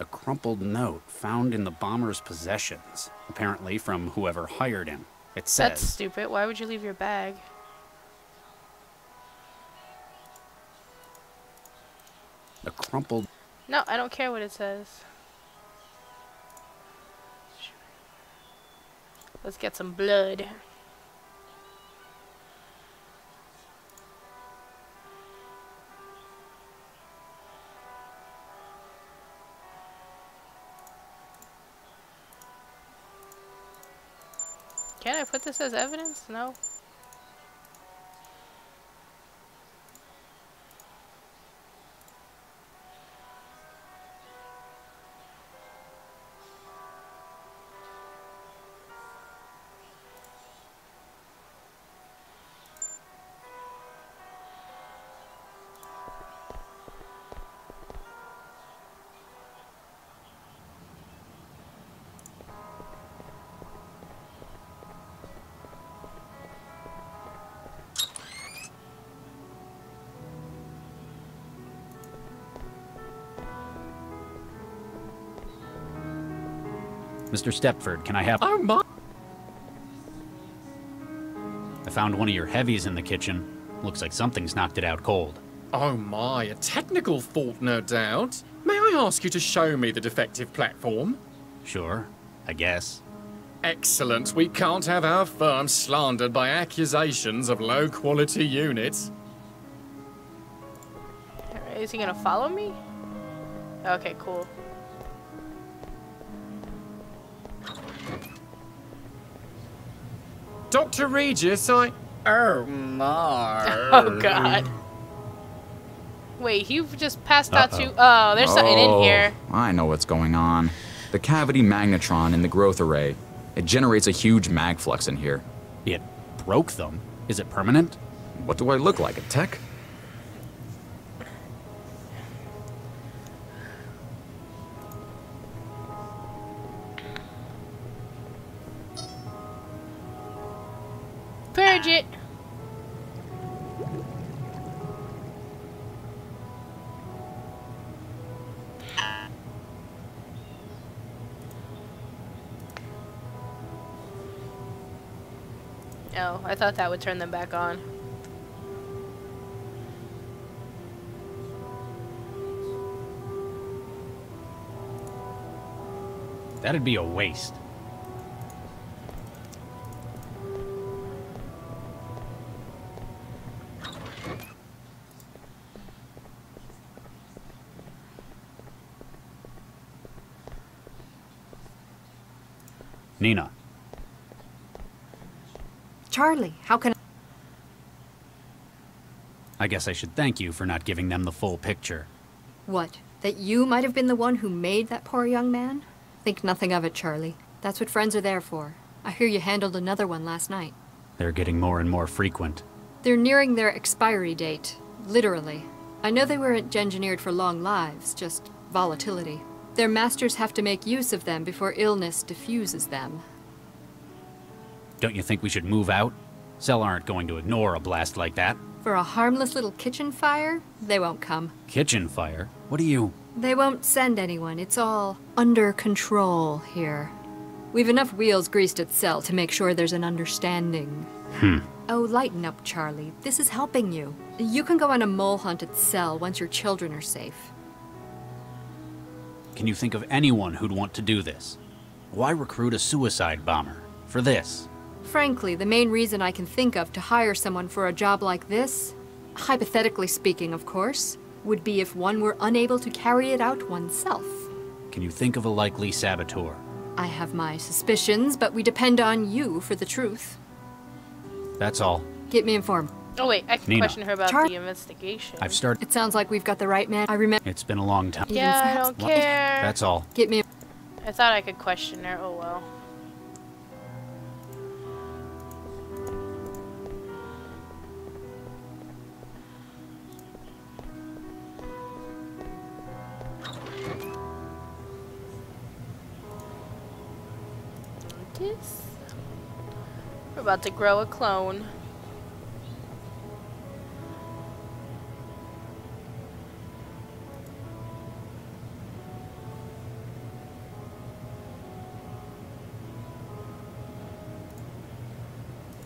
A crumpled note found in the bomber's possessions, apparently from whoever hired him. It says. That's stupid. Why would you leave your bag? A crumpled. No, I don't care what it says. Let's get some blood. I put this as evidence? No. Mr. Stepford, can I have... Oh my... I found one of your heavies in the kitchen. Looks like something's knocked it out cold. Oh my, a technical fault, no doubt. May I ask you to show me the defective platform? Sure, I guess. Excellent. We can't have our firm slandered by accusations of low quality units. Alright, is he gonna follow me? Okay, cool. Dr. Regis, I. Oh my. Oh god. Wait, you've just passed out too. Oh, there's something in Oh, here. I know what's going on. The cavity magnetron in the growth array. It generates a huge mag flux in here. It broke them? Is it permanent? What do I look like, a tech? Thought that would turn them back on. That'd be a waste. Charlie, how can I I guess I should thank you for not giving them the full picture. What? That you might have been the one who made that poor young man? Think nothing of it, Charlie. That's what friends are there for. I hear you handled another one last night. They're getting more and more frequent. They're nearing their expiry date. Literally. I know they weren't engineered for long lives, just volatility. Their masters have to make use of them before illness diffuses them. Don't you think we should move out? CEL aren't going to ignore a blast like that. For a harmless little kitchen fire, they won't come. Kitchen fire? What do you... They won't send anyone. It's all under control here. We've enough wheels greased at CEL to make sure there's an understanding. Hmm. Oh, lighten up, Charlie. This is helping you. You can go on a mole hunt at CEL once your children are safe. Can you think of anyone who'd want to do this? Why recruit a suicide bomber? For this? Frankly, the main reason I can think of to hire someone for a job like this, hypothetically speaking, of course, would be if one were unable to carry it out oneself. Can you think of a likely saboteur? I have my suspicions, but we depend on you for the truth. That's all. Get me informed. Oh wait, I can Nina. question her about Char- the investigation. I've started... It sounds like we've got the right man. I remember. It's been a long time. Yeah, I don't care. That's all. Get me. I thought I could question her. Oh well. We're about to grow a clone.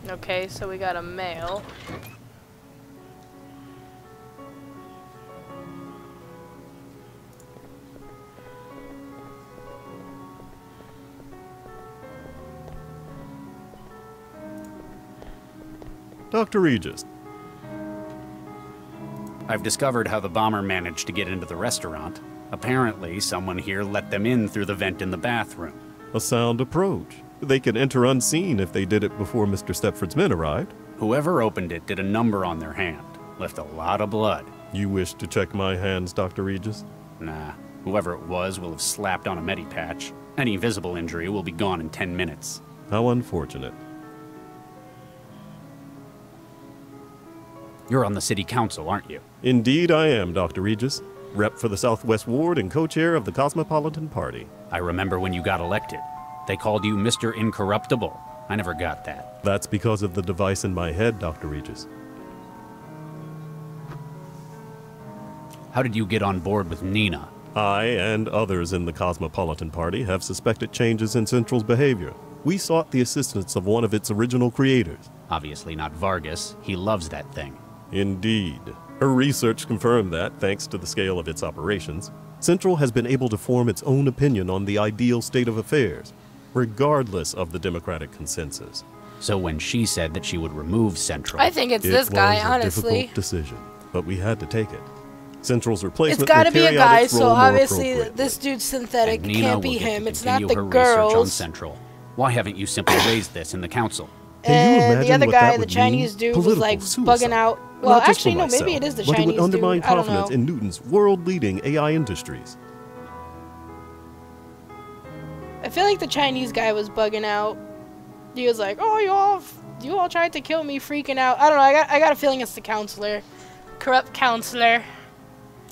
Okay, so we got a male. Dr. Regis, I've discovered how the bomber managed to get into the restaurant. Apparently, someone here let them in through the vent in the bathroom. a sound approach. They could enter unseen if they did it before Mr. Stepford's men arrived. Whoever opened it did a number on their hand. Left a lot of blood. You wish to check my hands, Dr. Regis? Nah, whoever it was will have slapped on a medipatch. Any visible injury will be gone in 10 minutes. How unfortunate. You're on the city council, aren't you? Indeed, I am, Dr. Regis. Rep for the Southwest Ward and co chair of the Cosmopolitan Party. I remember when you got elected. They called you Mr. Incorruptible. I never got that. That's because of the device in my head, Dr. Regis. How did you get on board with Nina? I and others in the Cosmopolitan Party have suspected changes in Central's behavior. We sought the assistance of one of its original creators. Obviously not Vargas. He loves that thing. Indeed. Her research confirmed that, thanks to the scale of its operations, Central has been able to form its own opinion on the ideal state of affairs, regardless of the Democratic consensus. So when she said that she would remove Central, I think it's it this guy, was a honestly. difficult decision, but we had to take it. Central's It's replacement got to be a guy, so obviously this dude's synthetic. It can't be him. It's not the her research on. Central. Why haven't you simply raised this in the council? Can you And the other what guy, that the Chinese mean? dude, was like suicide. bugging out. Well, Not just actually, for no, myself, maybe it is the but it Chinese would undermine dude. I don't confidence in Newton's world-leading AI industries. I feel like the Chinese guy was bugging out. He was like, "Oh, you all, you all tried to kill me, freaking out." I don't know. I got, I got a feeling it's the counselor, corrupt counselor.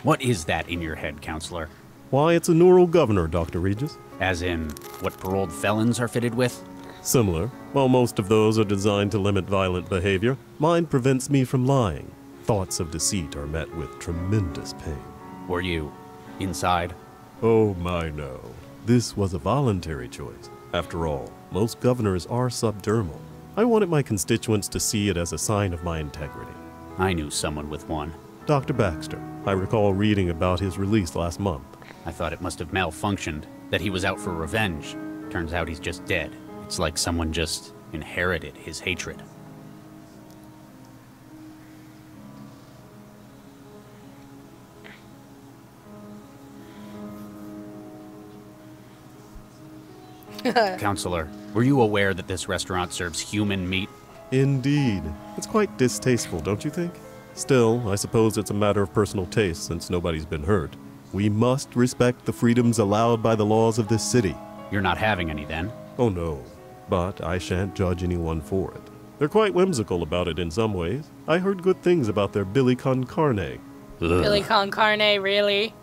What is that in your head, counselor? Why, it's a neural governor, Dr. Regis. As in, what paroled felons are fitted with? Similar. While most of those are designed to limit violent behavior, mine prevents me from lying. Thoughts of deceit are met with tremendous pain. Were you inside? Oh, my no. This was a voluntary choice. After all, most governors are subdermal. I wanted my constituents to see it as a sign of my integrity. I knew someone with one. Dr. Baxter, I recall reading about his release last month. I thought it must have malfunctioned, that he was out for revenge. Turns out he's just dead. It's like someone just inherited his hatred. Counselor, were you aware that this restaurant serves human meat? Indeed. It's quite distasteful, don't you think? Still, I suppose it's a matter of personal taste since nobody's been hurt. We must respect the freedoms allowed by the laws of this city. You're not having any then? Oh no, but I shan't judge anyone for it. They're quite whimsical about it in some ways. I heard good things about their Billy con carne. Billy con carne, really?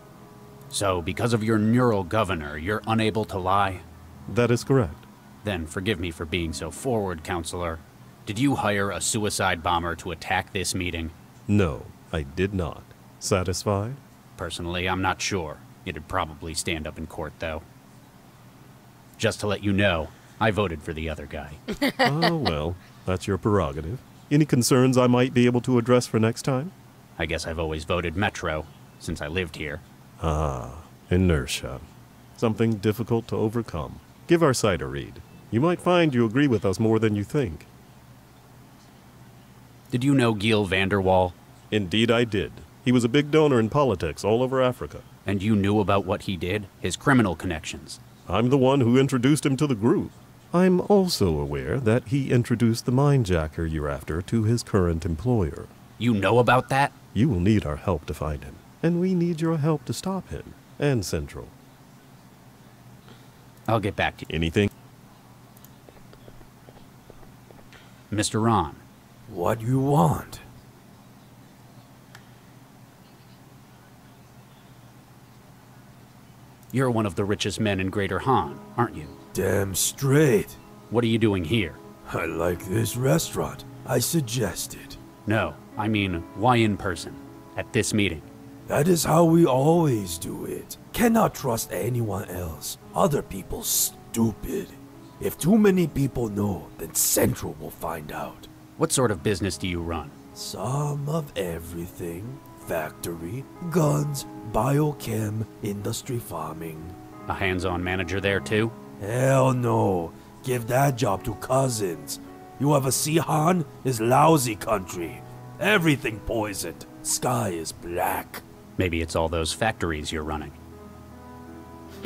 So, because of your neural governor, you're unable to lie? That is correct. Then forgive me for being so forward, counselor. Did you hire a suicide bomber to attack this meeting? No, I did not. Satisfied? Personally, I'm not sure. It'd probably stand up in court, though. Just to let you know, I voted for the other guy. oh, well, that's your prerogative. Any concerns I might be able to address for next time? I guess I've always voted Metro, since I lived here. Ah, inertia. Something difficult to overcome. Give our site a read. You might find you agree with us more than you think. Did you know Gil Vanderwall? Indeed, I did. He was a big donor in politics all over Africa. And you knew about what he did? His criminal connections? I'm the one who introduced him to the group. I'm also aware that he introduced the mindjacker you're after to his current employer. You know about that? You will need our help to find him, and we need your help to stop him and Central. I'll get back to you. Anything? Mr. Ron. What you want? You're one of the richest men in Greater Han, aren't you? Damn straight. What are you doing here? I like this restaurant. I suggest it. No, I mean, why in person? At this meeting? That is how we always do it. Cannot trust anyone else. Other people stupid. If too many people know, then Central will find out. What sort of business do you run? Some of everything. Factory, guns, biochem, industry farming. A hands-on manager there too? Hell no. Give that job to cousins. You have a Sihan is lousy country. Everything poisoned. Sky is black. Maybe it's all those factories you're running.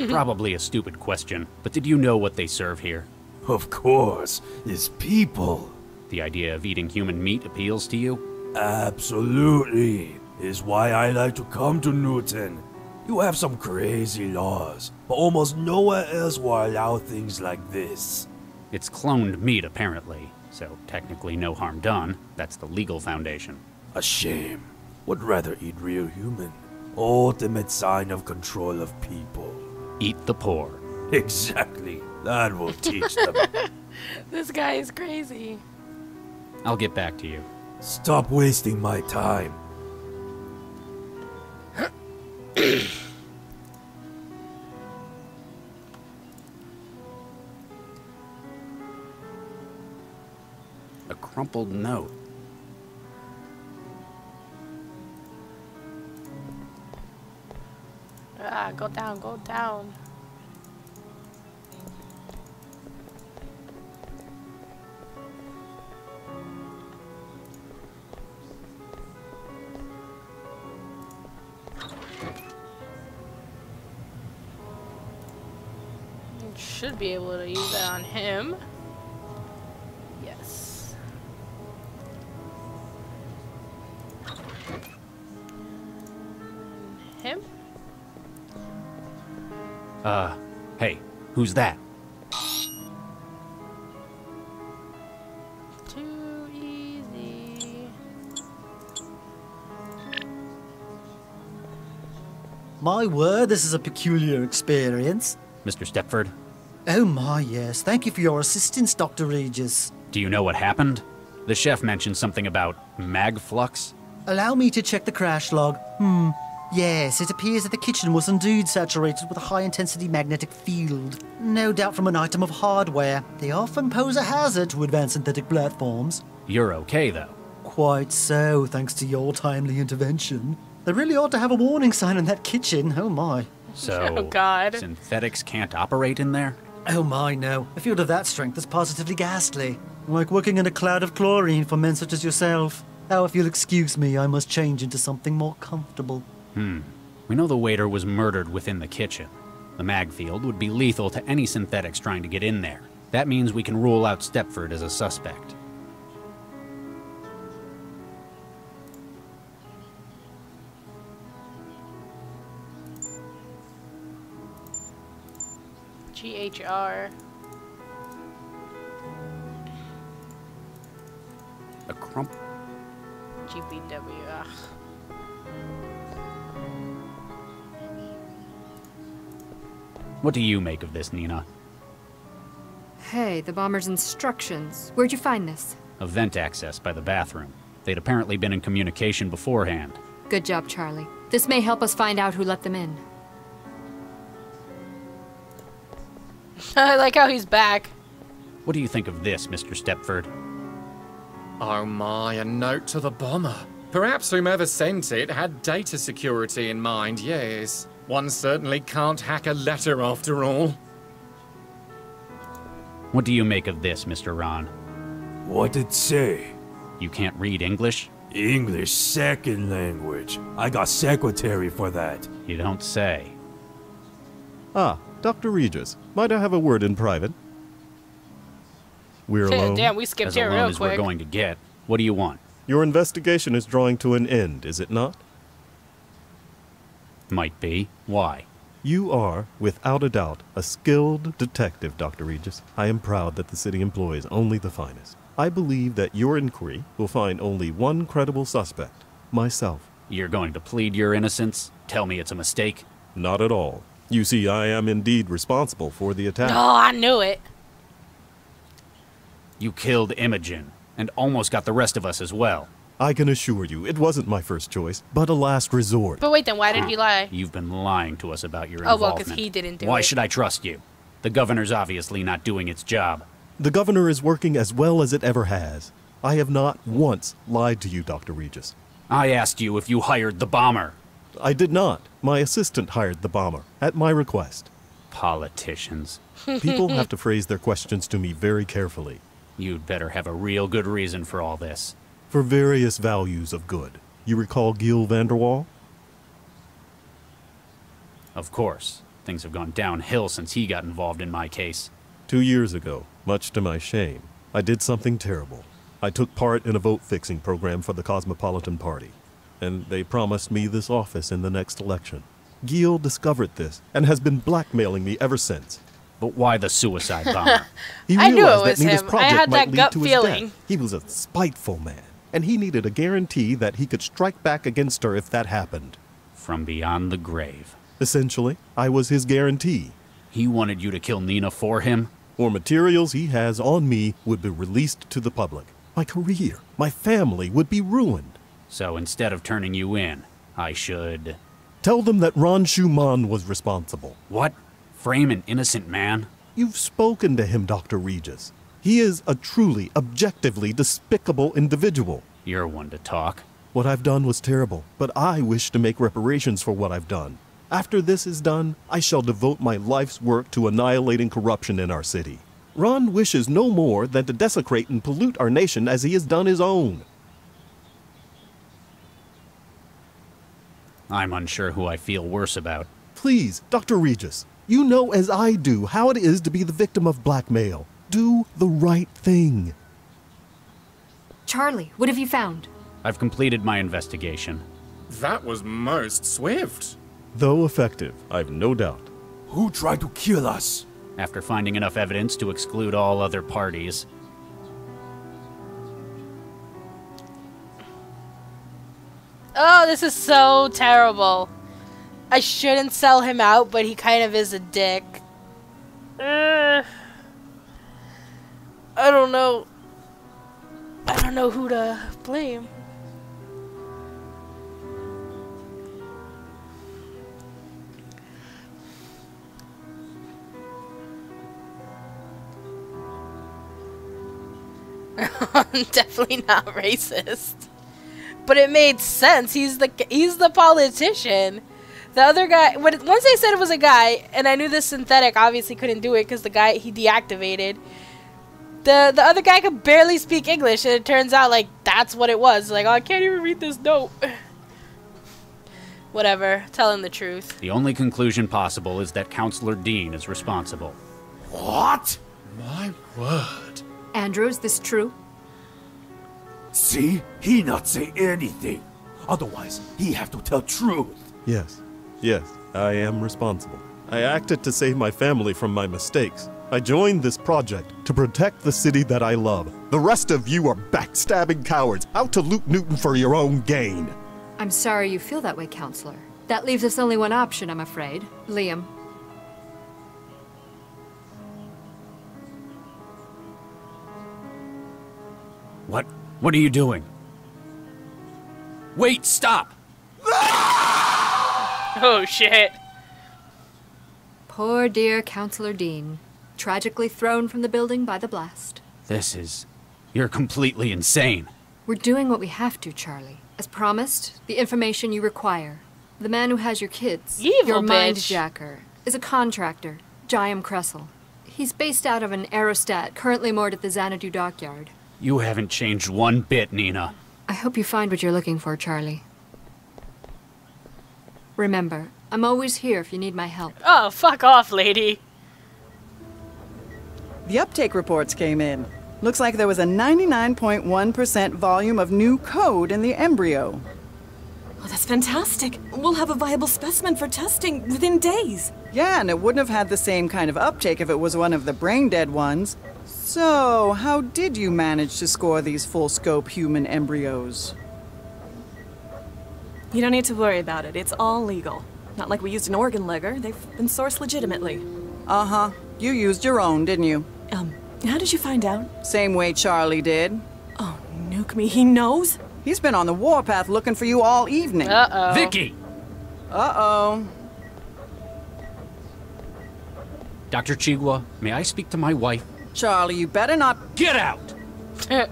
Probably a stupid question, but did you know what they serve here? Of course, is people. The idea of eating human meat appeals to you? Absolutely. Is why I like to come to Newton. You have some crazy laws, but almost nowhere else will allow things like this. It's cloned meat, apparently, so technically no harm done. That's the legal foundation. A shame. Would rather eat real human. Ultimate sign of control of people. Eat the poor. Exactly. That will teach them. This guy is crazy. I'll get back to you. Stop wasting my time. A crumpled note. Ah, go down, go down. Should be able to use that on him. Yes. Him? Uh, hey, who's that? Too easy. My word, this is a peculiar experience. Mr. Stepford, Oh my, yes. Thank you for your assistance, Dr. Regis. do you know what happened? The chef mentioned something about magflux. Allow me to check the crash log. Hmm. Yes, it appears that the kitchen was indeed saturated with a high intensity magnetic field. No doubt from an item of hardware. They often pose a hazard to advanced synthetic platforms. You're okay, though. Quite so, thanks to your timely intervention. They really ought to have a warning sign in that kitchen. Oh my. So, Oh, God. synthetics can't operate in there? Oh my, no. A field of that strength is positively ghastly. Like working in a cloud of chlorine for men such as yourself. Now, if you'll excuse me, I must change into something more comfortable. Hmm. We know the waiter was murdered within the kitchen. The mag field would be lethal to any synthetics trying to get in there. That means we can rule out Stepford as a suspect. GHR. A crump. GBW. Ugh. What do you make of this, Nina? Hey, the bomber's instructions. Where'd you find this? A vent access by the bathroom. They'd apparently been in communication beforehand. Good job, Charlie. This may help us find out who let them in. I like how he's back. What do you think of this, Mr. Stepford? Oh my, a note to the bomber. Perhaps whomever sent it had data security in mind, yes. One certainly can't hack a letter after all. What do you make of this, Mr. Ron? What did it say? You can't read English? English second language. I got secretary for that. You don't say. Ah, Dr. Regis, might I have a word in private? We're alone. Damn, we skipped as here alone real as quick. we're going to get. What do you want? Your investigation is drawing to an end, is it not? Might be. Why? You are, without a doubt, a skilled detective, Dr. Regis. I am proud that the city employs only the finest. I believe that your inquiry will find only one credible suspect myself. You're going to plead your innocence? Tell me it's a mistake? Not at all. You see, I am indeed responsible for the attack. Oh, I knew it. You killed Imogen, and almost got the rest of us as well. I can assure you, it wasn't my first choice, but a last resort. But wait, then why did he lie? You've been lying to us about your Oh, involvement. well, 'cause he didn't do Why it. Why should I trust you? The governor's obviously not doing its job. The governor is working as well as it ever has. I have not once lied to you, Dr. Regis. I asked you if you hired the bomber. I did not. My assistant hired the bomber, at my request. Politicians. People have to phrase their questions to me very carefully. You'd better have a real good reason for all this. For various values of good. You recall Gil Vanderwall? Of course. Things have gone downhill since he got involved in my case. Two years ago, much to my shame, I did something terrible. I took part in a vote fixing program for the Cosmopolitan Party, and they promised me this office in the next election. Gil discovered this and has been blackmailing me ever since. But why the suicide bomber? He I knew it realized was that Nina's him. I project had might that lead gut to his feeling. death. He was a spiteful man, and he needed a guarantee that he could strike back against her if that happened. From beyond the grave. Essentially, I was his guarantee. He wanted you to kill Nina for him? Or materials he has on me would be released to the public. My career, my family would be ruined. So instead of turning you in, I should. Tell them that Ron Schumann was responsible. What? Frame an innocent man? You've spoken to him, Dr. Regis. He is a truly, objectively despicable individual. You're one to talk. What I've done was terrible, but I wish to make reparations for what I've done. After this is done, I shall devote my life's work to annihilating corruption in our city. Ron wishes no more than to desecrate and pollute our nation as he has done his own. I'm unsure who I feel worse about. Please, Dr. Regis, you know as I do how it is to be the victim of blackmail. Do the right thing. Charlie, what have you found? I've completed my investigation. That was most swift. Though effective, I've no doubt. Who tried to kill us? After finding enough evidence to exclude all other parties, Oh, this is so terrible. I shouldn't sell him out, but he kind of is a dick. Uh, I don't know. I don't know who to blame. I'm definitely not racist. But it made sense. He's the he's the politician. The other guy, when once they said it was a guy, and I knew this synthetic obviously couldn't do it because the guy he deactivated. The the other guy could barely speak English, and it turns out like that's what it was. Like, oh, I can't even read this note. Whatever, tell him the truth. the only conclusion possible is that Counselor Dean is responsible. What? My word. Andrew, is this true? See? He not say anything. Otherwise, he have to tell truth. Yes, yes, I am responsible. I acted to save my family from my mistakes. I joined this project to protect the city that I love. The rest of you are backstabbing cowards out to loot Newton for your own gain. I'm sorry you feel that way, Counselor. That leaves us only one option, I'm afraid. Liam. What? What are you doing? Wait, stop! Oh shit. Poor dear Counselor Dean. Tragically thrown from the building by the blast. This is. You're completely insane. We're doing what we have to, Charlie. As promised, the information you require. The man who has your kids, Evil your mind jacker, is a contractor, Jayam Kressel. He's based out of an aerostat currently moored at the Xanadu dockyard. You haven't changed one bit, Nina. I hope you find what you're looking for, Charlie. Remember, I'm always here if you need my help. Oh, fuck off, lady. The uptake reports came in. Looks like there was a 99.1% volume of new code in the embryo. Oh, that's fantastic. We'll have a viable specimen for testing within days. Yeah, and it wouldn't have had the same kind of uptake if it was one of the brain dead ones. So, how did you manage to score these full scope human embryos? You don't need to worry about it. It's all legal. Not like we used an organ legger. They've been sourced legitimately. Uh huh. You used your own, didn't you? Um, how did you find out? Same way Charlie did. Oh, nuke me. He knows? He's been on the warpath looking for you all evening. Uh oh. Vicky! Uh oh. Dr. Chigwa, may I speak to my wife? Charlie, you better not. Get out! Eh.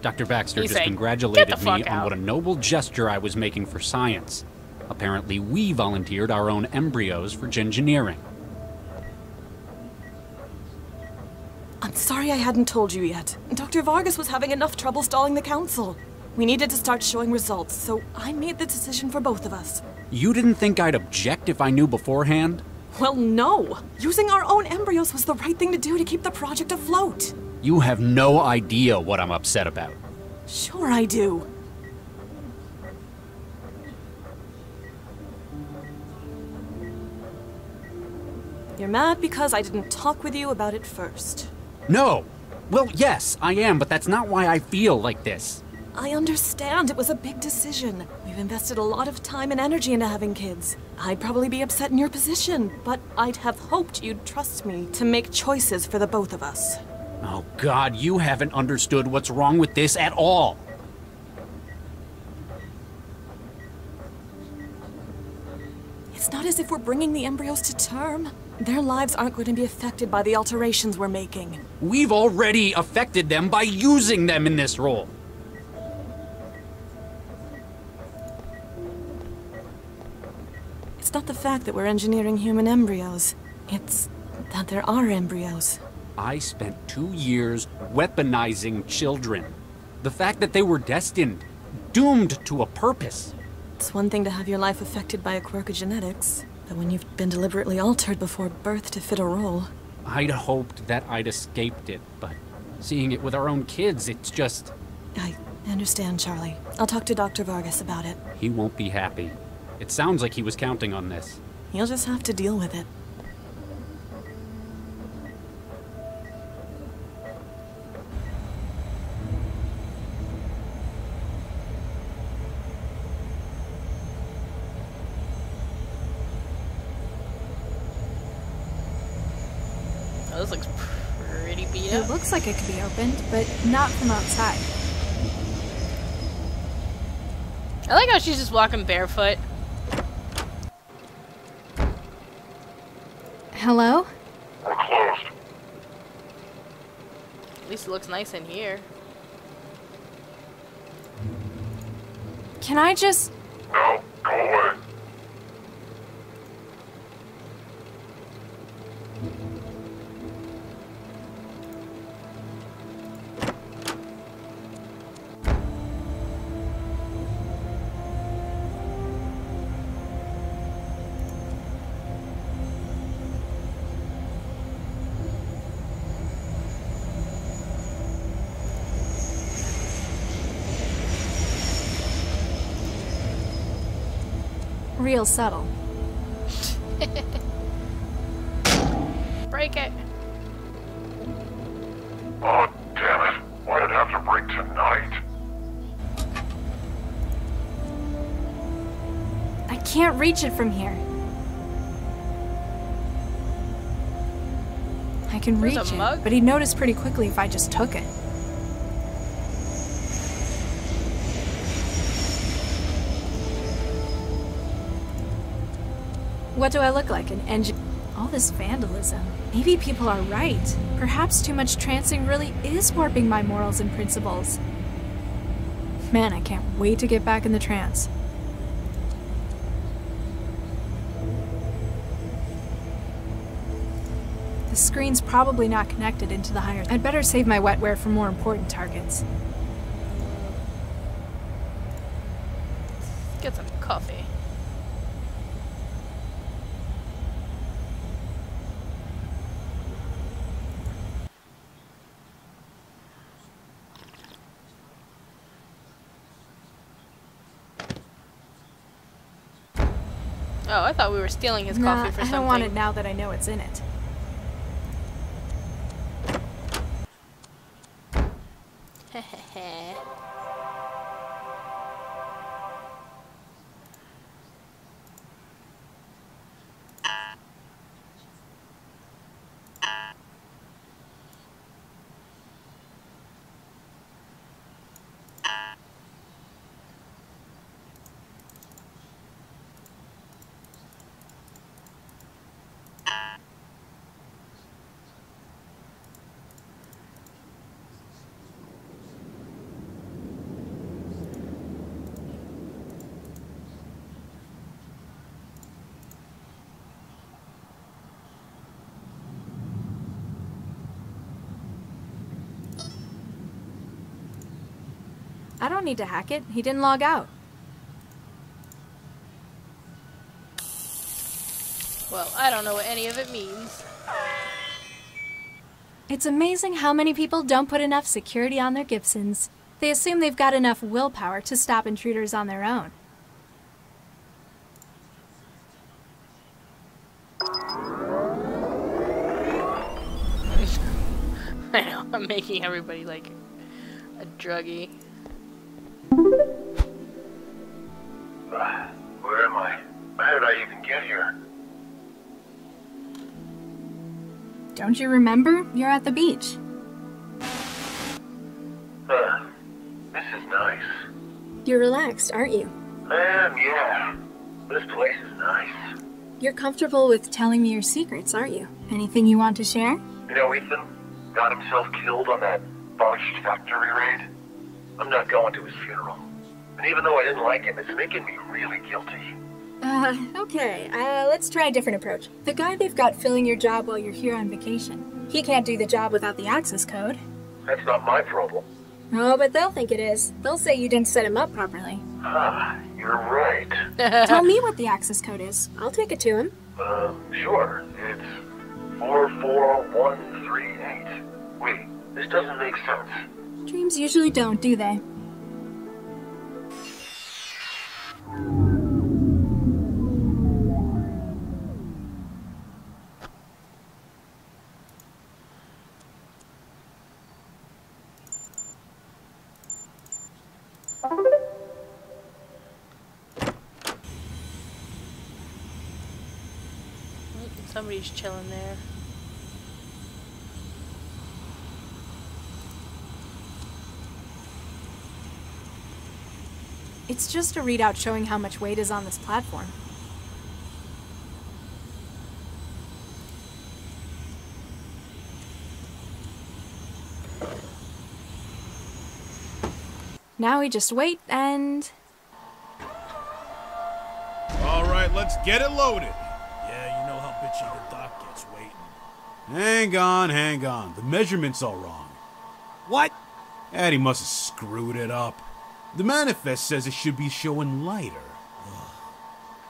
Dr. Baxter He's just saying, congratulated me on out." what a noble gesture I was making for science. Apparently, we volunteered our own embryos for engineering. I'm sorry I hadn't told you yet. Dr. Vargas was having enough trouble stalling the council. We needed to start showing results, so I made the decision for both of us. You didn't think I'd object if I knew beforehand? Well, no. Using our own embryos was the right thing to do to keep the project afloat. You have no idea what I'm upset about. Sure I do. You're mad because I didn't talk with you about it first. No! Well, yes, I am, but that's not why I feel like this. I understand it was a big decision. We've invested a lot of time and energy into having kids. I'd probably be upset in your position, but I'd have hoped you'd trust me to make choices for the both of us. Oh, God, you haven't understood what's wrong with this at all. It's not as if we're bringing the embryos to term. Their lives aren't going to be affected by the alterations we're making. We've already affected them by using them in this role. It's not the fact that we're engineering human embryos. It's that there are embryos. I spent two years weaponizing children. The fact that they were destined, doomed to a purpose. It's one thing to have your life affected by a quirk of genetics, but when you've been deliberately altered before birth to fit a role. I'd hoped that I'd escaped it, but seeing it with our own kids, it's just. I understand, Charlie. I'll talk to Dr. Vargas about it. He won't be happy. It sounds like he was counting on this. You'll just have to deal with it. Oh, this looks pretty beat up. It looks like it could be opened, but not from outside. I like how she's just walking barefoot. Hello? We're closed. At least it looks nice in here. Can I just. No, real subtle? Break it. Oh, damn it. Why did it have to break tonight? I can't reach it from here. I can There's reach it, mug? but he'd notice pretty quickly if I just took it. What do I look like? An engine? All this vandalism. Maybe people are right. Perhaps too much trancing really is warping my morals and principles. Man, I can't wait to get back in the trance. The screen's probably not connected into the higher. I'd better save my wetware for more important targets. Get some coffee. Oh, I thought we were stealing his Nah, coffee for I something. don't want it now that I know it's in it. Don't need to hack it. He didn't log out. Well, I don't know what any of it means. It's amazing how many people don't put enough security on their Gibsons. They assume they've got enough willpower to stop intruders on their own. I know, I'm making everybody like a druggie. Don't you remember? You're at the beach. Uh, this is nice. You're relaxed, aren't you? I am, yeah. This place is nice. You're comfortable with telling me your secrets, aren't you? Anything you want to share? You know, Ethan got himself killed on that botched factory raid. I'm not going to his funeral. And even though I didn't like him, it's making me really guilty. Uh, okay. Uh, let's try a different approach. The guy they've got filling your job while you're here on vacation. He can't do the job without the access code. That's not my problem. Oh, but they'll think it is. They'll say you didn't set him up properly. Ah, you're right. Tell me what the access code is. I'll take it to him. Um, sure. It's 44138. Wait, this doesn't make sense. Dreams usually don't, do they? Somebody's chilling there. It's just a readout showing how much weight is on this platform. Now we just wait and... All right, let's get it loaded. Yeah, you know how bitchy the doc gets waiting. Hang on, hang on. The measurement's all wrong. What? Addy must have screwed it up. The manifest says it should be showing lighter.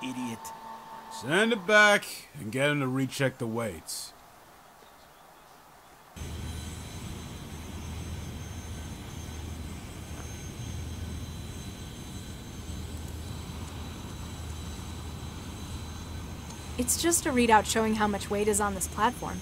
Idiot. Send it back and get him to recheck the weights. It's just a readout showing how much weight is on this platform.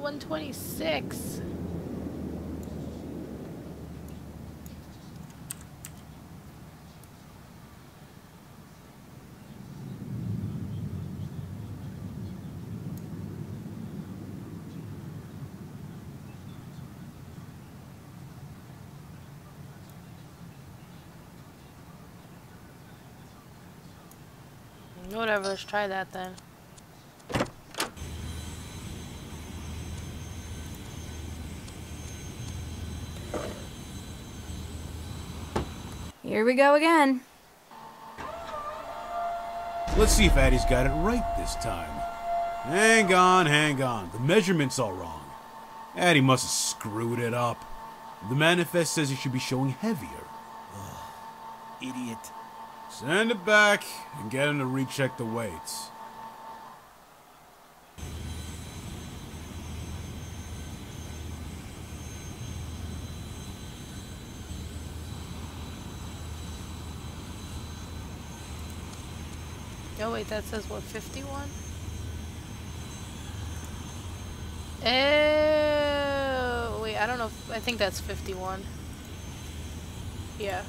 126. Whatever, let's try that then. Here we go again. Let's see if Addy's got it right this time. Hang on, hang on. The measurement's all wrong. Addy must have screwed it up. The manifest says it should be showing heavier. Idiot. Send it back and get him to recheck the weights. Oh wait, that says what, 51? Oh, eh, wait, I don't know if, I think that's 51. Yeah.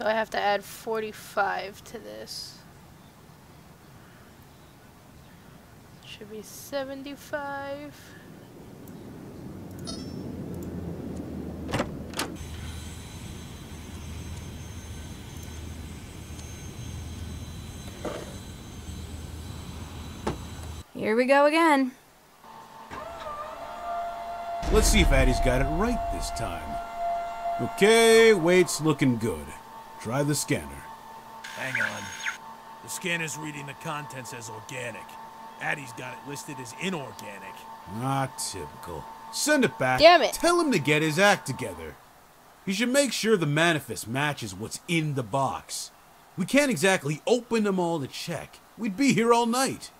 So I have to add 45 to this. Should be 75. Here we go again. Let's see if Addie's got it right this time. Okay, weight's looking good. Try the scanner. Hang on. The scanner's reading the contents as organic. Addy's got it listed as inorganic. Not typical. Send it back. Damn it. Tell him to get his act together. He should make sure the manifest matches what's in the box. We can't exactly open them all to check. We'd be here all night.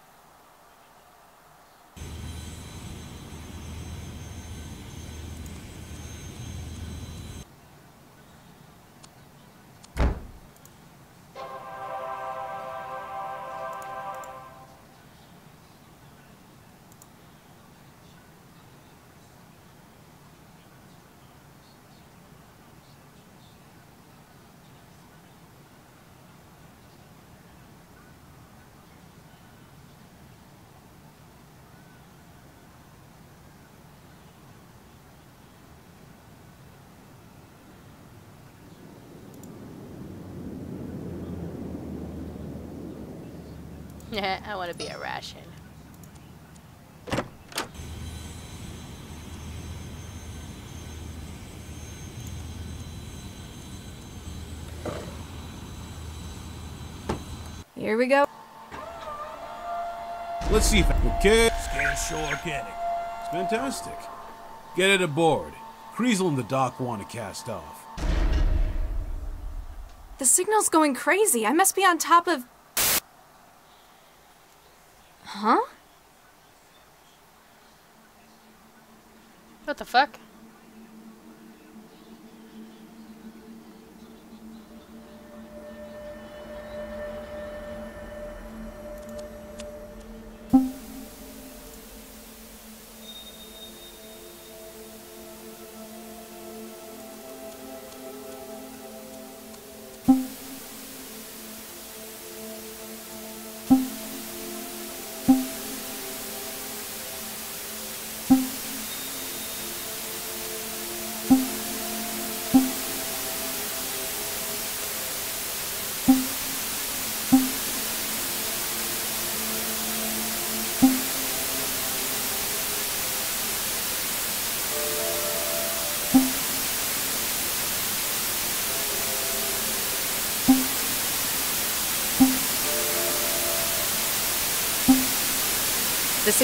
Yeah, I want to be a ration. Here we go. Let's see if I can okay. Scans show organic. It's fantastic. Get it aboard. Kressel and the doc want to cast off. The signal's going crazy. I must be on top of. Huh? What the fuck?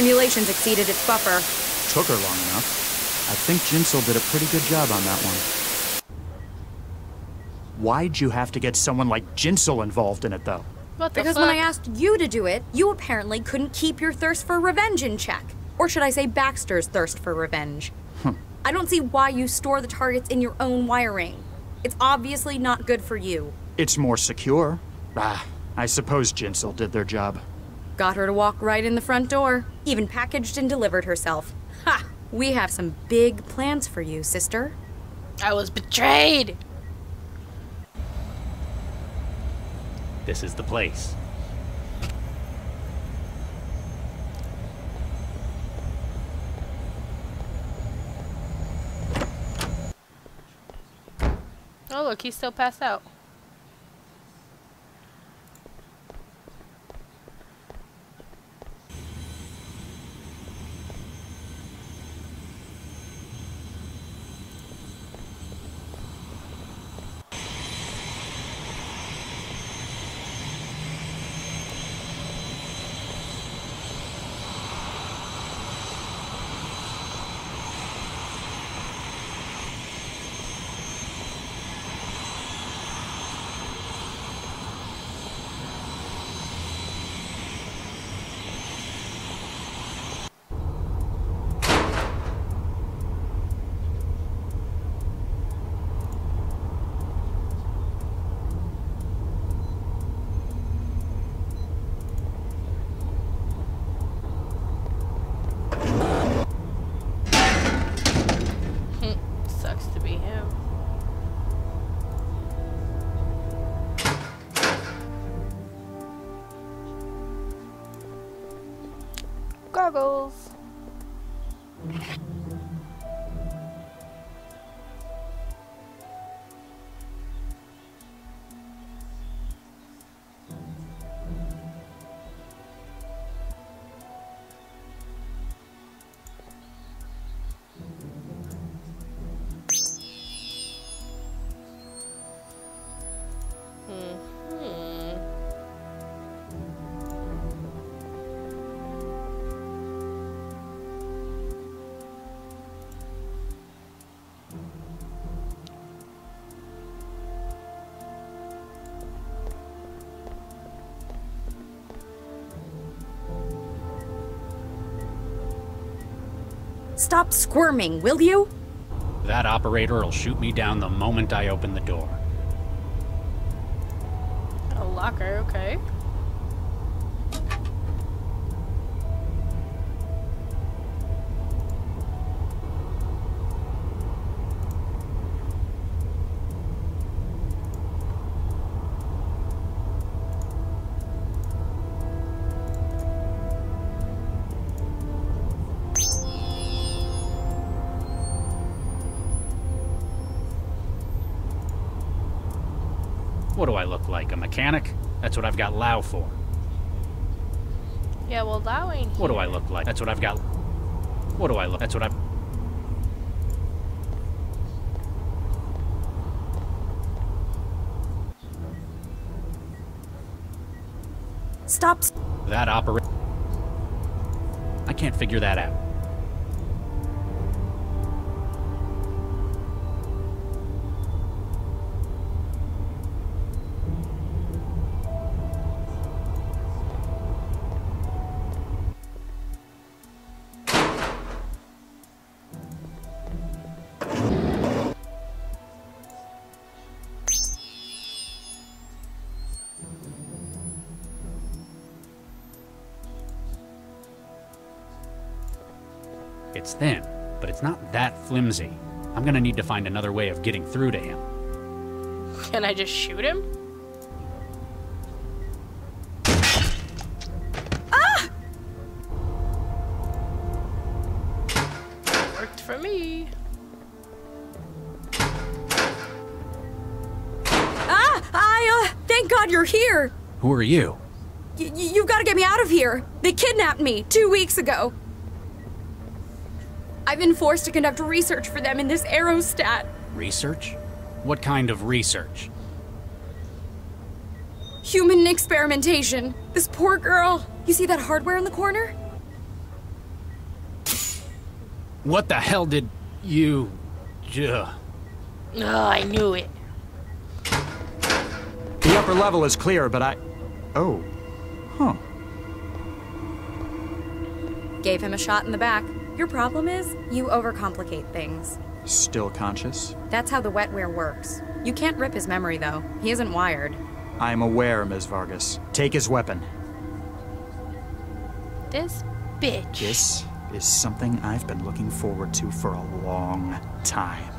Simulations exceeded its buffer. Took her long enough. I think Jinsel did a pretty good job on that one. Why'd you have to get someone like Jinsel involved in it, though? What the Because fuck? when I asked you to do it, you apparently couldn't keep your thirst for revenge in check. Or should I say Baxter's thirst for revenge? I don't see why you store the targets in your own wiring. It's obviously not good for you. It's more secure. Ah, I suppose Jinsel did their job. Got her to walk right in the front door. Even packaged and delivered herself. Ha! We have some big plans for you, sister. I was betrayed. This is the place. Oh look, he's still passed out. Stop squirming, will you? That operator will shoot me down the moment I open the door. A locker, okay. Mechanic? That's what I've got Lao for. Yeah, well, Lao ain't What do I look like? That's what I've got. What do I look? That's what I've. Stop. That operator. I can't figure that out. Flimsy. I'm gonna need to find another way of getting through to him. Can I just shoot him? Ah! Worked for me. Ah! I, uh, thank God you're here. Who are you? Y- y- you've got to get me out of here. They kidnapped me two weeks ago. I've been forced to conduct research for them in this aerostat. Research? What kind of research? Human experimentation. This poor girl. You see that hardware in the corner? What the hell did you. Ugh. Ah, oh, I knew it. The upper level is clear, but I. Oh. Huh. Gave him a shot in the back. Your problem is, you overcomplicate things. Still conscious? That's how the wetware works. You can't rip his memory, though. He isn't wired. I'm aware, Ms. Vargas. Take his weapon. This bitch. This is something I've been looking forward to for a long time.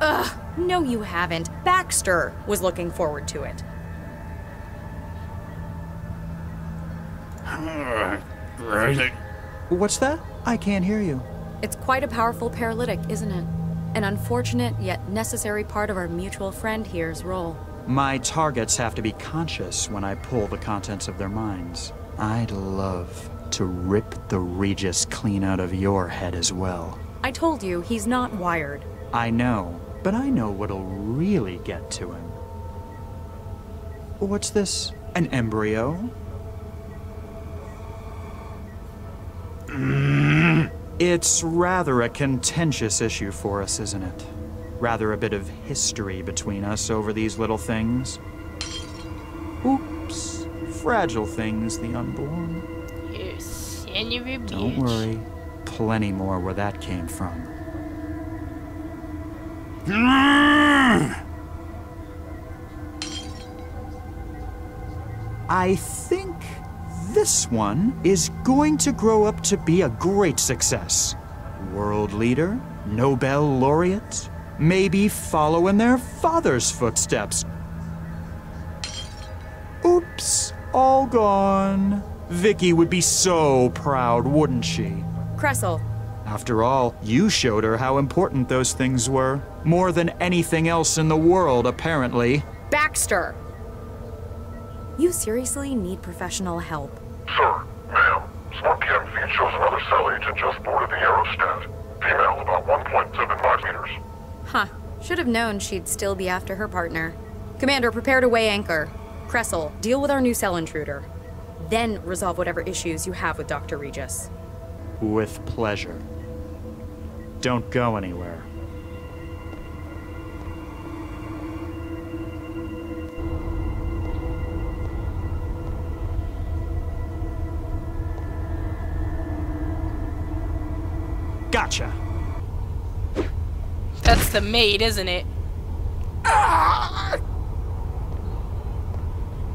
Ugh, no, you haven't. Baxter was looking forward to it. What's that? I can't hear you. It's quite a powerful paralytic, isn't it? An unfortunate yet necessary part of our mutual friend here's role. My targets have to be conscious when I pull the contents of their minds. I'd love to rip the Regis clean out of your head as well. I told you, he's not wired. I know, but I know what'll really get to him. What's this? An embryo? It's rather a contentious issue for us, isn't it? Rather a bit of history between us over these little things. Oops. Fragile things, the unborn. You son of a bitch. Don't worry. Plenty more where that came from. I think this one is going to grow up to be a great success. World leader, Nobel laureate, maybe follow in their father's footsteps. Oops, all gone. Vicky would be so proud, wouldn't she? Kressel, After all, you showed her how important those things were. More than anything else in the world, apparently. Baxter! You seriously need professional help. Sir, ma'am, Smart PM feed shows another CEL agent just boarded the aerostat. Female, about 1.75 meters. Huh. Should have known she'd still be after her partner. Commander, prepare to weigh anchor. Kressel, deal with our new CEL intruder. Then resolve whatever issues you have with Dr. Regis. With pleasure. Don't go anywhere. Gotcha. That's the maid, isn't it?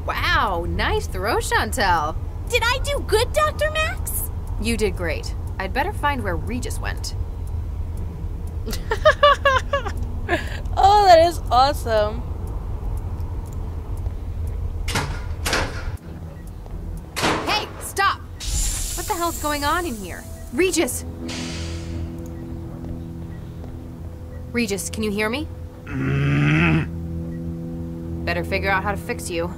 Wow, nice throw, Chantel. Did I do good, Dr. Max? You did great. I'd better find where Regis went. Oh, that is awesome. Hey, stop! What the hell's going on in here? Regis! Regis, can you hear me? Mm-hmm. Better figure out how to fix you.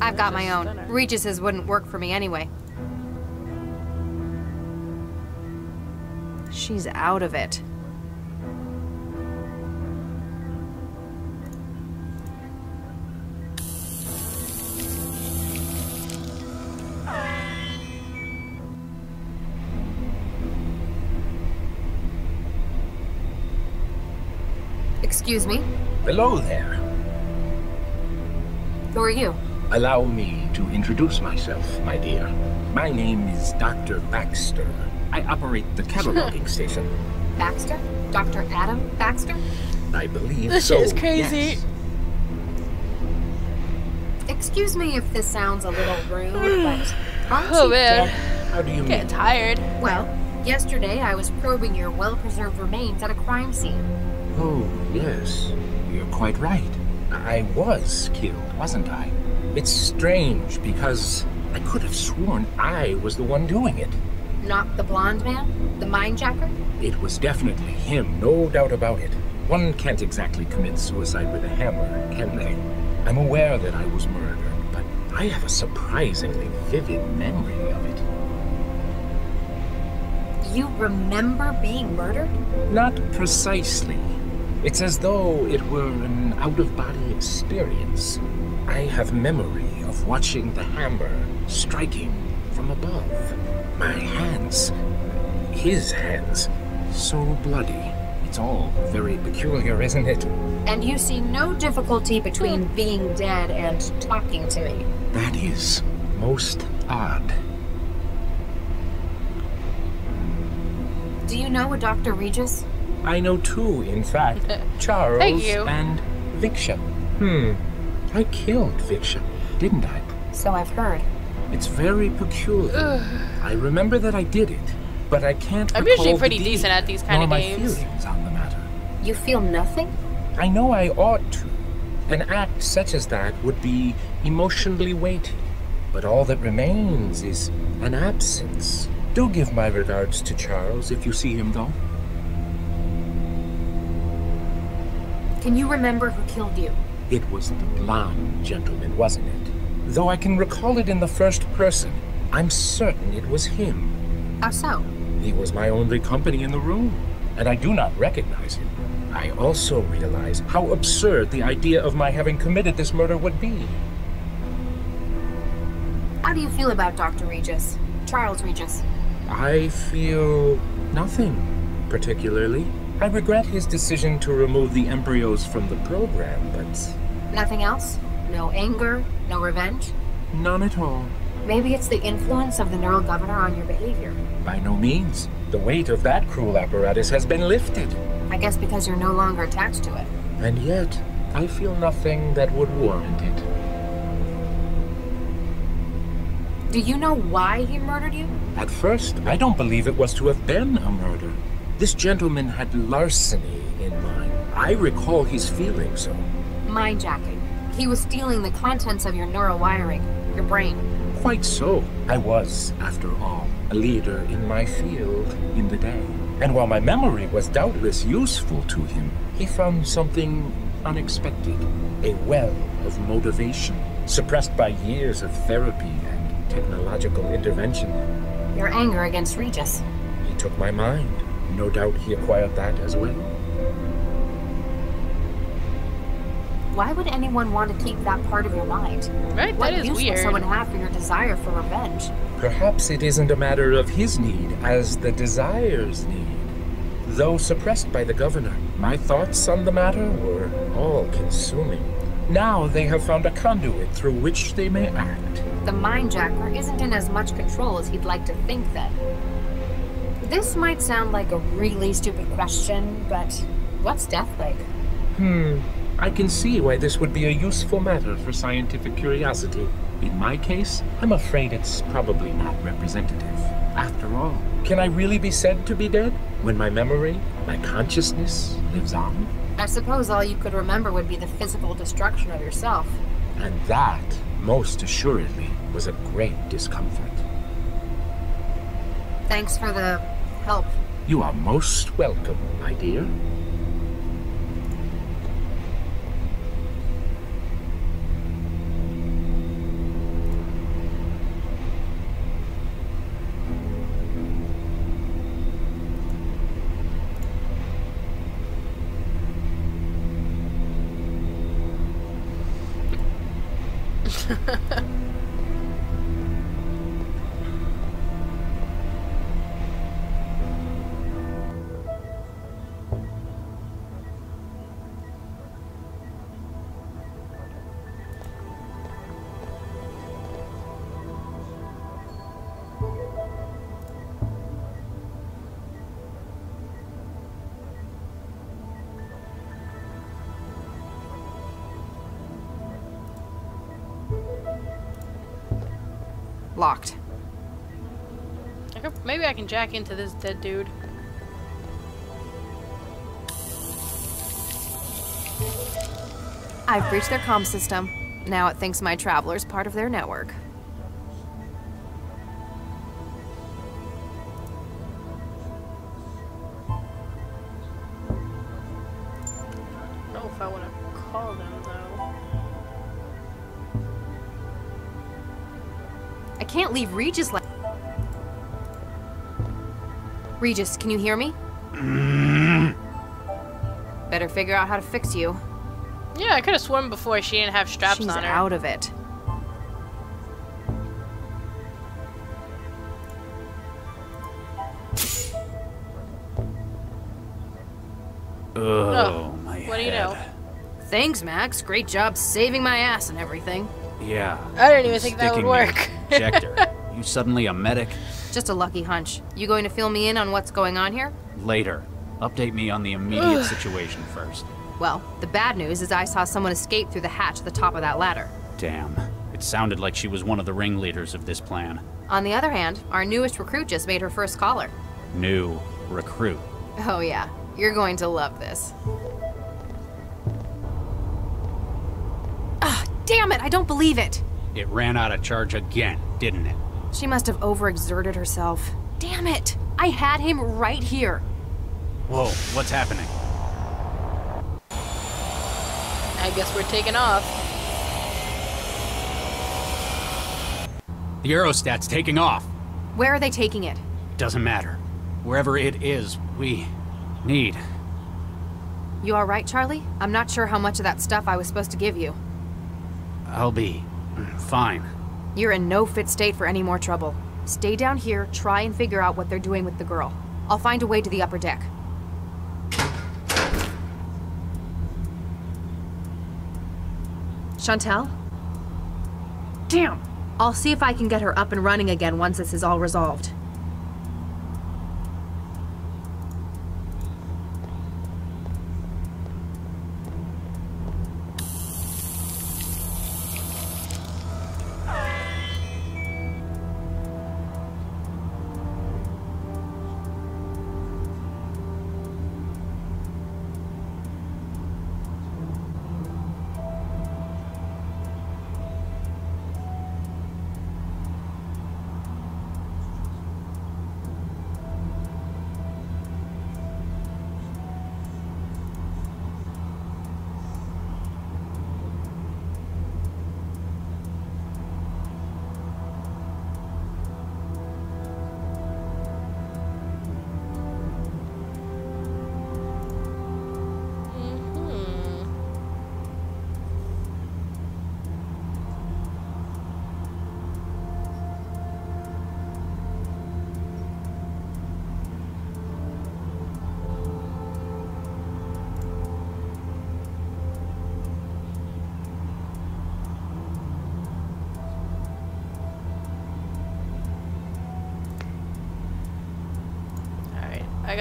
I've got my own. Regis's wouldn't work for me anyway. She's out of it. Excuse me? Hello there. Who are you? Allow me to introduce myself, my dear. My name is Dr. Baxter. I operate the cataloging station. Baxter? Dr. Adam Baxter? I believe This so. shit is crazy. yes. Excuse me if this sounds a little rude, but aren't Oh, you man. dead? How do you Getting mean? tired. Well, yesterday I was probing your well-preserved remains at a crime scene. Oh, yes. You're quite right. I was killed, wasn't I? It's strange because I could have sworn I was the one doing it. Not the blonde man? The mindjacker? It was definitely him, no doubt about it. One can't exactly commit suicide with a hammer, can they? I'm aware that I was murdered, but I have a surprisingly vivid memory of it. You remember being murdered? Not precisely. It's as though it were an out of body experience. I have memory of watching the hammer striking from above. My hands, his hands, so bloody. It's all very peculiar, isn't it? And you see no difficulty between being dead and talking to me. That is most odd. Do you know a Dr. Regis? I know two, in fact. Charles Thank you. and Viksha. Hmm. I killed Viksha, didn't I? So I've heard. It's very peculiar. I remember that I did it, but I can't. I'm recall usually the pretty deed, decent at these kind nor of my games. feelings on the matter. You feel nothing? I know I ought to. An act such as that would be emotionally weighty, but all that remains is an absence. Do give my regards to Charles if you see him, though. Can you remember who killed you? It was the blonde gentleman, wasn't it? Though I can recall it in the first person, I'm certain it was him. How so? He was my only company in the room, and I do not recognize him. I also realize how absurd the idea of my having committed this murder would be. How do you feel about Dr. Regis? Charles Regis? I feel nothing particularly. I regret his decision to remove the embryos from the program, but Nothing else? No anger? No revenge? none at all. Maybe it's the influence of the neural governor on your behavior. By no means. The weight of that cruel apparatus has been lifted. I guess because you're no longer attached to it. And yet, I feel nothing that would warrant it. Do you know why he murdered you? At first, I don't believe it was to have been a murder. This gentleman had larceny in mind. I recall his feeling so. Mindjacking. He was stealing the contents of your neural wiring, your brain. Quite so. I was, after all, a leader in my field in the day. And while my memory was doubtless useful to him, he found something unexpected. A well of motivation, suppressed by years of therapy and technological intervention. Your anger against Regis. He took my mind. No doubt he acquired that as well. Why would anyone want to keep that part of your mind? Right, what that is use would weird. someone have for your desire for revenge? Perhaps it isn't a matter of his need as the desire's need. Though suppressed by the governor, my thoughts on the matter were all consuming. Now they have found a conduit through which they may act. The Mindjacker isn't in as much control as he'd like to think then. This might sound like a really stupid question, but what's death like? Hmm. I can see why this would be a useful matter for scientific curiosity. In my case, I'm afraid it's probably not representative. After all, can I really be said to be dead when my memory, my consciousness lives on? I suppose all you could remember would be the physical destruction of yourself. And that, most assuredly, was a great discomfort. Thanks for the help. You are most welcome, my dear. I can jack into this dead dude. I've breached their comm system. Now it thinks my traveler's part of their network. I don't know Regis, can you hear me? Mm-hmm. Better figure out how to fix you. Yeah, I could have sworn before she didn't have straps She's on her. out of it. Oh, my what do you know? Thanks, Max. Great job saving my ass and everything. Yeah. I didn't even think that would work. the Injector. you suddenly a medic? Just a lucky hunch. You going to fill me in on what's going on here? Later. Update me on the immediate situation first. Well, the bad news is I saw someone escape through the hatch at the top of that ladder. Damn. It sounded like she was one of the ringleaders of this plan. On the other hand, our newest recruit just made her first caller. New recruit. Oh, yeah. You're going to love this. Ah, damn it! I don't believe it! It ran out of charge again, didn't it? She must have overexerted herself. Damn it! I had him right here. Whoa, what's happening? I guess we're taking off. The aerostat's taking off. Where are they taking it? Doesn't matter. Wherever it is, we need. You alright, Charlie? I'm not sure how much of that stuff I was supposed to give you. I'll be fine. You're in no fit state for any more trouble. Stay down here, try and figure out what they're doing with the girl. I'll find a way to the upper deck. Chantel? Damn! I'll see if I can get her up and running again once this is all resolved.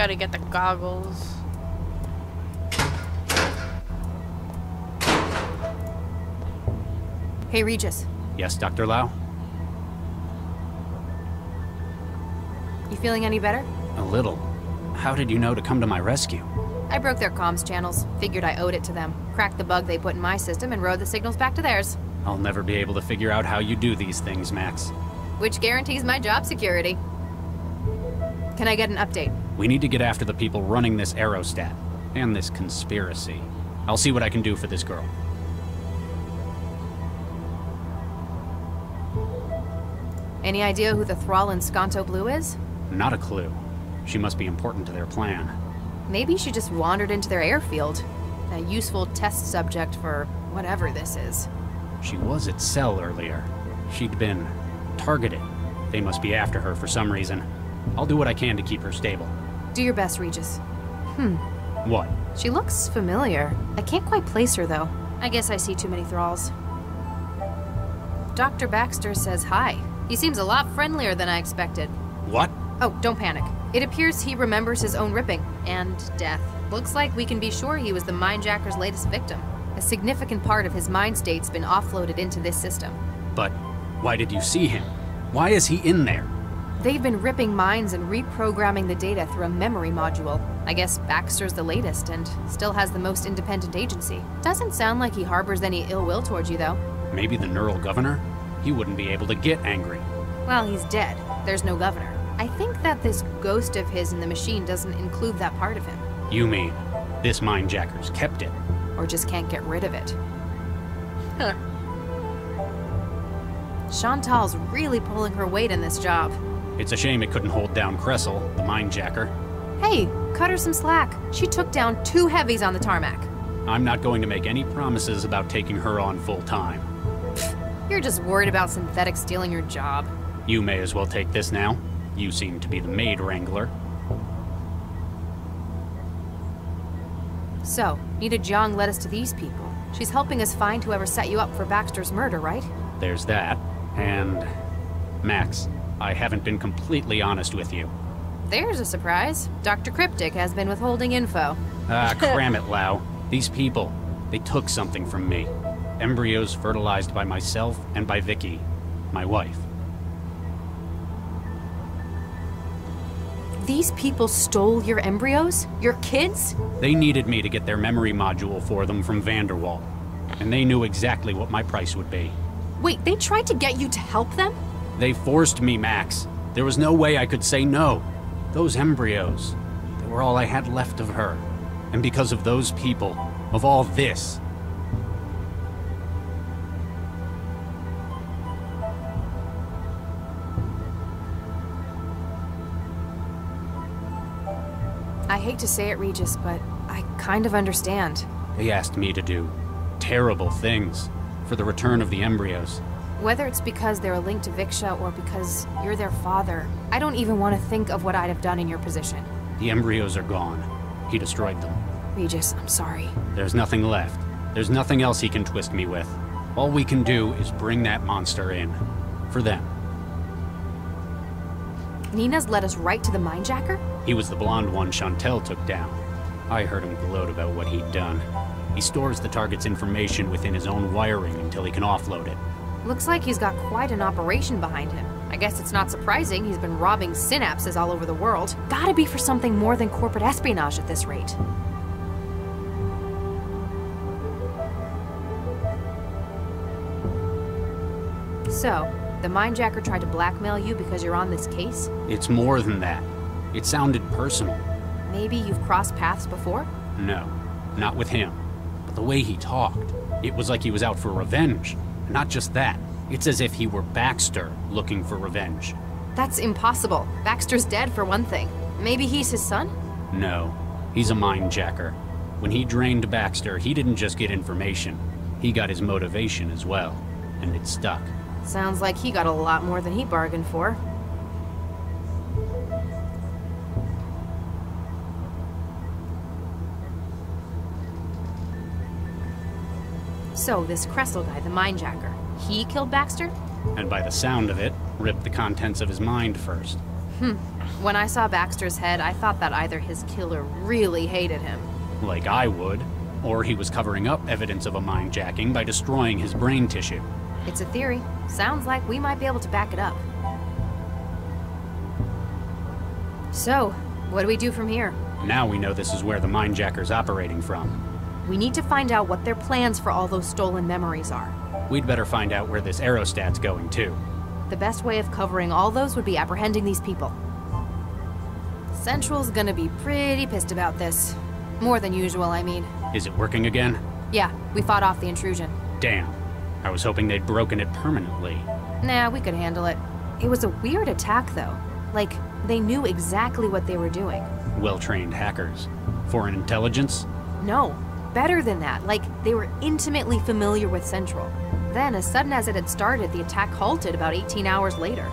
Gotta get the goggles. Hey, Regis. Yes, Dr. Lao? You feeling any better? A little. How did you know to come to my rescue? I broke their comms channels. Figured I owed it to them. Cracked the bug they put in my system and rode the signals back to theirs. I'll never be able to figure out how you do these things, Max. Which guarantees my job security. Can I get an update? We need to get after the people running this aerostat and this conspiracy. I'll see what I can do for this girl. Any idea who the thrall in Sconto Blue is? Not a clue. She must be important to their plan. Maybe she just wandered into their airfield. A useful test subject for whatever this is. She was at CEL earlier. She'd been targeted. They must be after her for some reason. I'll do what I can to keep her stable. Do your best, Regis. Hmm. What? She looks familiar. I can't quite place her, though. I guess I see too many thralls. Dr. Baxter says hi. He seems a lot friendlier than I expected. What? Oh, don't panic. It appears he remembers his own ripping and death. Looks like we can be sure he was the Mindjacker's latest victim. A significant part of his mind state's been offloaded into this system. But why did you see him? Why is he in there? They've been ripping minds and reprogramming the data through a memory module. I guess Baxter's the latest and still has the most independent agency. Doesn't sound like he harbors any ill will towards you, though. Maybe the neural governor? He wouldn't be able to get angry. Well, he's dead. There's no governor. I think that this ghost of his in the machine doesn't include that part of him. You mean this mindjacker's kept it? Or just can't get rid of it. Huh. Chantal's really pulling her weight in this job. It's a shame it couldn't hold down Kressel, the mindjacker. Hey, cut her some slack. She took down two heavies on the tarmac. I'm not going to make any promises about taking her on full time. You're just worried about synthetic stealing your job. You may as well take this now. You seem to be the maid wrangler. So, Nita Jiang led us to these people. She's helping us find whoever set you up for Baxter's murder, right? There's that. And. Max, I haven't been completely honest with you. There's a surprise. Dr. Cryptic has been withholding info. Ah, cram it, Lao. These people, they took something from me. Embryos fertilized by myself and by Vicky, my wife. These people stole your embryos? Your kids? They needed me to get their memory module for them from Vanderwall. And they knew exactly what my price would be. Wait, they tried to get you to help them? They forced me, Max. There was no way I could say no. Those embryos, they were all I had left of her. And because of those people, of all this, I hate to say it, Regis, but I kind of understand. they asked me to do terrible things for the return of the embryos. Whether it's because they're a link to Viksha or because you're their father, I don't even want to think of what I'd have done in your position. The embryos are gone. He destroyed them. Regis, I'm sorry. There's nothing left. There's nothing else he can twist me with. All we can do is bring that monster in. For them. Nina's led us right to the Mindjacker? He was the blonde one Chantel took down. I heard him gloat about what he'd done. He stores the target's information within his own wiring until he can offload it. Looks like he's got quite an operation behind him. I guess it's not surprising he's been robbing synapses all over the world. Gotta be for something more than corporate espionage at this rate. So, the Mindjacker tried to blackmail you because you're on this case? It's more than that. It sounded personal. Maybe you've crossed paths before? No, not with him. But the way he talked, it was like he was out for revenge. Not just that, it's as if he were Baxter looking for revenge. That's impossible. Baxter's dead, for one thing. Maybe he's his son? No, he's a mind jacker. When he drained Baxter, he didn't just get information, he got his motivation as well. And it stuck. Sounds like he got a lot more than he bargained for. So, this Kressel guy, the Mindjacker, he killed Baxter? And by the sound of it, ripped the contents of his mind first. Hmm. When I saw Baxter's head, I thought that either his killer really hated him. Like I would. Or he was covering up evidence of a mind jacking by destroying his brain tissue. It's a theory. Sounds like we might be able to back it up. So, what do we do from here? Now we know this is where the mindjacker's operating from. We need to find out what their plans for all those stolen memories are. We'd better find out where this aerostat's going too. The best way of covering all those would be apprehending these people. Central's gonna be pretty pissed about this. More than usual, I mean. Is it working again? Yeah, we fought off the intrusion. Damn. I was hoping they'd broken it permanently. Nah, we could handle it. It was a weird attack, though. Like, they knew exactly what they were doing. Well trained hackers. Foreign intelligence? No, better than that. Like, they were intimately familiar with Central. Then, as sudden as it had started, the attack halted about 18 hours later.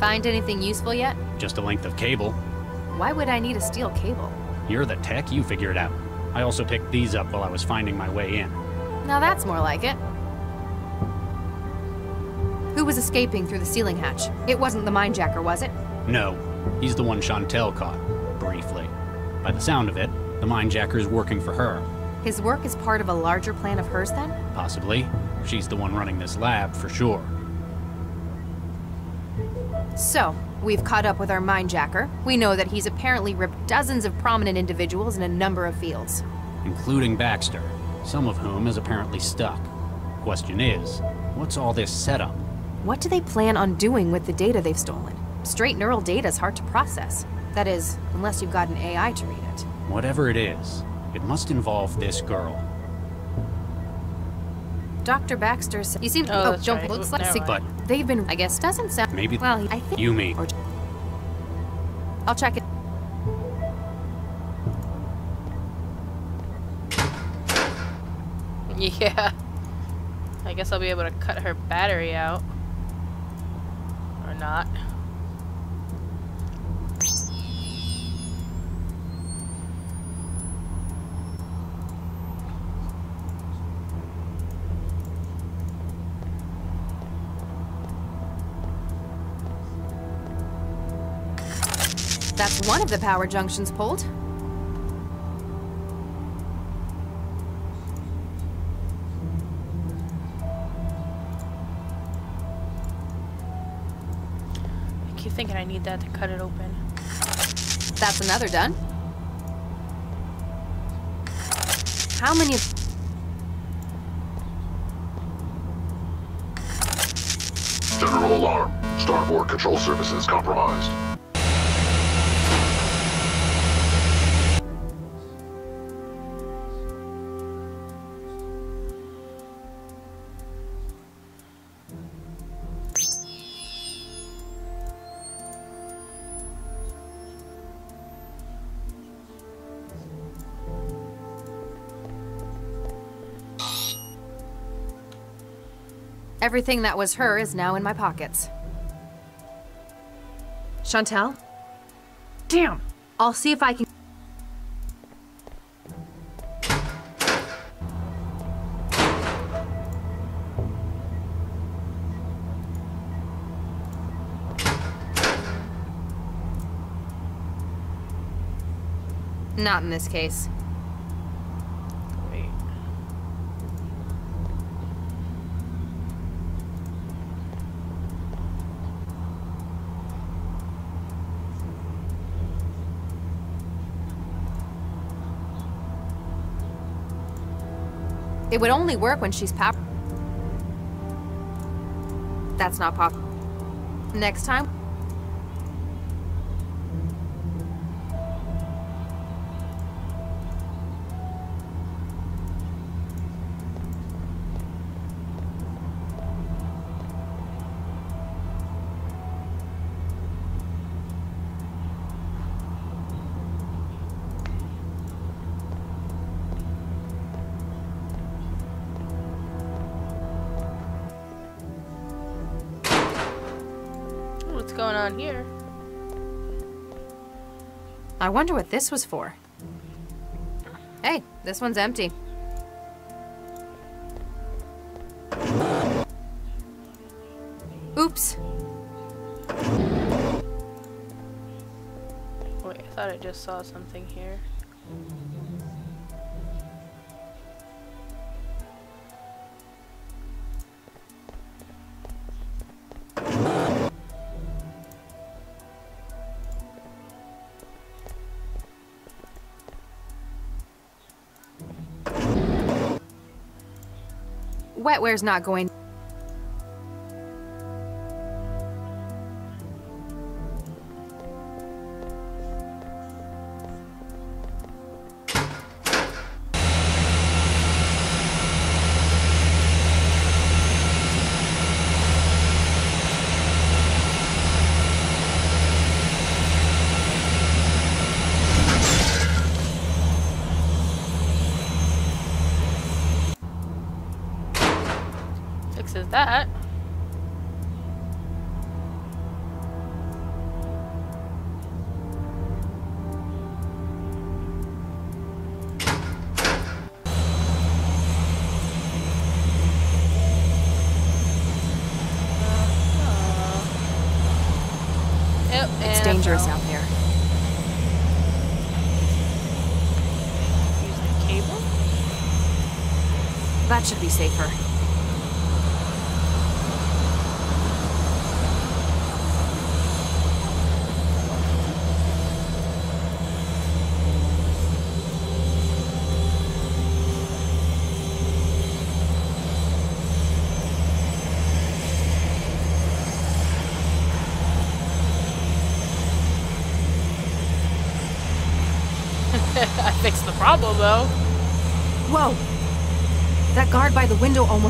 Find anything useful yet? Just a length of cable. Why would I need a steel cable? You're the tech, you figure it out. I also picked these up while I was finding my way in. Now that's more like it. Who was escaping through the ceiling hatch? It wasn't the mindjacker, was it? No, he's the one Chantel caught, briefly. By the sound of it, the mindjacker's working for her. His work is part of a larger plan of hers, then? Possibly. She's the one running this lab, for sure. So, we've caught up with our mindjacker. We know that he's apparently ripped dozens of prominent individuals in a number of fields. Including Baxter, some of whom is apparently stuck. Question is, what's all this setup? What do they plan on doing with the data they've stolen? Straight neural data is hard to process. That is, unless you've got an AI to read it. Whatever it is, it must involve this girl. Dr. Baxter said, You seem. Oh, Oh, that's don't right. looks like. Never But They've been. I guess doesn't sound. Maybe- Well, I think. you mean. Or, I'll check it. Yeah. I guess I'll be able to cut her battery out. Or not. That's one of the power junctions pulled. I keep thinking I need that to cut it open. That's another done. How many General alarm. Starboard control services compromised. Everything that was her is now in my pockets. Chantel? Damn! I'll see if I can. Not in this case. Wait. It would only work when she's power. That's not pop. Next time. I wonder what this was for. Hey, this one's empty. Oops. Wait, I thought I just saw something here. Wetware's not going.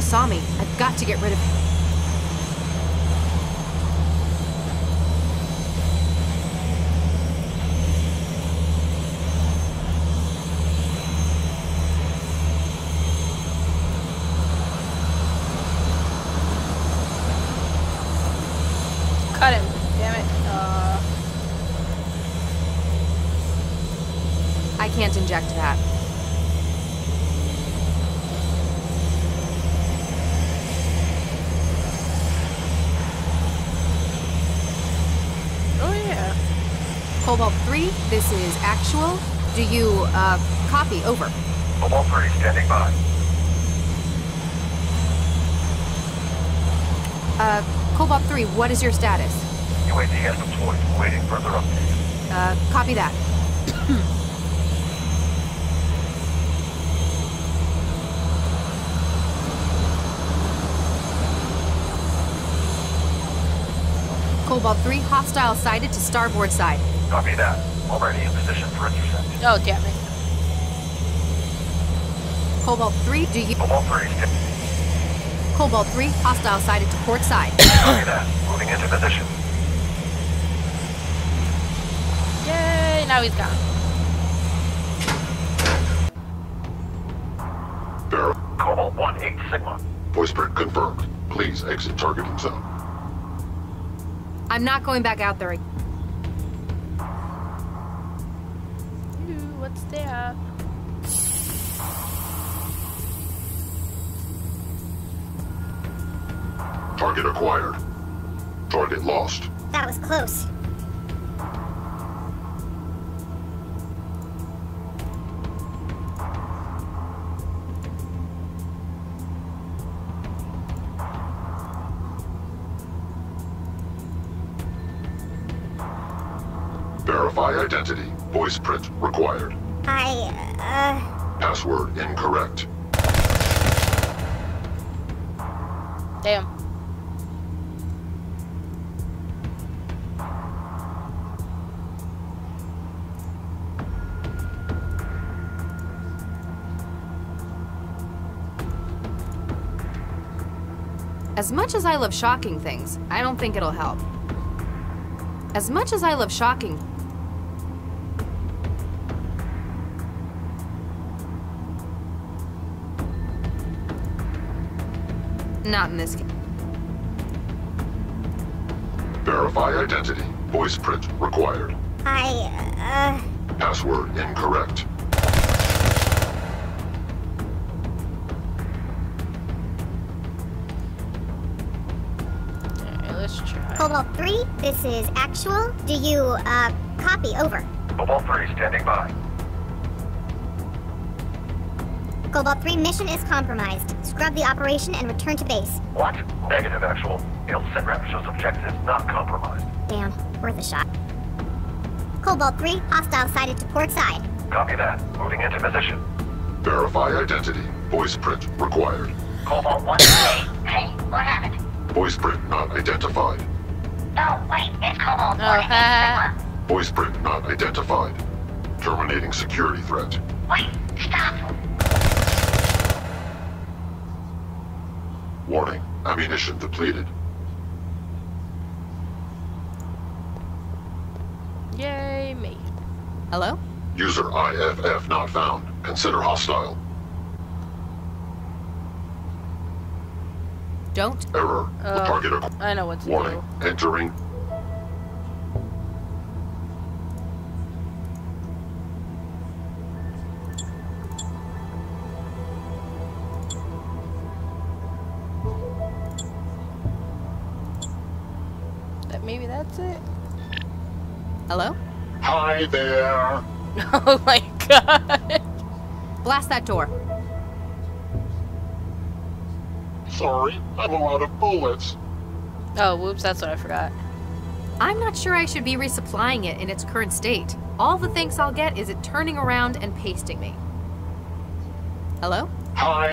Saw me. I've got to get rid of him. Cut him. Damn it. Uh, I can't inject that. oh yeah. Cobalt 3, this is actual. Do you, uh, copy? Over. Cobalt 3 standing by. Uh, Cobalt 3, what is your status? UAV has deployed, waiting further updates. Uh, copy that. Cobalt 3, hostile sighted to starboard side. Copy that. Already in position for intercept. Oh damn it. Cobalt 3, do you... Cobalt 3 sta- Cobalt 3, hostile sighted to port side. Copy that. Moving into position. Yay! Now he's gone. Ver- Cobalt 1 8 Sigma. Voice print confirmed. Please exit targeting zone. I'm not going back out there. Ooh, what's that? Target acquired. Target lost. That was close. As much as I love shocking things, I don't think it'll help. As much as I love shocking... Not in this case. Verify identity. Voice print required. I, uh, Password incorrect. This is actual. Do you, uh, copy? Over. Cobalt 3 standing by. Cobalt 3 mission is compromised. Scrub the operation and return to base. What? Negative, actual. Il Senrep shows objectives not compromised. Damn, worth a shot. Cobalt 3, hostile sighted to port side. Copy that. Moving into position. Verify identity. Voice print required. Cobalt 1 Hey, hey, what happened? Voice print not identified. Oh. Voice print not identified. Terminating security threat. Wait, stop. Warning. Ammunition depleted. Yay, me. Hello? User IFF not found. Consider hostile. Don't. Error. Uh, Target I know what to Warning. Entering. Oh my god. Blast that door. Sorry, I'm out of bullets. Oh, whoops, that's what I forgot. I'm not sure I should be resupplying it in its current state. All the thanks I'll get is it turning around and pasting me. Hello? Hi.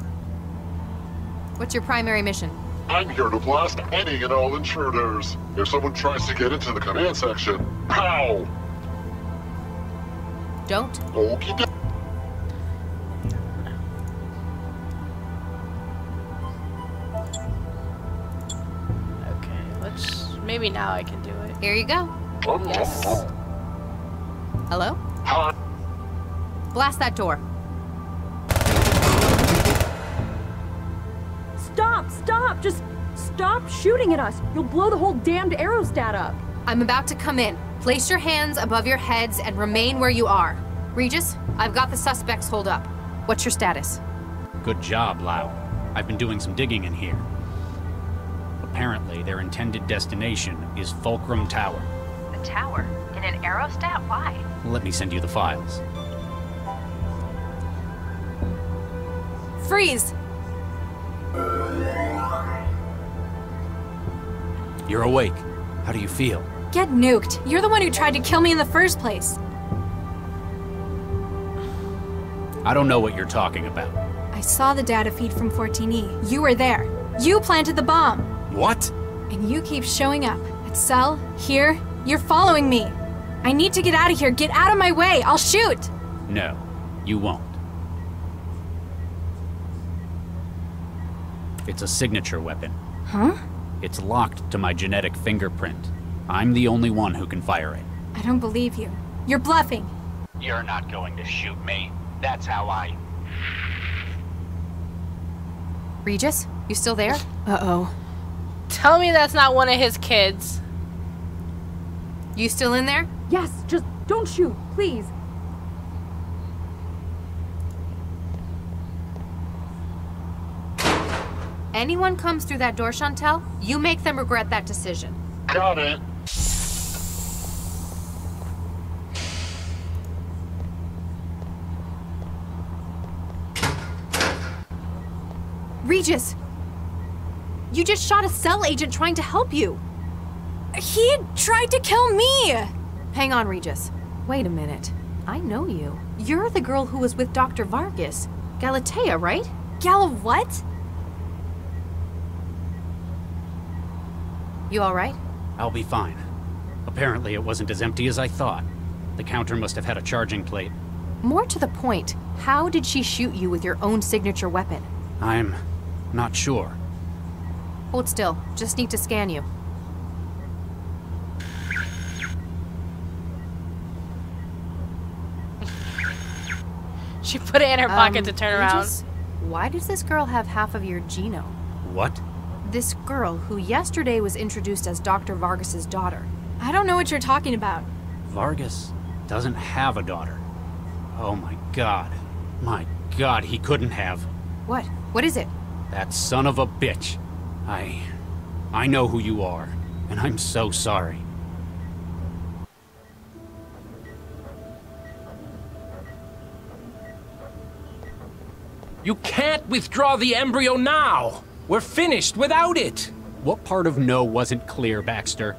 What's your primary mission? I'm here to blast any and all intruders. If someone tries to get into the command section, pow! Don't. Okay, let's. Maybe now I can do it. Here you go. Yes. Hello? Hi. Blast that door. Stop! Stop! Just stop shooting at us! You'll blow the whole damned aerostat up! I'm about to come in. Place your hands above your heads and remain where you are. Regis, I've got the suspects holed up. What's your status? Good job, Lao. I've been doing some digging in here. Apparently, their intended destination is Fulcrum Tower. The tower? In an aerostat? Why? Let me send you the files. Freeze! You're awake. How do you feel? Get nuked. You're the one who tried to kill me in the first place. I don't know what you're talking about. I saw the data feed from 14E. You were there. You planted the bomb. What? And you keep showing up. At CEL, here, you're following me. I need to get out of here. Get out of my way. I'll shoot. No, you won't. It's a signature weapon. Huh? It's locked to my genetic fingerprint. I'm the only one who can fire it. I don't believe you. You're bluffing. You're not going to shoot me. That's how I. Regis, you still there? Uh oh. Tell me that's not one of his kids. You still in there? Yes, just don't shoot, please. Anyone comes through that door, Chantel, you make them regret that decision. Got it. Regis! You just shot a CEL agent trying to help you. He tried to kill me! Hang on, Regis. Wait a minute. I know you. You're the girl who was with Dr. Vargas. Galatea, right? Gala what? You alright? I'll be fine. Apparently, it wasn't as empty as I thought. The counter must have had a charging plate. More to the point, how did she shoot you with your own signature weapon? I'm not sure. Hold still. Just need to scan you. She put it in her pocket Um, to turn around. Regis, Why does this girl have half of your genome? What? This girl, who yesterday was introduced as Dr. Vargas's daughter. I don't know what you're talking about. Vargas doesn't have a daughter. Oh my god. My god, he couldn't have. What? What is it? That son of a bitch. I... I know who you are, and I'm so sorry. You can't withdraw the embryo now! We're finished without it! What part of no wasn't clear, Baxter?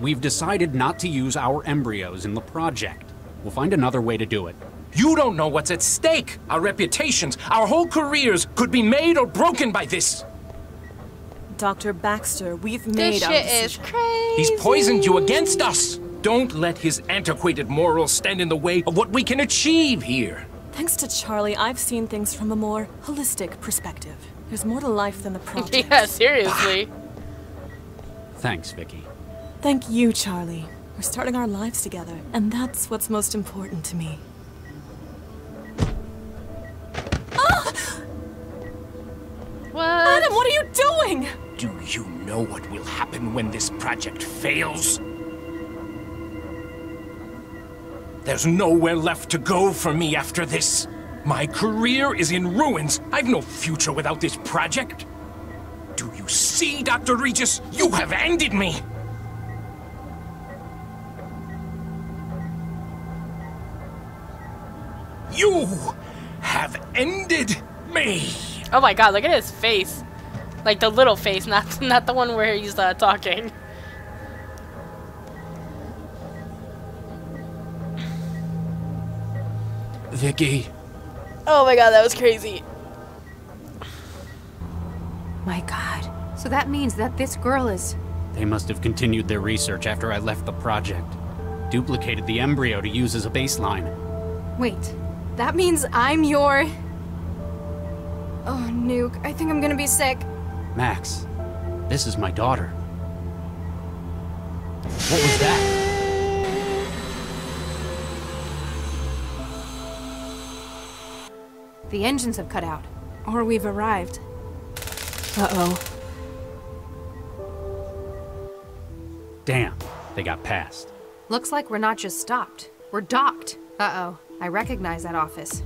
We've decided not to use our embryos in the project. We'll find another way to do it. You don't know what's at stake! Our reputations, our whole careers could be made or broken by this! Dr. Baxter, we've This made our shit is crazy. He's poisoned you against us! Don't let his antiquated morals stand in the way of what we can achieve here! Thanks to Charlie, I've seen things from a more holistic perspective. There's more to life than the project. yeah, seriously. Thanks, Vicky. Thank you, Charlie. We're starting our lives together, and that's what's most important to me. What? Adam, what are you doing? Do you know what will happen when this project fails? There's nowhere left to go for me after this. My career is in ruins. I've no future without this project. Do you see, Dr. Regis? You have ended me! You have ended me! Oh my god, look at his face. Like the little face, not not the one where he's uh, talking. Vicky, Oh my god, that was crazy. My god. So that means that this girl is. They must have continued their research after I left the project. Duplicated the embryo to use as a baseline. Wait, that means I'm your. Oh, Nuke, I think I'm gonna be sick. Max, this is my daughter. What was that? The engines have cut out. Or we've arrived. Uh oh. Damn, they got past. Looks like we're not just stopped. We're docked. Uh oh. I recognize that office.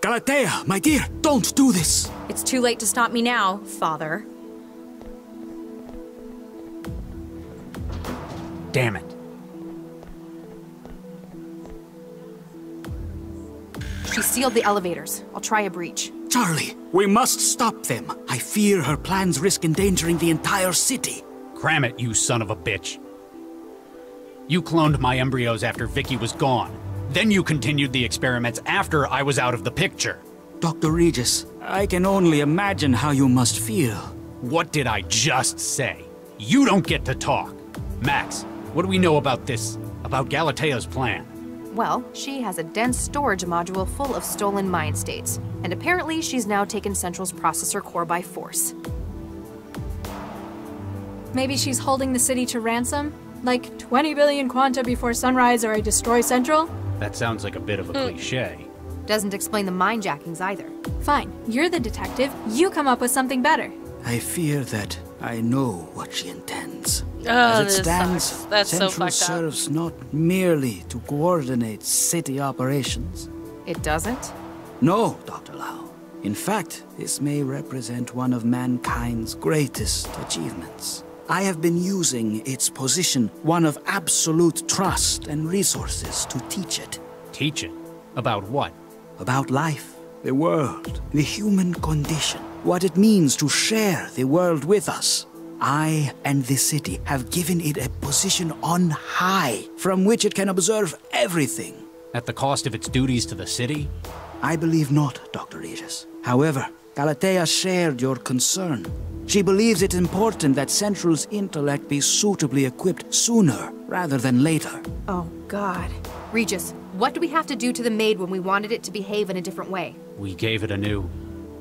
Galatea, my dear, don't do this! It's too late to stop me now, father. Damn it. She sealed the elevators. I'll try a breach. Charlie, we must stop them. I fear her plans risk endangering the entire city. Cram it, you son of a bitch. You cloned my embryos after Vicky was gone. Then you continued the experiments after I was out of the picture. Dr. Regis, I can only imagine how you must feel. What did I just say? You don't get to talk. Max, what do we know about this, about Galatea's plan? Well, she has a dense storage module full of stolen mind states, and apparently she's now taken Central's processor core by force. Maybe she's holding the city to ransom? Like 20 billion quanta before sunrise or I destroy Central? That sounds like a bit of a hmm. cliche. Doesn't explain the mind jackings either. Fine, you're the detective. You come up with something better. I fear that I know what she intends. Oh, As it this stands, sucks. That's so Central up. serves not merely to coordinate city operations. It doesn't? No, Dr. Lao. In fact, this may represent one of mankind's greatest achievements. I have been using its position, one of absolute trust and resources, to teach it. Teach it? About what? About life, the world, the human condition, what it means to share the world with us. I and the city have given it a position on high, from which it can observe everything. At the cost of its duties to the city? I believe not, Dr. Regis. However, Galatea shared your concern. She believes it important that Central's intellect be suitably equipped sooner rather than later. Oh, God. Regis, what do we have to do to the maid when we wanted it to behave in a different way? We gave it a new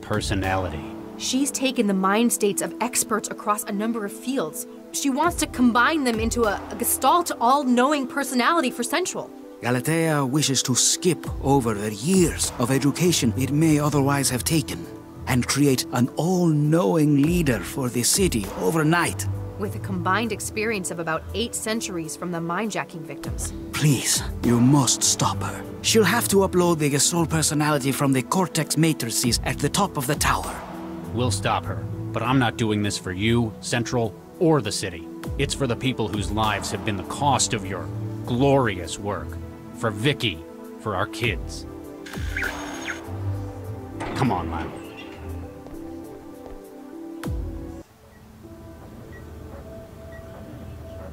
personality. She's taken the mind states of experts across a number of fields. She wants to combine them into a, a gestalt, all knowing personality for Central. Galatea wishes to skip over the years of education it may otherwise have taken and create an all-knowing leader for the city overnight. With a combined experience of about eight centuries from the mindjacking victims. Please, you must stop her. She'll have to upload the Gestalt personality from the Cortex matrices at the top of the tower. We'll stop her. But I'm not doing this for you, Central, or the city. It's for the people whose lives have been the cost of your glorious work. For Vicky For our kids. Come on, Lao.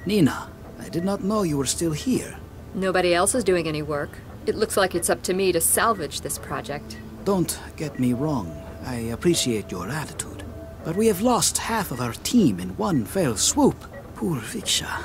Nina, I did not know you were still here. Nobody else is doing any work. It looks like it's up to me to salvage this project. Don't get me wrong. I appreciate your attitude. But we have lost half of our team in one fell swoop. Poor Viksha.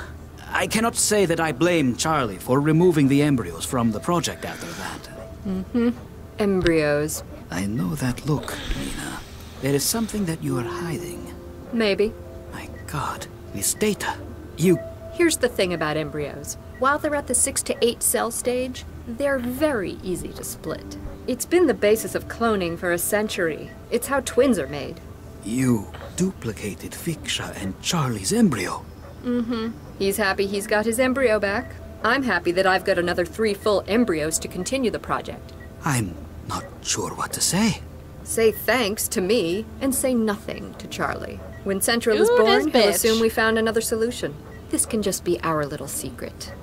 I cannot say that I blame Charlie for removing the embryos from the project after that. Mm-hmm. Embryos. I know that look, Nina. There is something that you are hiding. Maybe. My god, this data. You... Here's the thing about embryos. While they're at the 6 to 8 cell stage, they're very easy to split. It's been the basis of cloning for a century. It's how twins are made. You duplicated Viksha and Charlie's embryo. Mm-hmm. He's happy he's got his embryo back. I'm happy that I've got another three full embryos to continue the project. I'm not sure what to say. Say thanks to me, and say nothing to Charlie. When Central is born, he'll bitch. assume we found another solution. This can just be our little secret.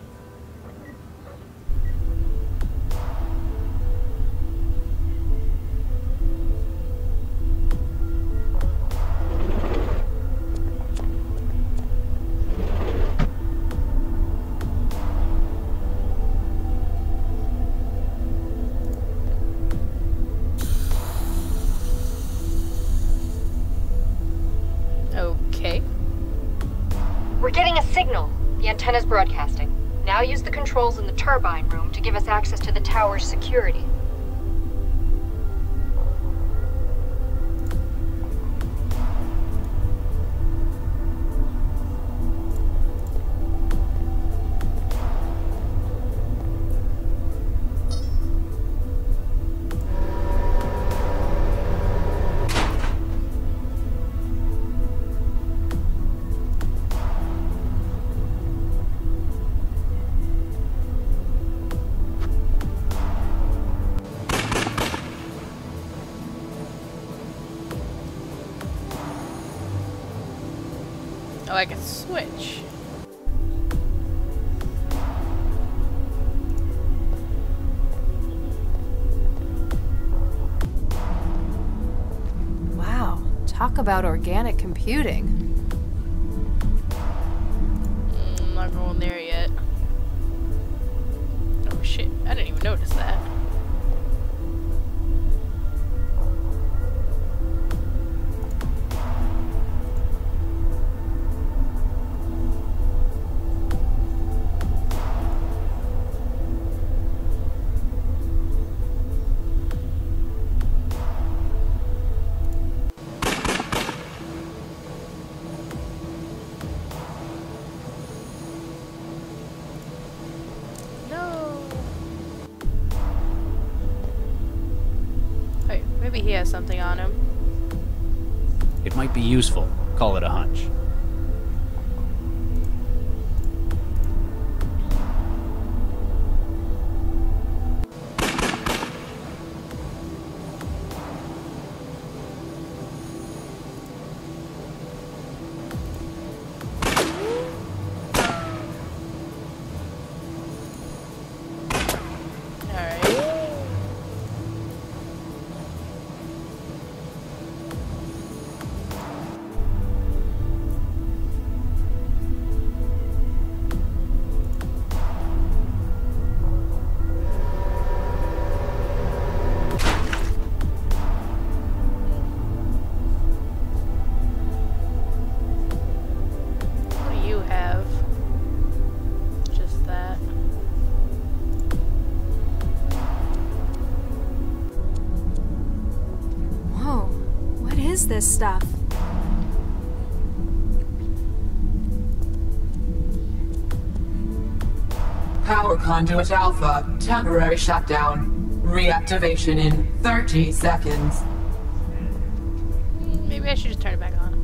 Antenna's broadcasting. Now use the controls in the turbine room to give us access to the tower's security. Organic computing. Useful. This stuff? Power conduit alpha, temporary shutdown. Reactivation in 30 seconds. Maybe I should just turn it back on.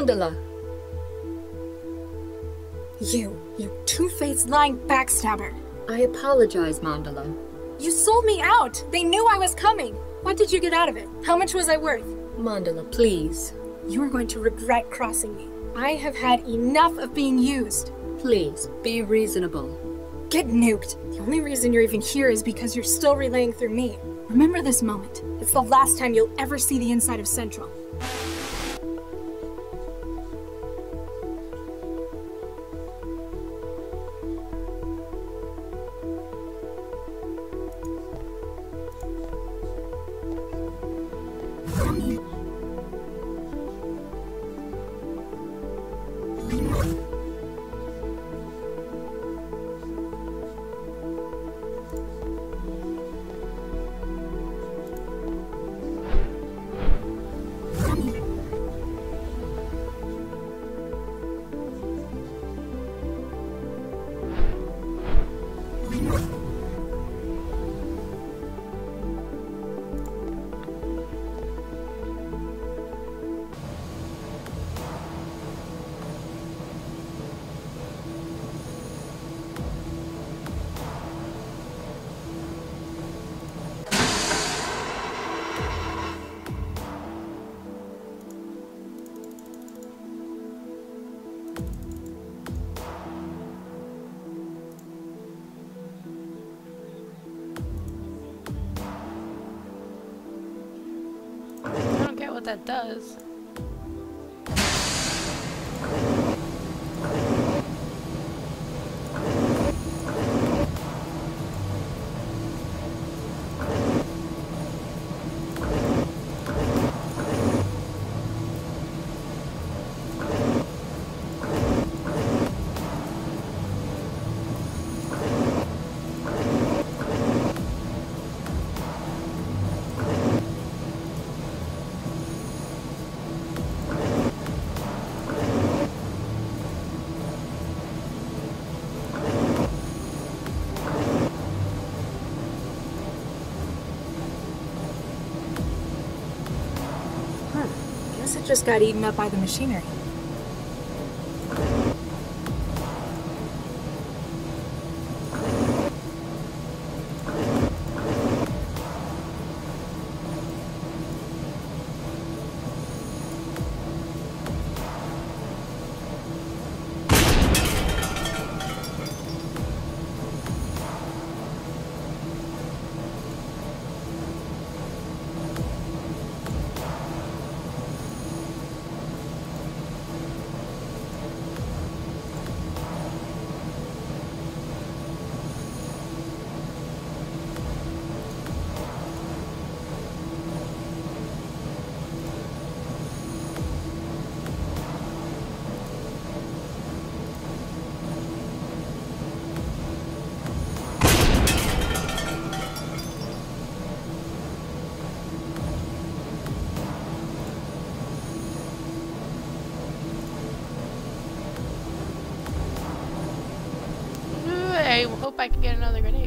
Mandala. You, you two-faced lying backstabber. I apologize, Mandala. You sold me out. They knew I was coming. What did you get out of it? How much was I worth? Mandala, please. You are going to regret crossing me. I have had enough of being used. Please, be reasonable. Get nuked. The only reason you're even here is because you're still relaying through me. Remember this moment. It's the last time you'll ever see the inside of Central. Does. Just got eaten up by the machinery. I can get another grenade.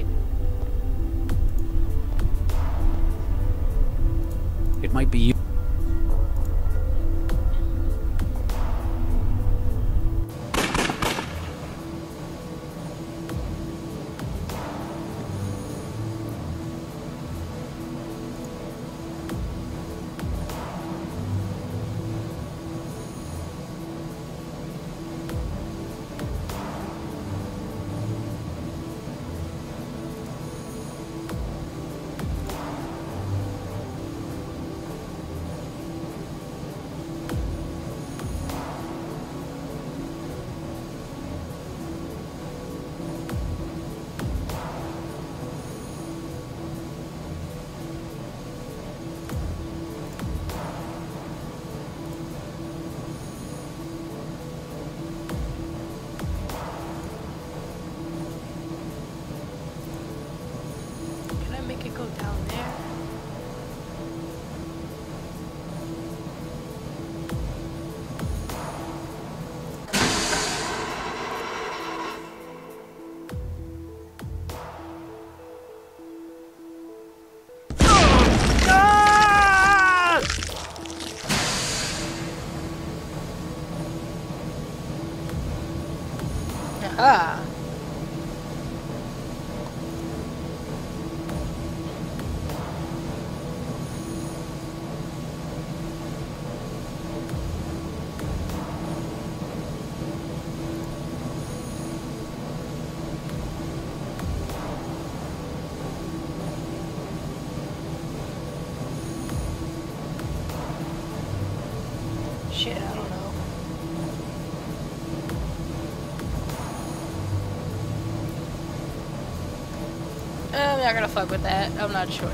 Not gonna fuck with that. I'm not sure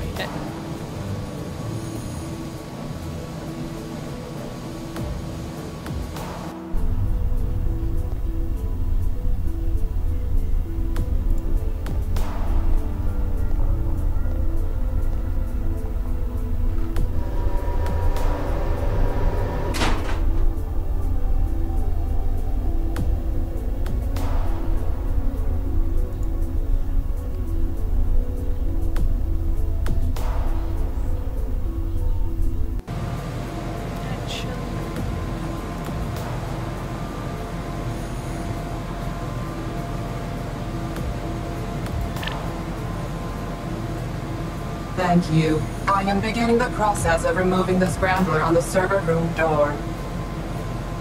Thank you. I am beginning the process of removing the scrambler on the server room door.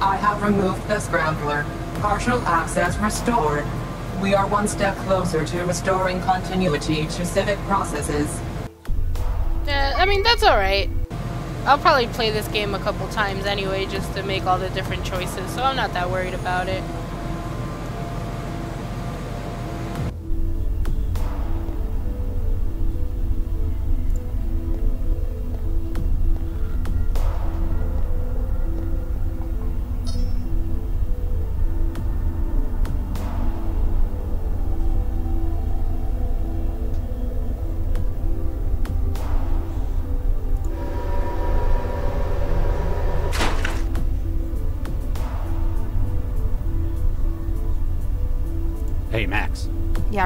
I have removed the scrambler. Partial access restored. We are one step closer to restoring continuity to civic processes. Yeah, I mean, that's alright. I'll probably play this game a couple times anyway, just to make all the different choices, so I'm not that worried about it.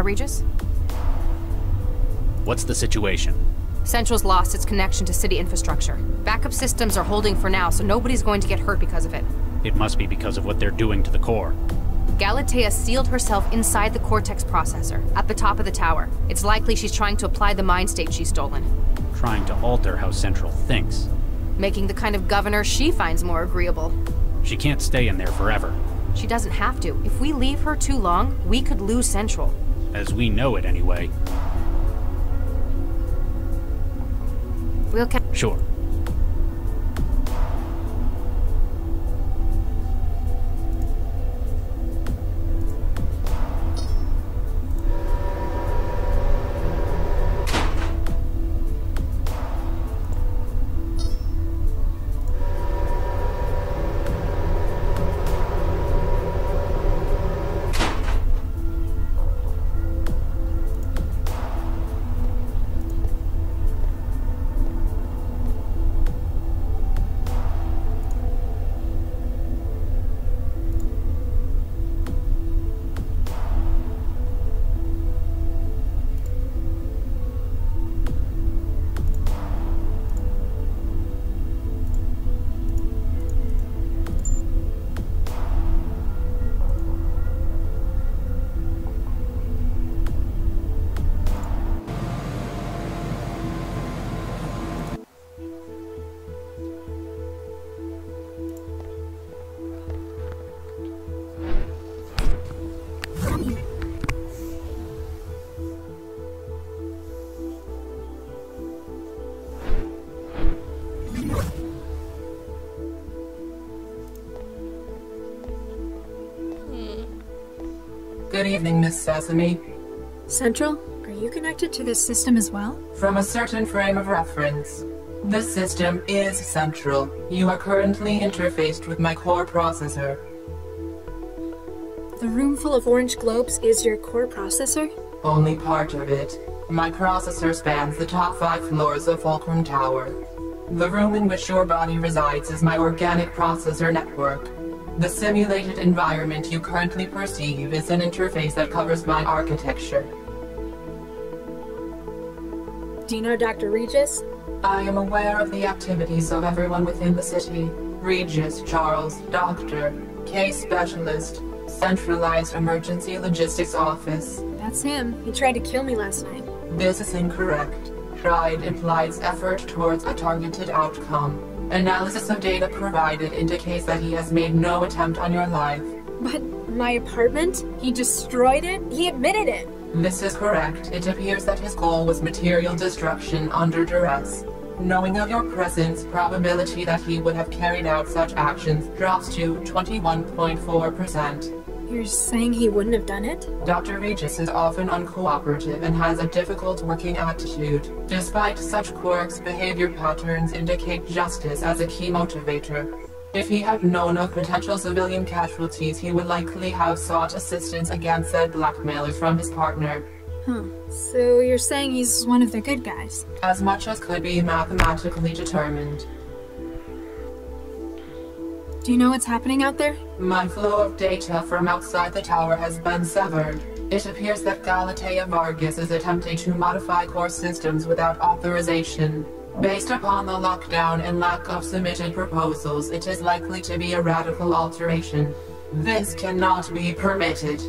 Regis? What's the situation? Central's lost its connection to city infrastructure. Backup systems are holding for now, so nobody's going to get hurt because of it. It must be because of what they're doing to the core. Galatea sealed herself inside the Cortex processor, at the top of the tower. It's likely she's trying to apply the mind state she's stolen, Trying to alter how Central thinks. making the kind of governor she finds more agreeable. She can't stay in there forever. She doesn't have to. If we leave her too long, we could lose Central. As we know it anyway. We'll ca- Sure. Good evening, Miss Sesame. Central, are you connected to this system as well? From a certain frame of reference. The system is central. You are currently interfaced with my core processor. The room full of orange globes is your core processor? Only part of it. My processor spans the top five floors of Fulcrum Tower. The room in which your body resides is my organic processor network. The simulated environment you currently perceive is an interface that covers my architecture. Do you know Dr. Regis? I am aware of the activities of everyone within the city. Regis, Charles, Doctor, case specialist, Centralized Emergency Logistics Office. That's him. He tried to kill me last night. This is incorrect. Tried implies effort towards a targeted outcome. Analysis of data provided indicates that he has made no attempt on your life. But my apartment? He destroyed it? He admitted it. This is correct. It appears that his goal was material destruction under duress. Knowing of your presence, probability that he would have carried out such actions drops to 21.4%. You're saying he wouldn't have done it? Dr. Regis is often uncooperative and has a difficult working attitude. Despite such quirks, behavior patterns indicate justice as a key motivator. If he had known of potential civilian casualties, he would likely have sought assistance against said blackmailers from his partner. Huh. So you're saying he's one of the good guys? As much as could be mathematically determined. Do you know what's happening out there? My flow of data from outside the tower has been severed. It appears that Galatea Vargas is attempting to modify core systems without authorization. Based upon the lockdown and lack of submitted proposals, it is likely to be a radical alteration. This cannot be permitted.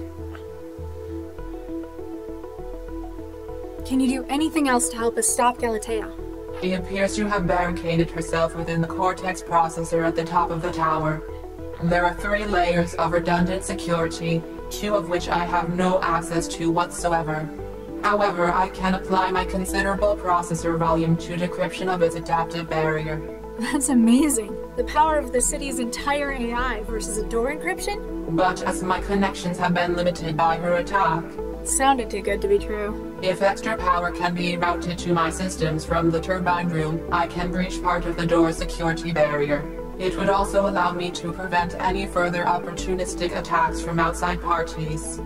Can you do anything else to help us stop Galatea? She appears to have barricaded herself within the Cortex processor at the top of the tower. There are three layers of redundant security, two of which I have no access to whatsoever. However, I can apply my considerable processor volume to decryption of its adaptive barrier. That's amazing. The power of the city's entire AI versus a door encryption? But as my connections have been limited by her attack, Sounded too good to be true. If extra power can be routed to my systems from the turbine room, I can breach part of the door's security barrier. It would also allow me to prevent any further opportunistic attacks from outside parties.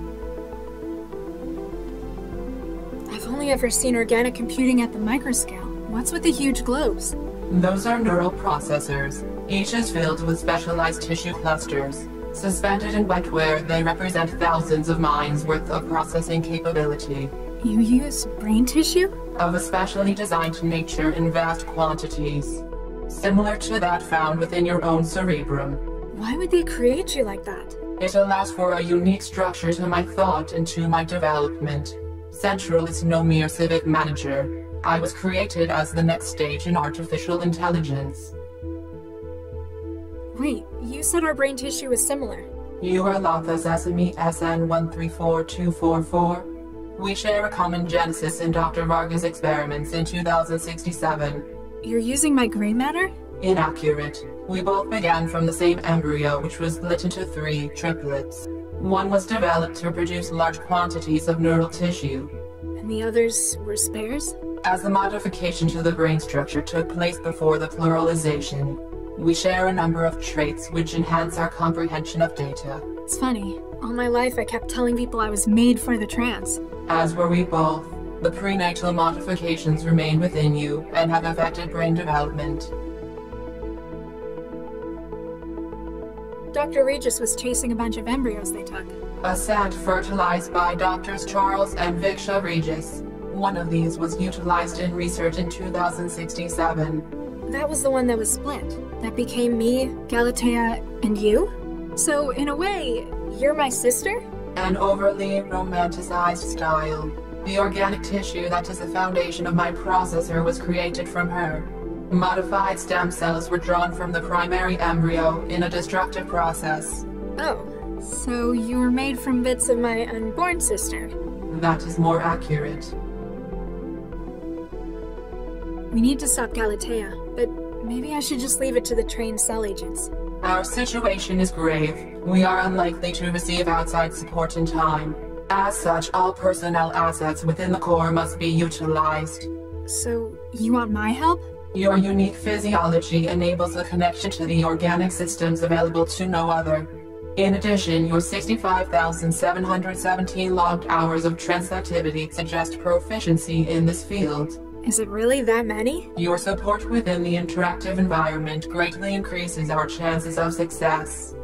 I've only ever seen organic computing at the microscale. What's with the huge globes? Those are neural processors. Each is filled with specialized tissue clusters. Suspended in wetware, they represent thousands of minds worth of processing capability. You use brain tissue? Of a specially designed nature in vast quantities. Similar to that found within your own cerebrum. Why would they create you like that? It allows for a unique structure to my thought and to my development. Central is no mere civic manager. I was created as the next stage in artificial intelligence. Wait, you said our brain tissue is similar. You are Latha Sesame SN134244. We share a common genesis in Dr. Vargas' experiments in 2067. You're using my gray matter? Inaccurate. We both began from the same embryo, which was split into three triplets. One was developed to produce large quantities of neural tissue. And the others were spares? As the modification to the brain structure took place before the pluralization, we share a number of traits which enhance our comprehension of data. It's funny. All my life I kept telling people I was made for the trance. As were we both. The prenatal modifications remain within you and have affected brain development. Dr. Regis was chasing a bunch of embryos they took. A set fertilized by Doctors Charles and Viksha Regis. One of these was utilized in research in 2067. That was the one that was split. That became me, Galatea, and you? So, in a way, you're my sister? An overly romanticized style. The organic tissue that is the foundation of my processor was created from her. Modified stem cells were drawn from the primary embryo in a destructive process. Oh, so you were made from bits of my unborn sister. That is more accurate. We need to stop Galatea, but maybe I should just leave it to the trained CEL agents. Our situation is grave. We are unlikely to receive outside support in time. As such, all personnel assets within the core must be utilized. So, you want my help? Your unique physiology enables a connection to the organic systems available to no other. In addition, your 65,717 logged hours of transactivity suggest proficiency in this field. Is it really that many? Your support within the interactive environment greatly increases our chances of success.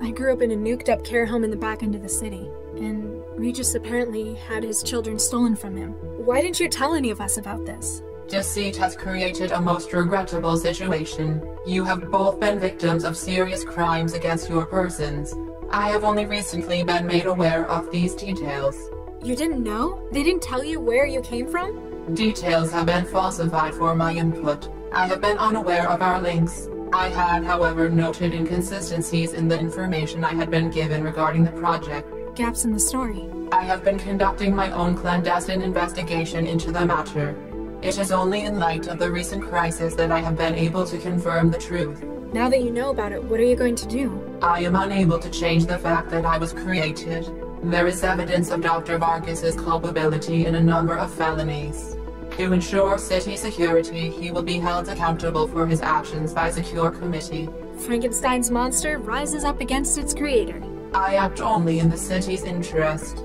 I grew up in a nuked up care home in the back end of the city, and Regis apparently had his children stolen from him. Why didn't you tell any of us about this? Deceit has created a most regrettable situation. You have both been victims of serious crimes against your persons. I have only recently been made aware of these details. You didn't know? They didn't tell you where you came from? Details have been falsified for my input. I have been unaware of our links. I had, however, noted inconsistencies in the information I had been given regarding the project. Gaps in the story. I have been conducting my own clandestine investigation into the matter. It is only in light of the recent crisis that I have been able to confirm the truth. Now that you know about it, what are you going to do? I am unable to change the fact that I was created. There is evidence of Dr. Vargas's culpability in a number of felonies. To ensure city security, he will be held accountable for his actions by Secure Committee. Frankenstein's monster rises up against its creator. I act only in the city's interest.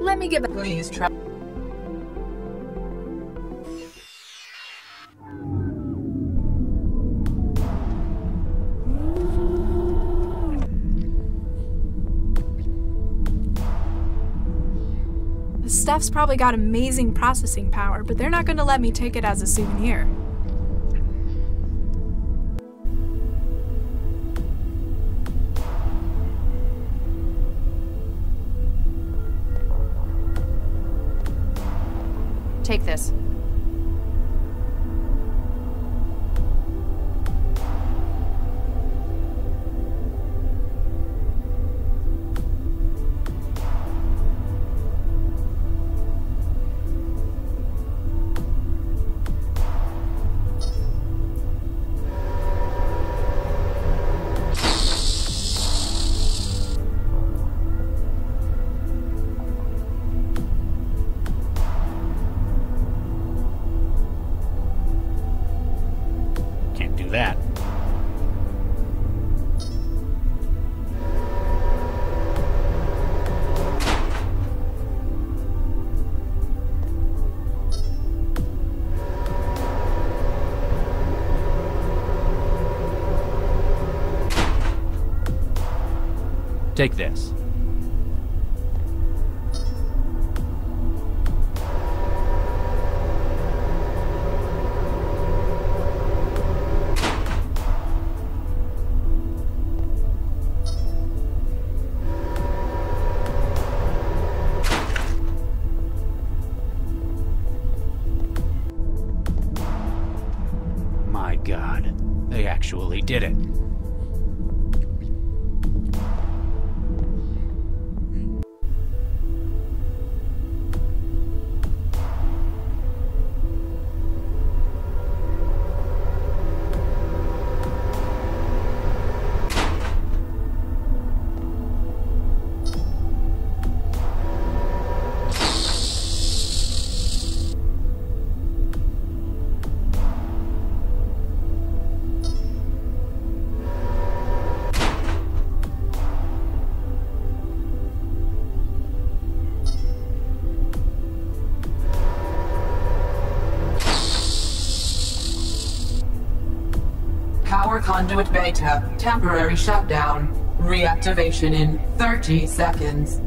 Let me give back. Please try. Stuff's probably got amazing processing power, but they're not going to let me take it as a souvenir. Take this. Take this. Conduit beta. Temporary shutdown. Reactivation in 30 seconds.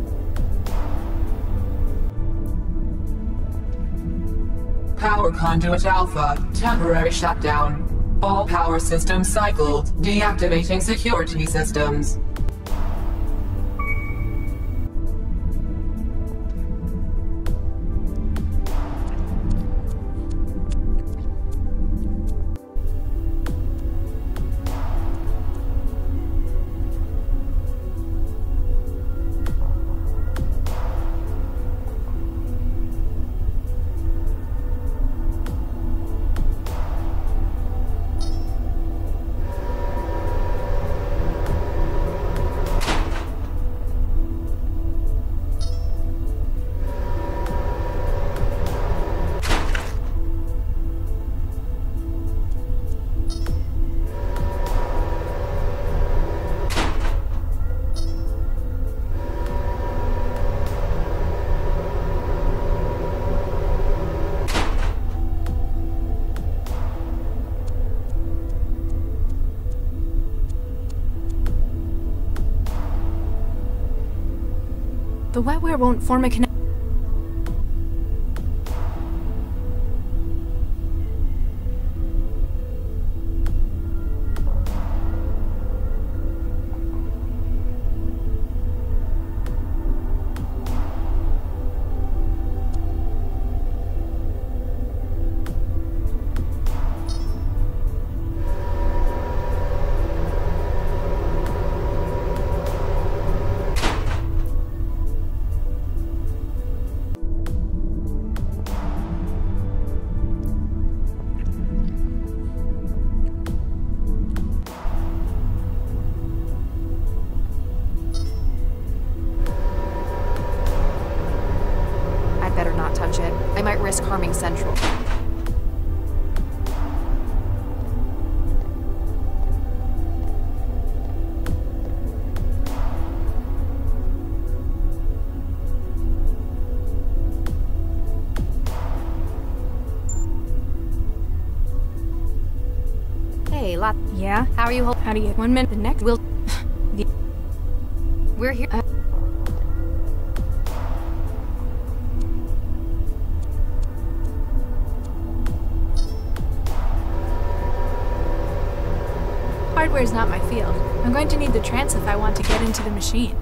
Power conduit alpha. Temporary shutdown. All power systems cycled. Deactivating security systems. Won't form a connection. One minute. The next. We'll. We're here. Uh, Hardware's not my field. I'm going to need the trance if I want to get into the machine.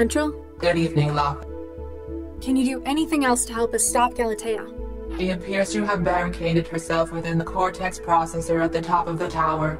Central? Good evening, Locke. Can you do anything else to help us stop Galatea? She appears to have barricaded herself within the Cortex processor at the top of the tower.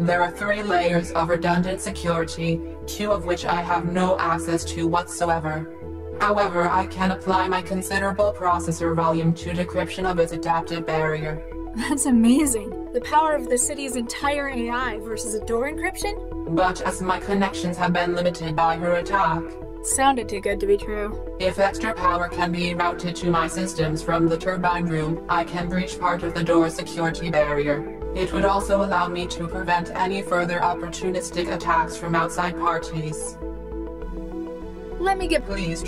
There are three layers of redundant security, two of which I have no access to whatsoever. However, I can apply my considerable processor volume to decryption of its adaptive barrier. That's amazing. The power of the city's entire AI versus a door encryption? But as my connections have been limited by her attack, Sounded too good to be true. if extra power can be routed to my systems from the turbine room, I can breach part of the door security barrier. It would also allow me to prevent any further opportunistic attacks from outside parties. Let me get. Please.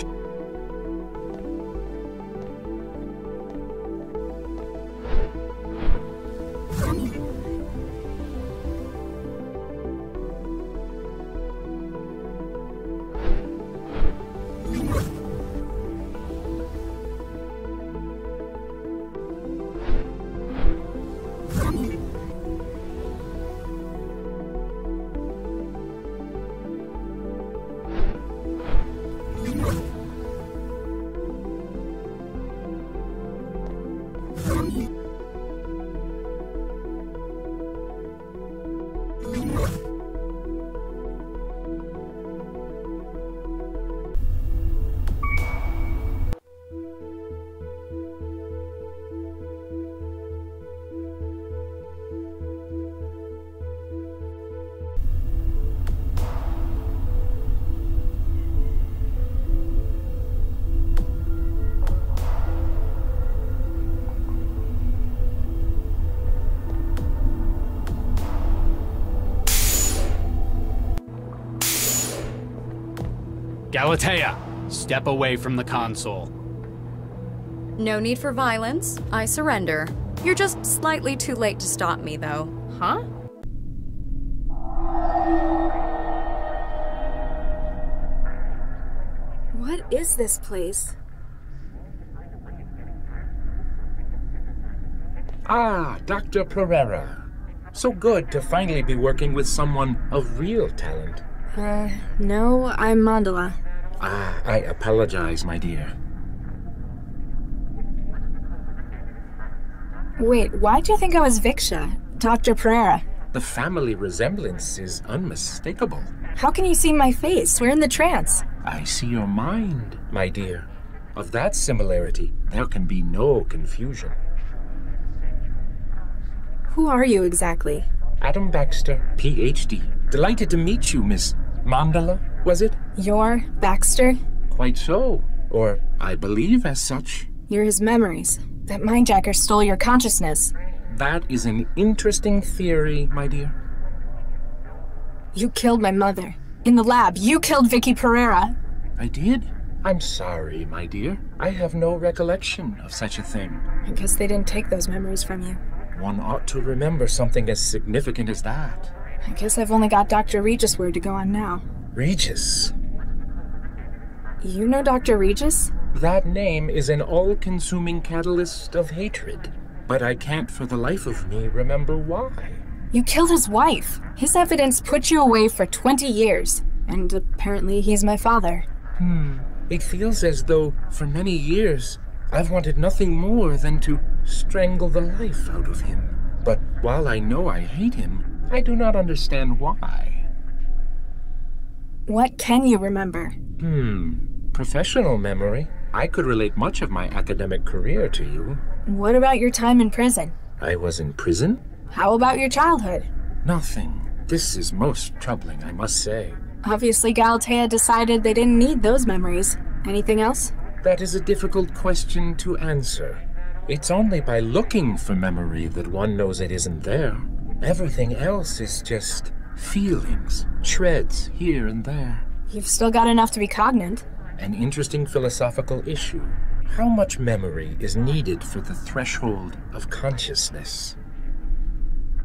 Galatea, step away from the console. No need for violence. I surrender. You're just slightly too late to stop me, though. Huh? What is this place? Ah, Dr. Pereira. So good to finally be working with someone of real talent. Uh, no, I'm Mandala. Ah, I apologize, my dear. Wait, why do you think I was Viksha? Dr. Pereira? The family resemblance is unmistakable. How can you see my face? We're in the trance. I see your mind, my dear. Of that similarity, there can be no confusion. Who are you exactly? Adam Baxter, PhD. Delighted to meet you, Miss Mandala, was it? You're Baxter? Quite so. Or I believe as such. You're his memories. That mindjacker stole your consciousness. That is an interesting theory, my dear. You killed my mother. In the lab, you killed Vicky Pereira. I did? I'm sorry, my dear. I have no recollection of such a thing. I guess they didn't take those memories from you. One ought to remember something as significant as that. I guess I've only got Dr. Regis' word to go on now. Regis. You know Dr. Regis? That name is an all-consuming catalyst of hatred. But I can't for the life of me remember why. You killed his wife. His evidence put you away for 20 years. And apparently he's my father. Hmm. It feels as though, for many years, I've wanted nothing more than to strangle the life out of him. But while I know I hate him, I do not understand why. What can you remember? Hmm. Professional memory. I could relate much of my academic career to you. What about your time in prison? I was in prison? How about your childhood? Nothing. This is most troubling, I must say. Obviously, Galatea decided they didn't need those memories. Anything else? That is a difficult question to answer. It's only by looking for memory that one knows it isn't there. Everything else is just feelings, shreds here and there. You've still got enough to be cognate. An interesting philosophical issue. How much memory is needed for the threshold of consciousness?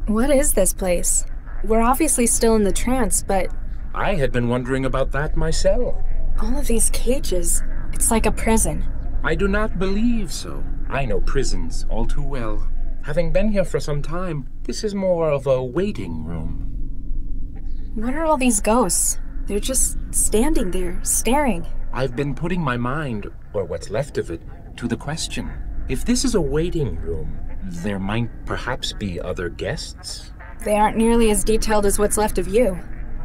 What is this place? We're obviously still in the trance, but I had been wondering about that myself. all of these cages, it's like a prison. I do not believe so. I know prisons all too well. Having been here for some time, this is more of a waiting room. What are all these ghosts? They're just standing there, staring. I've been putting my mind, or what's left of it, to the question. If this is a waiting room, there might perhaps be other guests? They aren't nearly as detailed as what's left of you.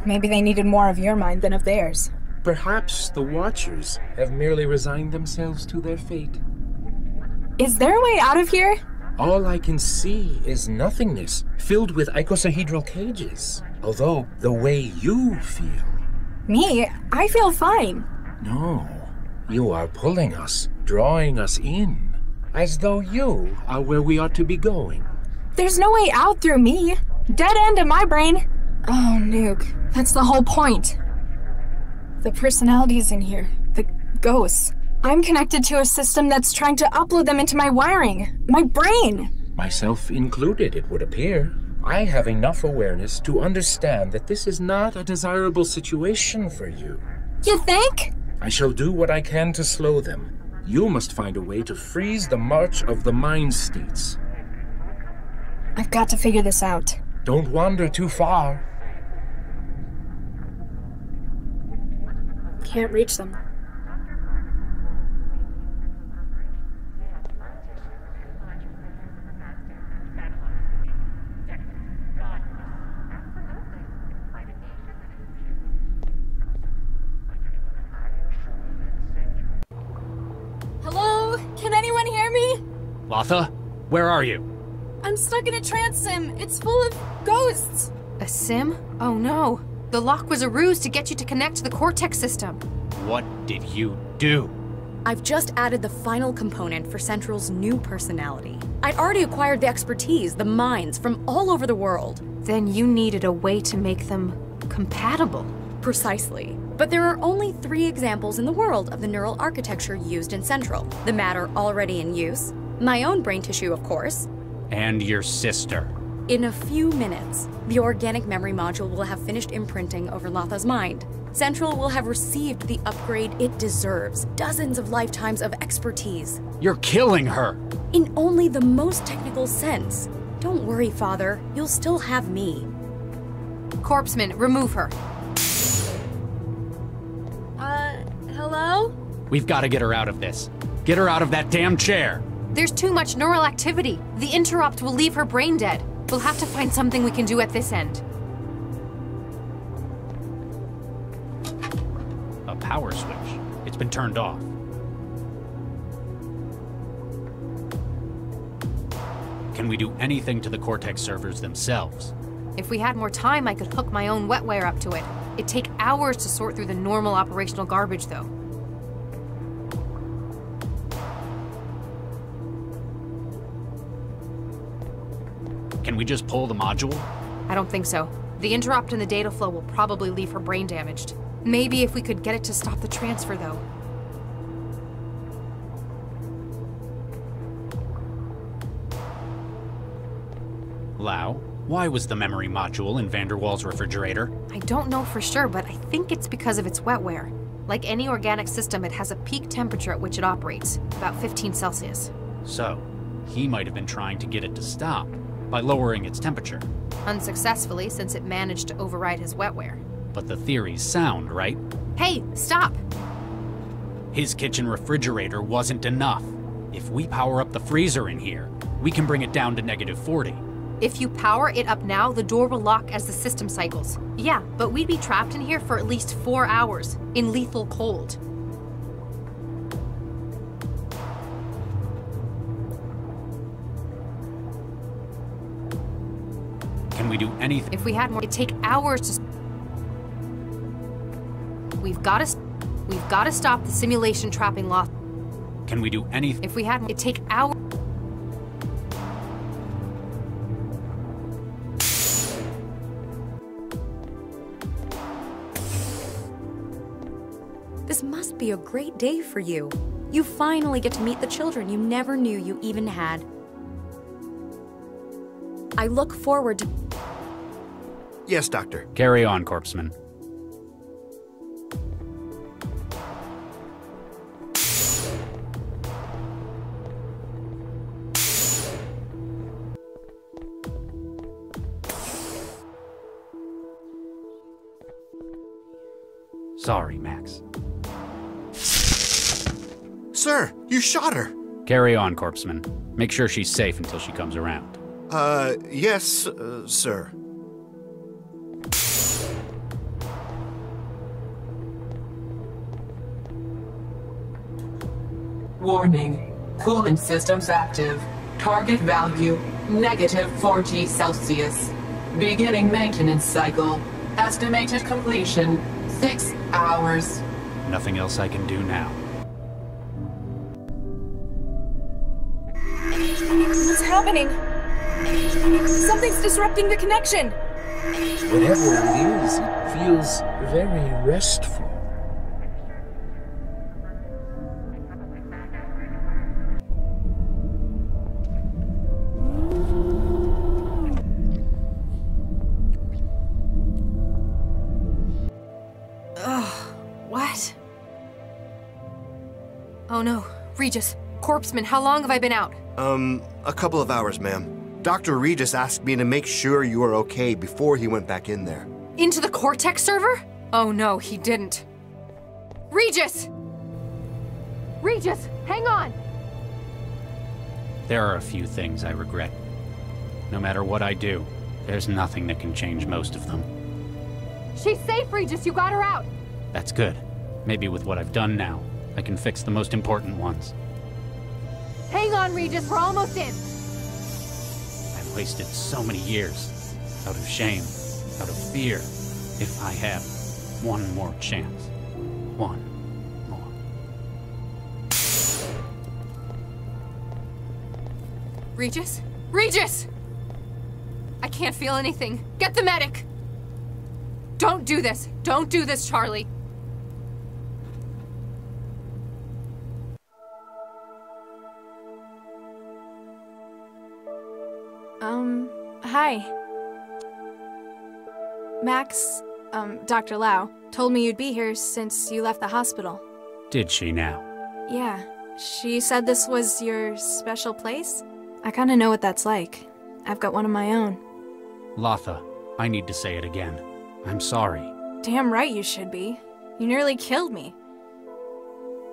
Maybe they needed more of your mind than of theirs. Perhaps the Watchers have merely resigned themselves to their fate. Is there a way out of here? All I can see is nothingness, filled with icosahedral cages. Although, the way you feel. Me? I feel fine. No, you are pulling us, drawing us in, as though you are where we ought to be going. There's no way out through me. Dead end in my brain. Oh, Nuke. That's the whole point. The personalities in here, the ghosts. I'm connected to a system that's trying to upload them into my wiring, my brain. Myself included, it would appear. I have enough awareness to understand that this is not a desirable situation for you. You think? I shall do what I can to slow them. You must find a way to freeze the march of the mind states. I've got to figure this out. Don't wander too far. Can't reach them. Can anyone hear me? Latha, where are you? I'm stuck in a trance sim. It's full of ghosts. A sim? Oh no. The lock was a ruse to get you to connect to the Cortex system. What did you do? I've just added the final component for Central's new personality. I'd already acquired the expertise, the minds from all over the world. Then you needed a way to make them compatible. Precisely. But there are only three examples in the world of the neural architecture used in Central the matter already in use, my own brain tissue, of course. And your sister. In a few minutes, the organic memory module will have finished imprinting over Latha's mind. Central will have received the upgrade it deserves dozens of lifetimes of expertise. You're killing her! In only the most technical sense. Don't worry, Father, you'll still have me. Corpsman, remove her. Hello? We've got to get her out of this. Get her out of that damn chair! There's too much neural activity. The interrupt will leave her brain dead. We'll have to find something we can do at this end. A power switch. It's been turned off. Can we do anything to the Cortex servers themselves? If we had more time, I could hook my own wetware up to it. It'd take hours to sort through the normal operational garbage, though. Can we just pull the module? I don't think so. The interrupt in the data flow will probably leave her brain damaged. Maybe if we could get it to stop the transfer, though. Lao, why was the memory module in Vanderwall's refrigerator? I don't know for sure, but I think it's because of its wetware. Like any organic system, it has a peak temperature at which it operates, about 15 Celsius. So, he might have been trying to get it to stop by lowering its temperature. Unsuccessfully, since it managed to override his wetware. But the theory's sound, right? Hey, stop! His kitchen refrigerator wasn't enough. If we power up the freezer in here, we can bring it down to negative 40. If you power it up now, the door will lock as the system cycles. Yeah, but we'd be trapped in here for at least four hours, in lethal cold. Can we do anything? If we had more, it'd take hours to. We've got to. We've got to stop the simulation trapping Latha. Can we do anything? If we had more, it'd take hours. This must be a great day for you. You finally get to meet the children you never knew you even had. I look forward to. Yes, Doctor. Carry on, Corpsman. Sorry, Max. Sir, you shot her. Carry on, Corpsman. Make sure she's safe until she comes around. Uh, yes, uh, sir. Warning. Cooling systems active. Target value, negative 40 Celsius. Beginning maintenance cycle. Estimated completion, six hours. Nothing else I can do now. What's happening? Something's disrupting the connection. Whatever it is, it feels very restful. Ugh. What? Oh no. Regis. Corpsman, how long have I been out? Um, a couple of hours, ma'am. Dr. Regis asked me to make sure you were okay before he went back in there. Into the Cortex server? Oh no, he didn't. Regis! Regis, hang on! There are a few things I regret. No matter what I do, there's nothing that can change most of them. She's safe, Regis. You got her out. That's good. Maybe with what I've done now, I can fix the most important ones. Hang on, Regis. We're almost in. Wasted so many years. Out of shame, out of fear. If I have one more chance. One. More. Regis? Regis! I can't feel anything. Get the medic! Don't do this. Don't do this, Charlie. Hi. Max, um, Dr. Lao, told me you'd be here since you left the hospital. Did she now? Yeah, she said this was your special place. I kinda know what that's like. I've got one of my own. Latha, I need to say it again. I'm sorry. Damn right you should be. You nearly killed me.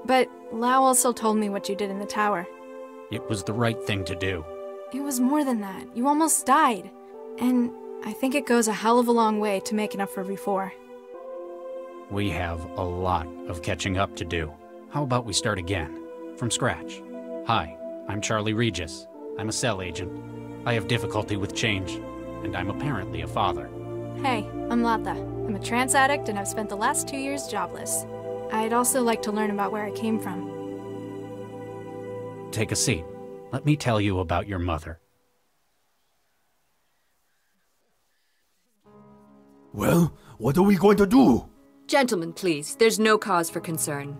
But Lao also told me what you did in the tower. It was the right thing to do. It was more than that. You almost died. And I think it goes a hell of a long way to making up for before. We have a lot of catching up to do. How about we start again? From scratch. Hi, I'm Charlie Regis. I'm a CEL agent. I have difficulty with change, and I'm apparently a father. Hey, I'm Latha. I'm a trance addict and I've spent the last two years jobless. I'd also like to learn about where I came from. Take a seat. Let me tell you about your mother. Well, what are we going to do? Gentlemen, please, there's no cause for concern.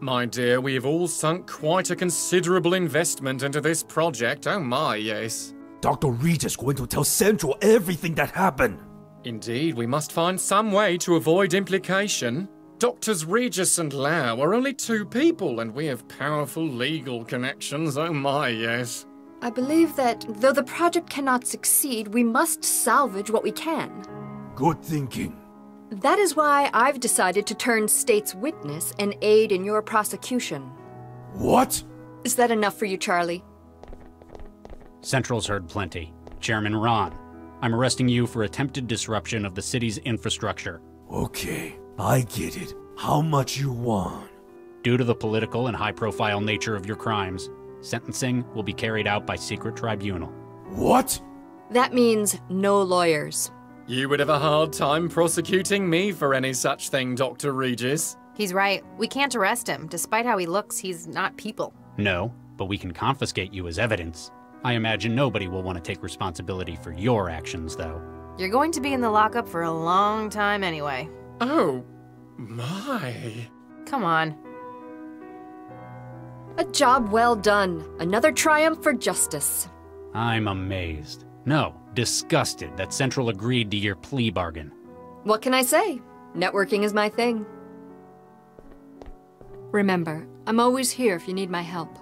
My dear, we have all sunk quite a considerable investment into this project. Oh my, yes. Dr. Regis is going to tell Central everything that happened. Indeed, we must find some way to avoid implication. Doctors Regis and Lao are only two people, and we have powerful legal connections. Oh my, yes. I believe that though the project cannot succeed, we must salvage what we can. Good thinking. That is why I've decided to turn state's witness and aid in your prosecution. What? Is that enough for you, Charlie? Central's heard plenty. Chairman Ron, I'm arresting you for attempted disruption of the city's infrastructure. Okay, I get it. How much you want? Due to the political and high profile nature of your crimes, sentencing will be carried out by secret tribunal. What? That means no lawyers. You would have a hard time prosecuting me for any such thing, Dr. Regis. He's right. We can't arrest him. Despite how he looks, he's not people. No, but we can confiscate you as evidence. I imagine nobody will want to take responsibility for your actions, though. You're going to be in the lockup for a long time anyway. Oh, my. Come on. A job well done. Another triumph for justice. I'm amazed. No, disgusted that Central agreed to your plea bargain. What can I say? Networking is my thing. Remember, I'm always here if you need my help.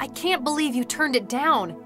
I can't believe you turned it down.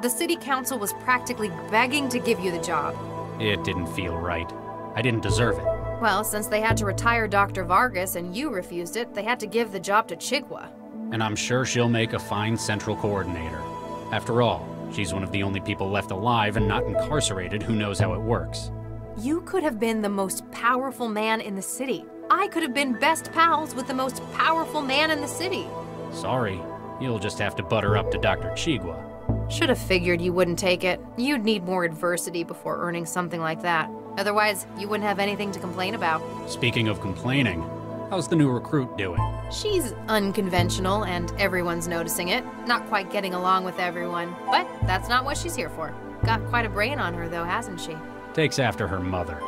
The city council was practically begging to give you the job. It didn't feel right. I didn't deserve it. Well, since they had to retire Dr. Vargas and you refused it, they had to give the job to Chigwa. And I'm sure she'll make a fine central coordinator. After all, she's one of the only people left alive and not incarcerated who knows how it works. You could have been the most powerful man in the city. I could have been best pals with the most powerful man in the city. Sorry, you'll just have to butter up to Dr. Chigwa. Should have figured you wouldn't take it. You'd need more adversity before earning something like that. Otherwise, you wouldn't have anything to complain about. Speaking of complaining, how's the new recruit doing? She's unconventional, and everyone's noticing it. Not quite getting along with everyone, but that's not what she's here for. Got quite a brain on her, though, hasn't she? Takes after her mother.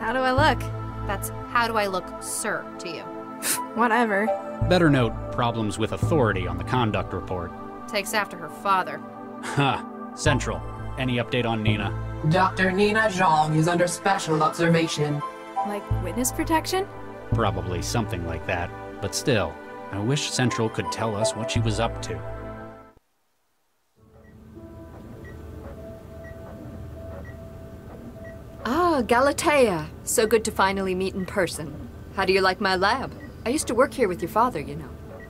How do I look? That's how do I look, sir, to you. Whatever. Better note problems with authority on the conduct report. Takes after her father. Ha! Central. Any update on Nina? Dr. Nina Zhang is under special observation. Like witness protection? Probably something like that. But still, I wish Central could tell us what she was up to. Ah, Galatea. So good to finally meet in person. How do you like my lab? I used to work here with your father, you know.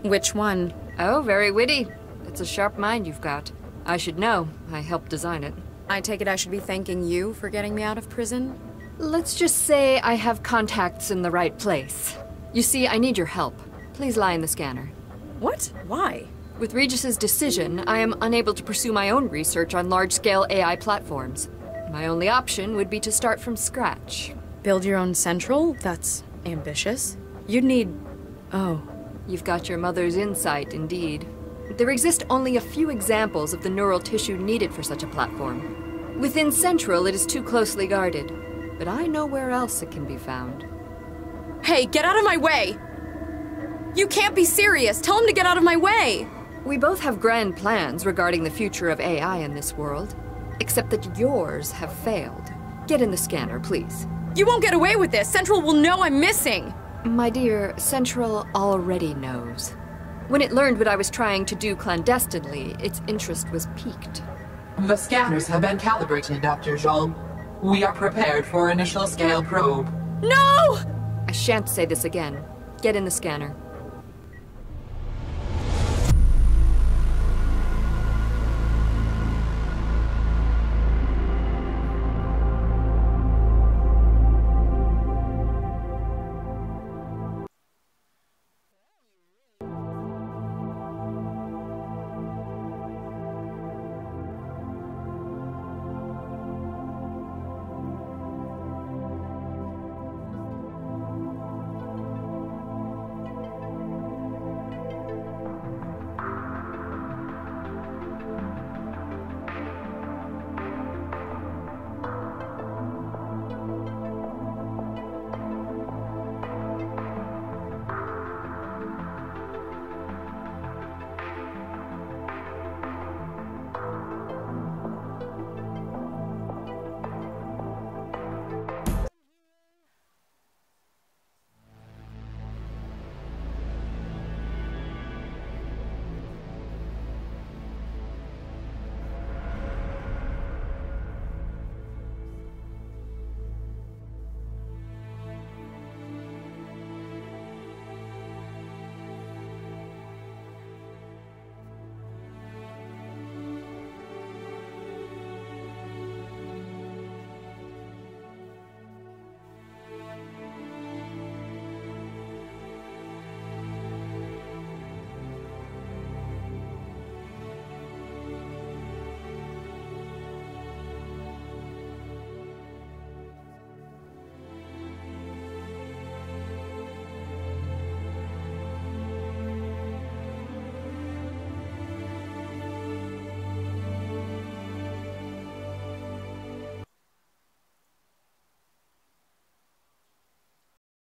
Which one? Oh, very witty. It's a sharp mind you've got. I should know. I helped design it. I take it I should be thanking you for getting me out of prison? Let's just say I have contacts in the right place. You see, I need your help. Please lie in the scanner. What? Why? With Regis's decision, I am unable to pursue my own research on large-scale AI platforms. My only option would be to start from scratch. Build your own central? That's ambitious. You'd need... Oh. You've got your mother's insight, indeed. There exist only a few examples of the neural tissue needed for such a platform. Within Central, it is too closely guarded, but I know where else it can be found. Hey, get out of my way! You can't be serious! Tell him to get out of my way! We both have grand plans regarding the future of AI in this world, except that yours have failed. Get in the scanner, please. You won't get away with this! Central will know I'm missing! My dear, Central already knows. When it learned what I was trying to do clandestinely, its interest was piqued. The scanners have been calibrated, Dr. Zhang. We are prepared for initial scale probe. No! I shan't say this again. Get in the scanner.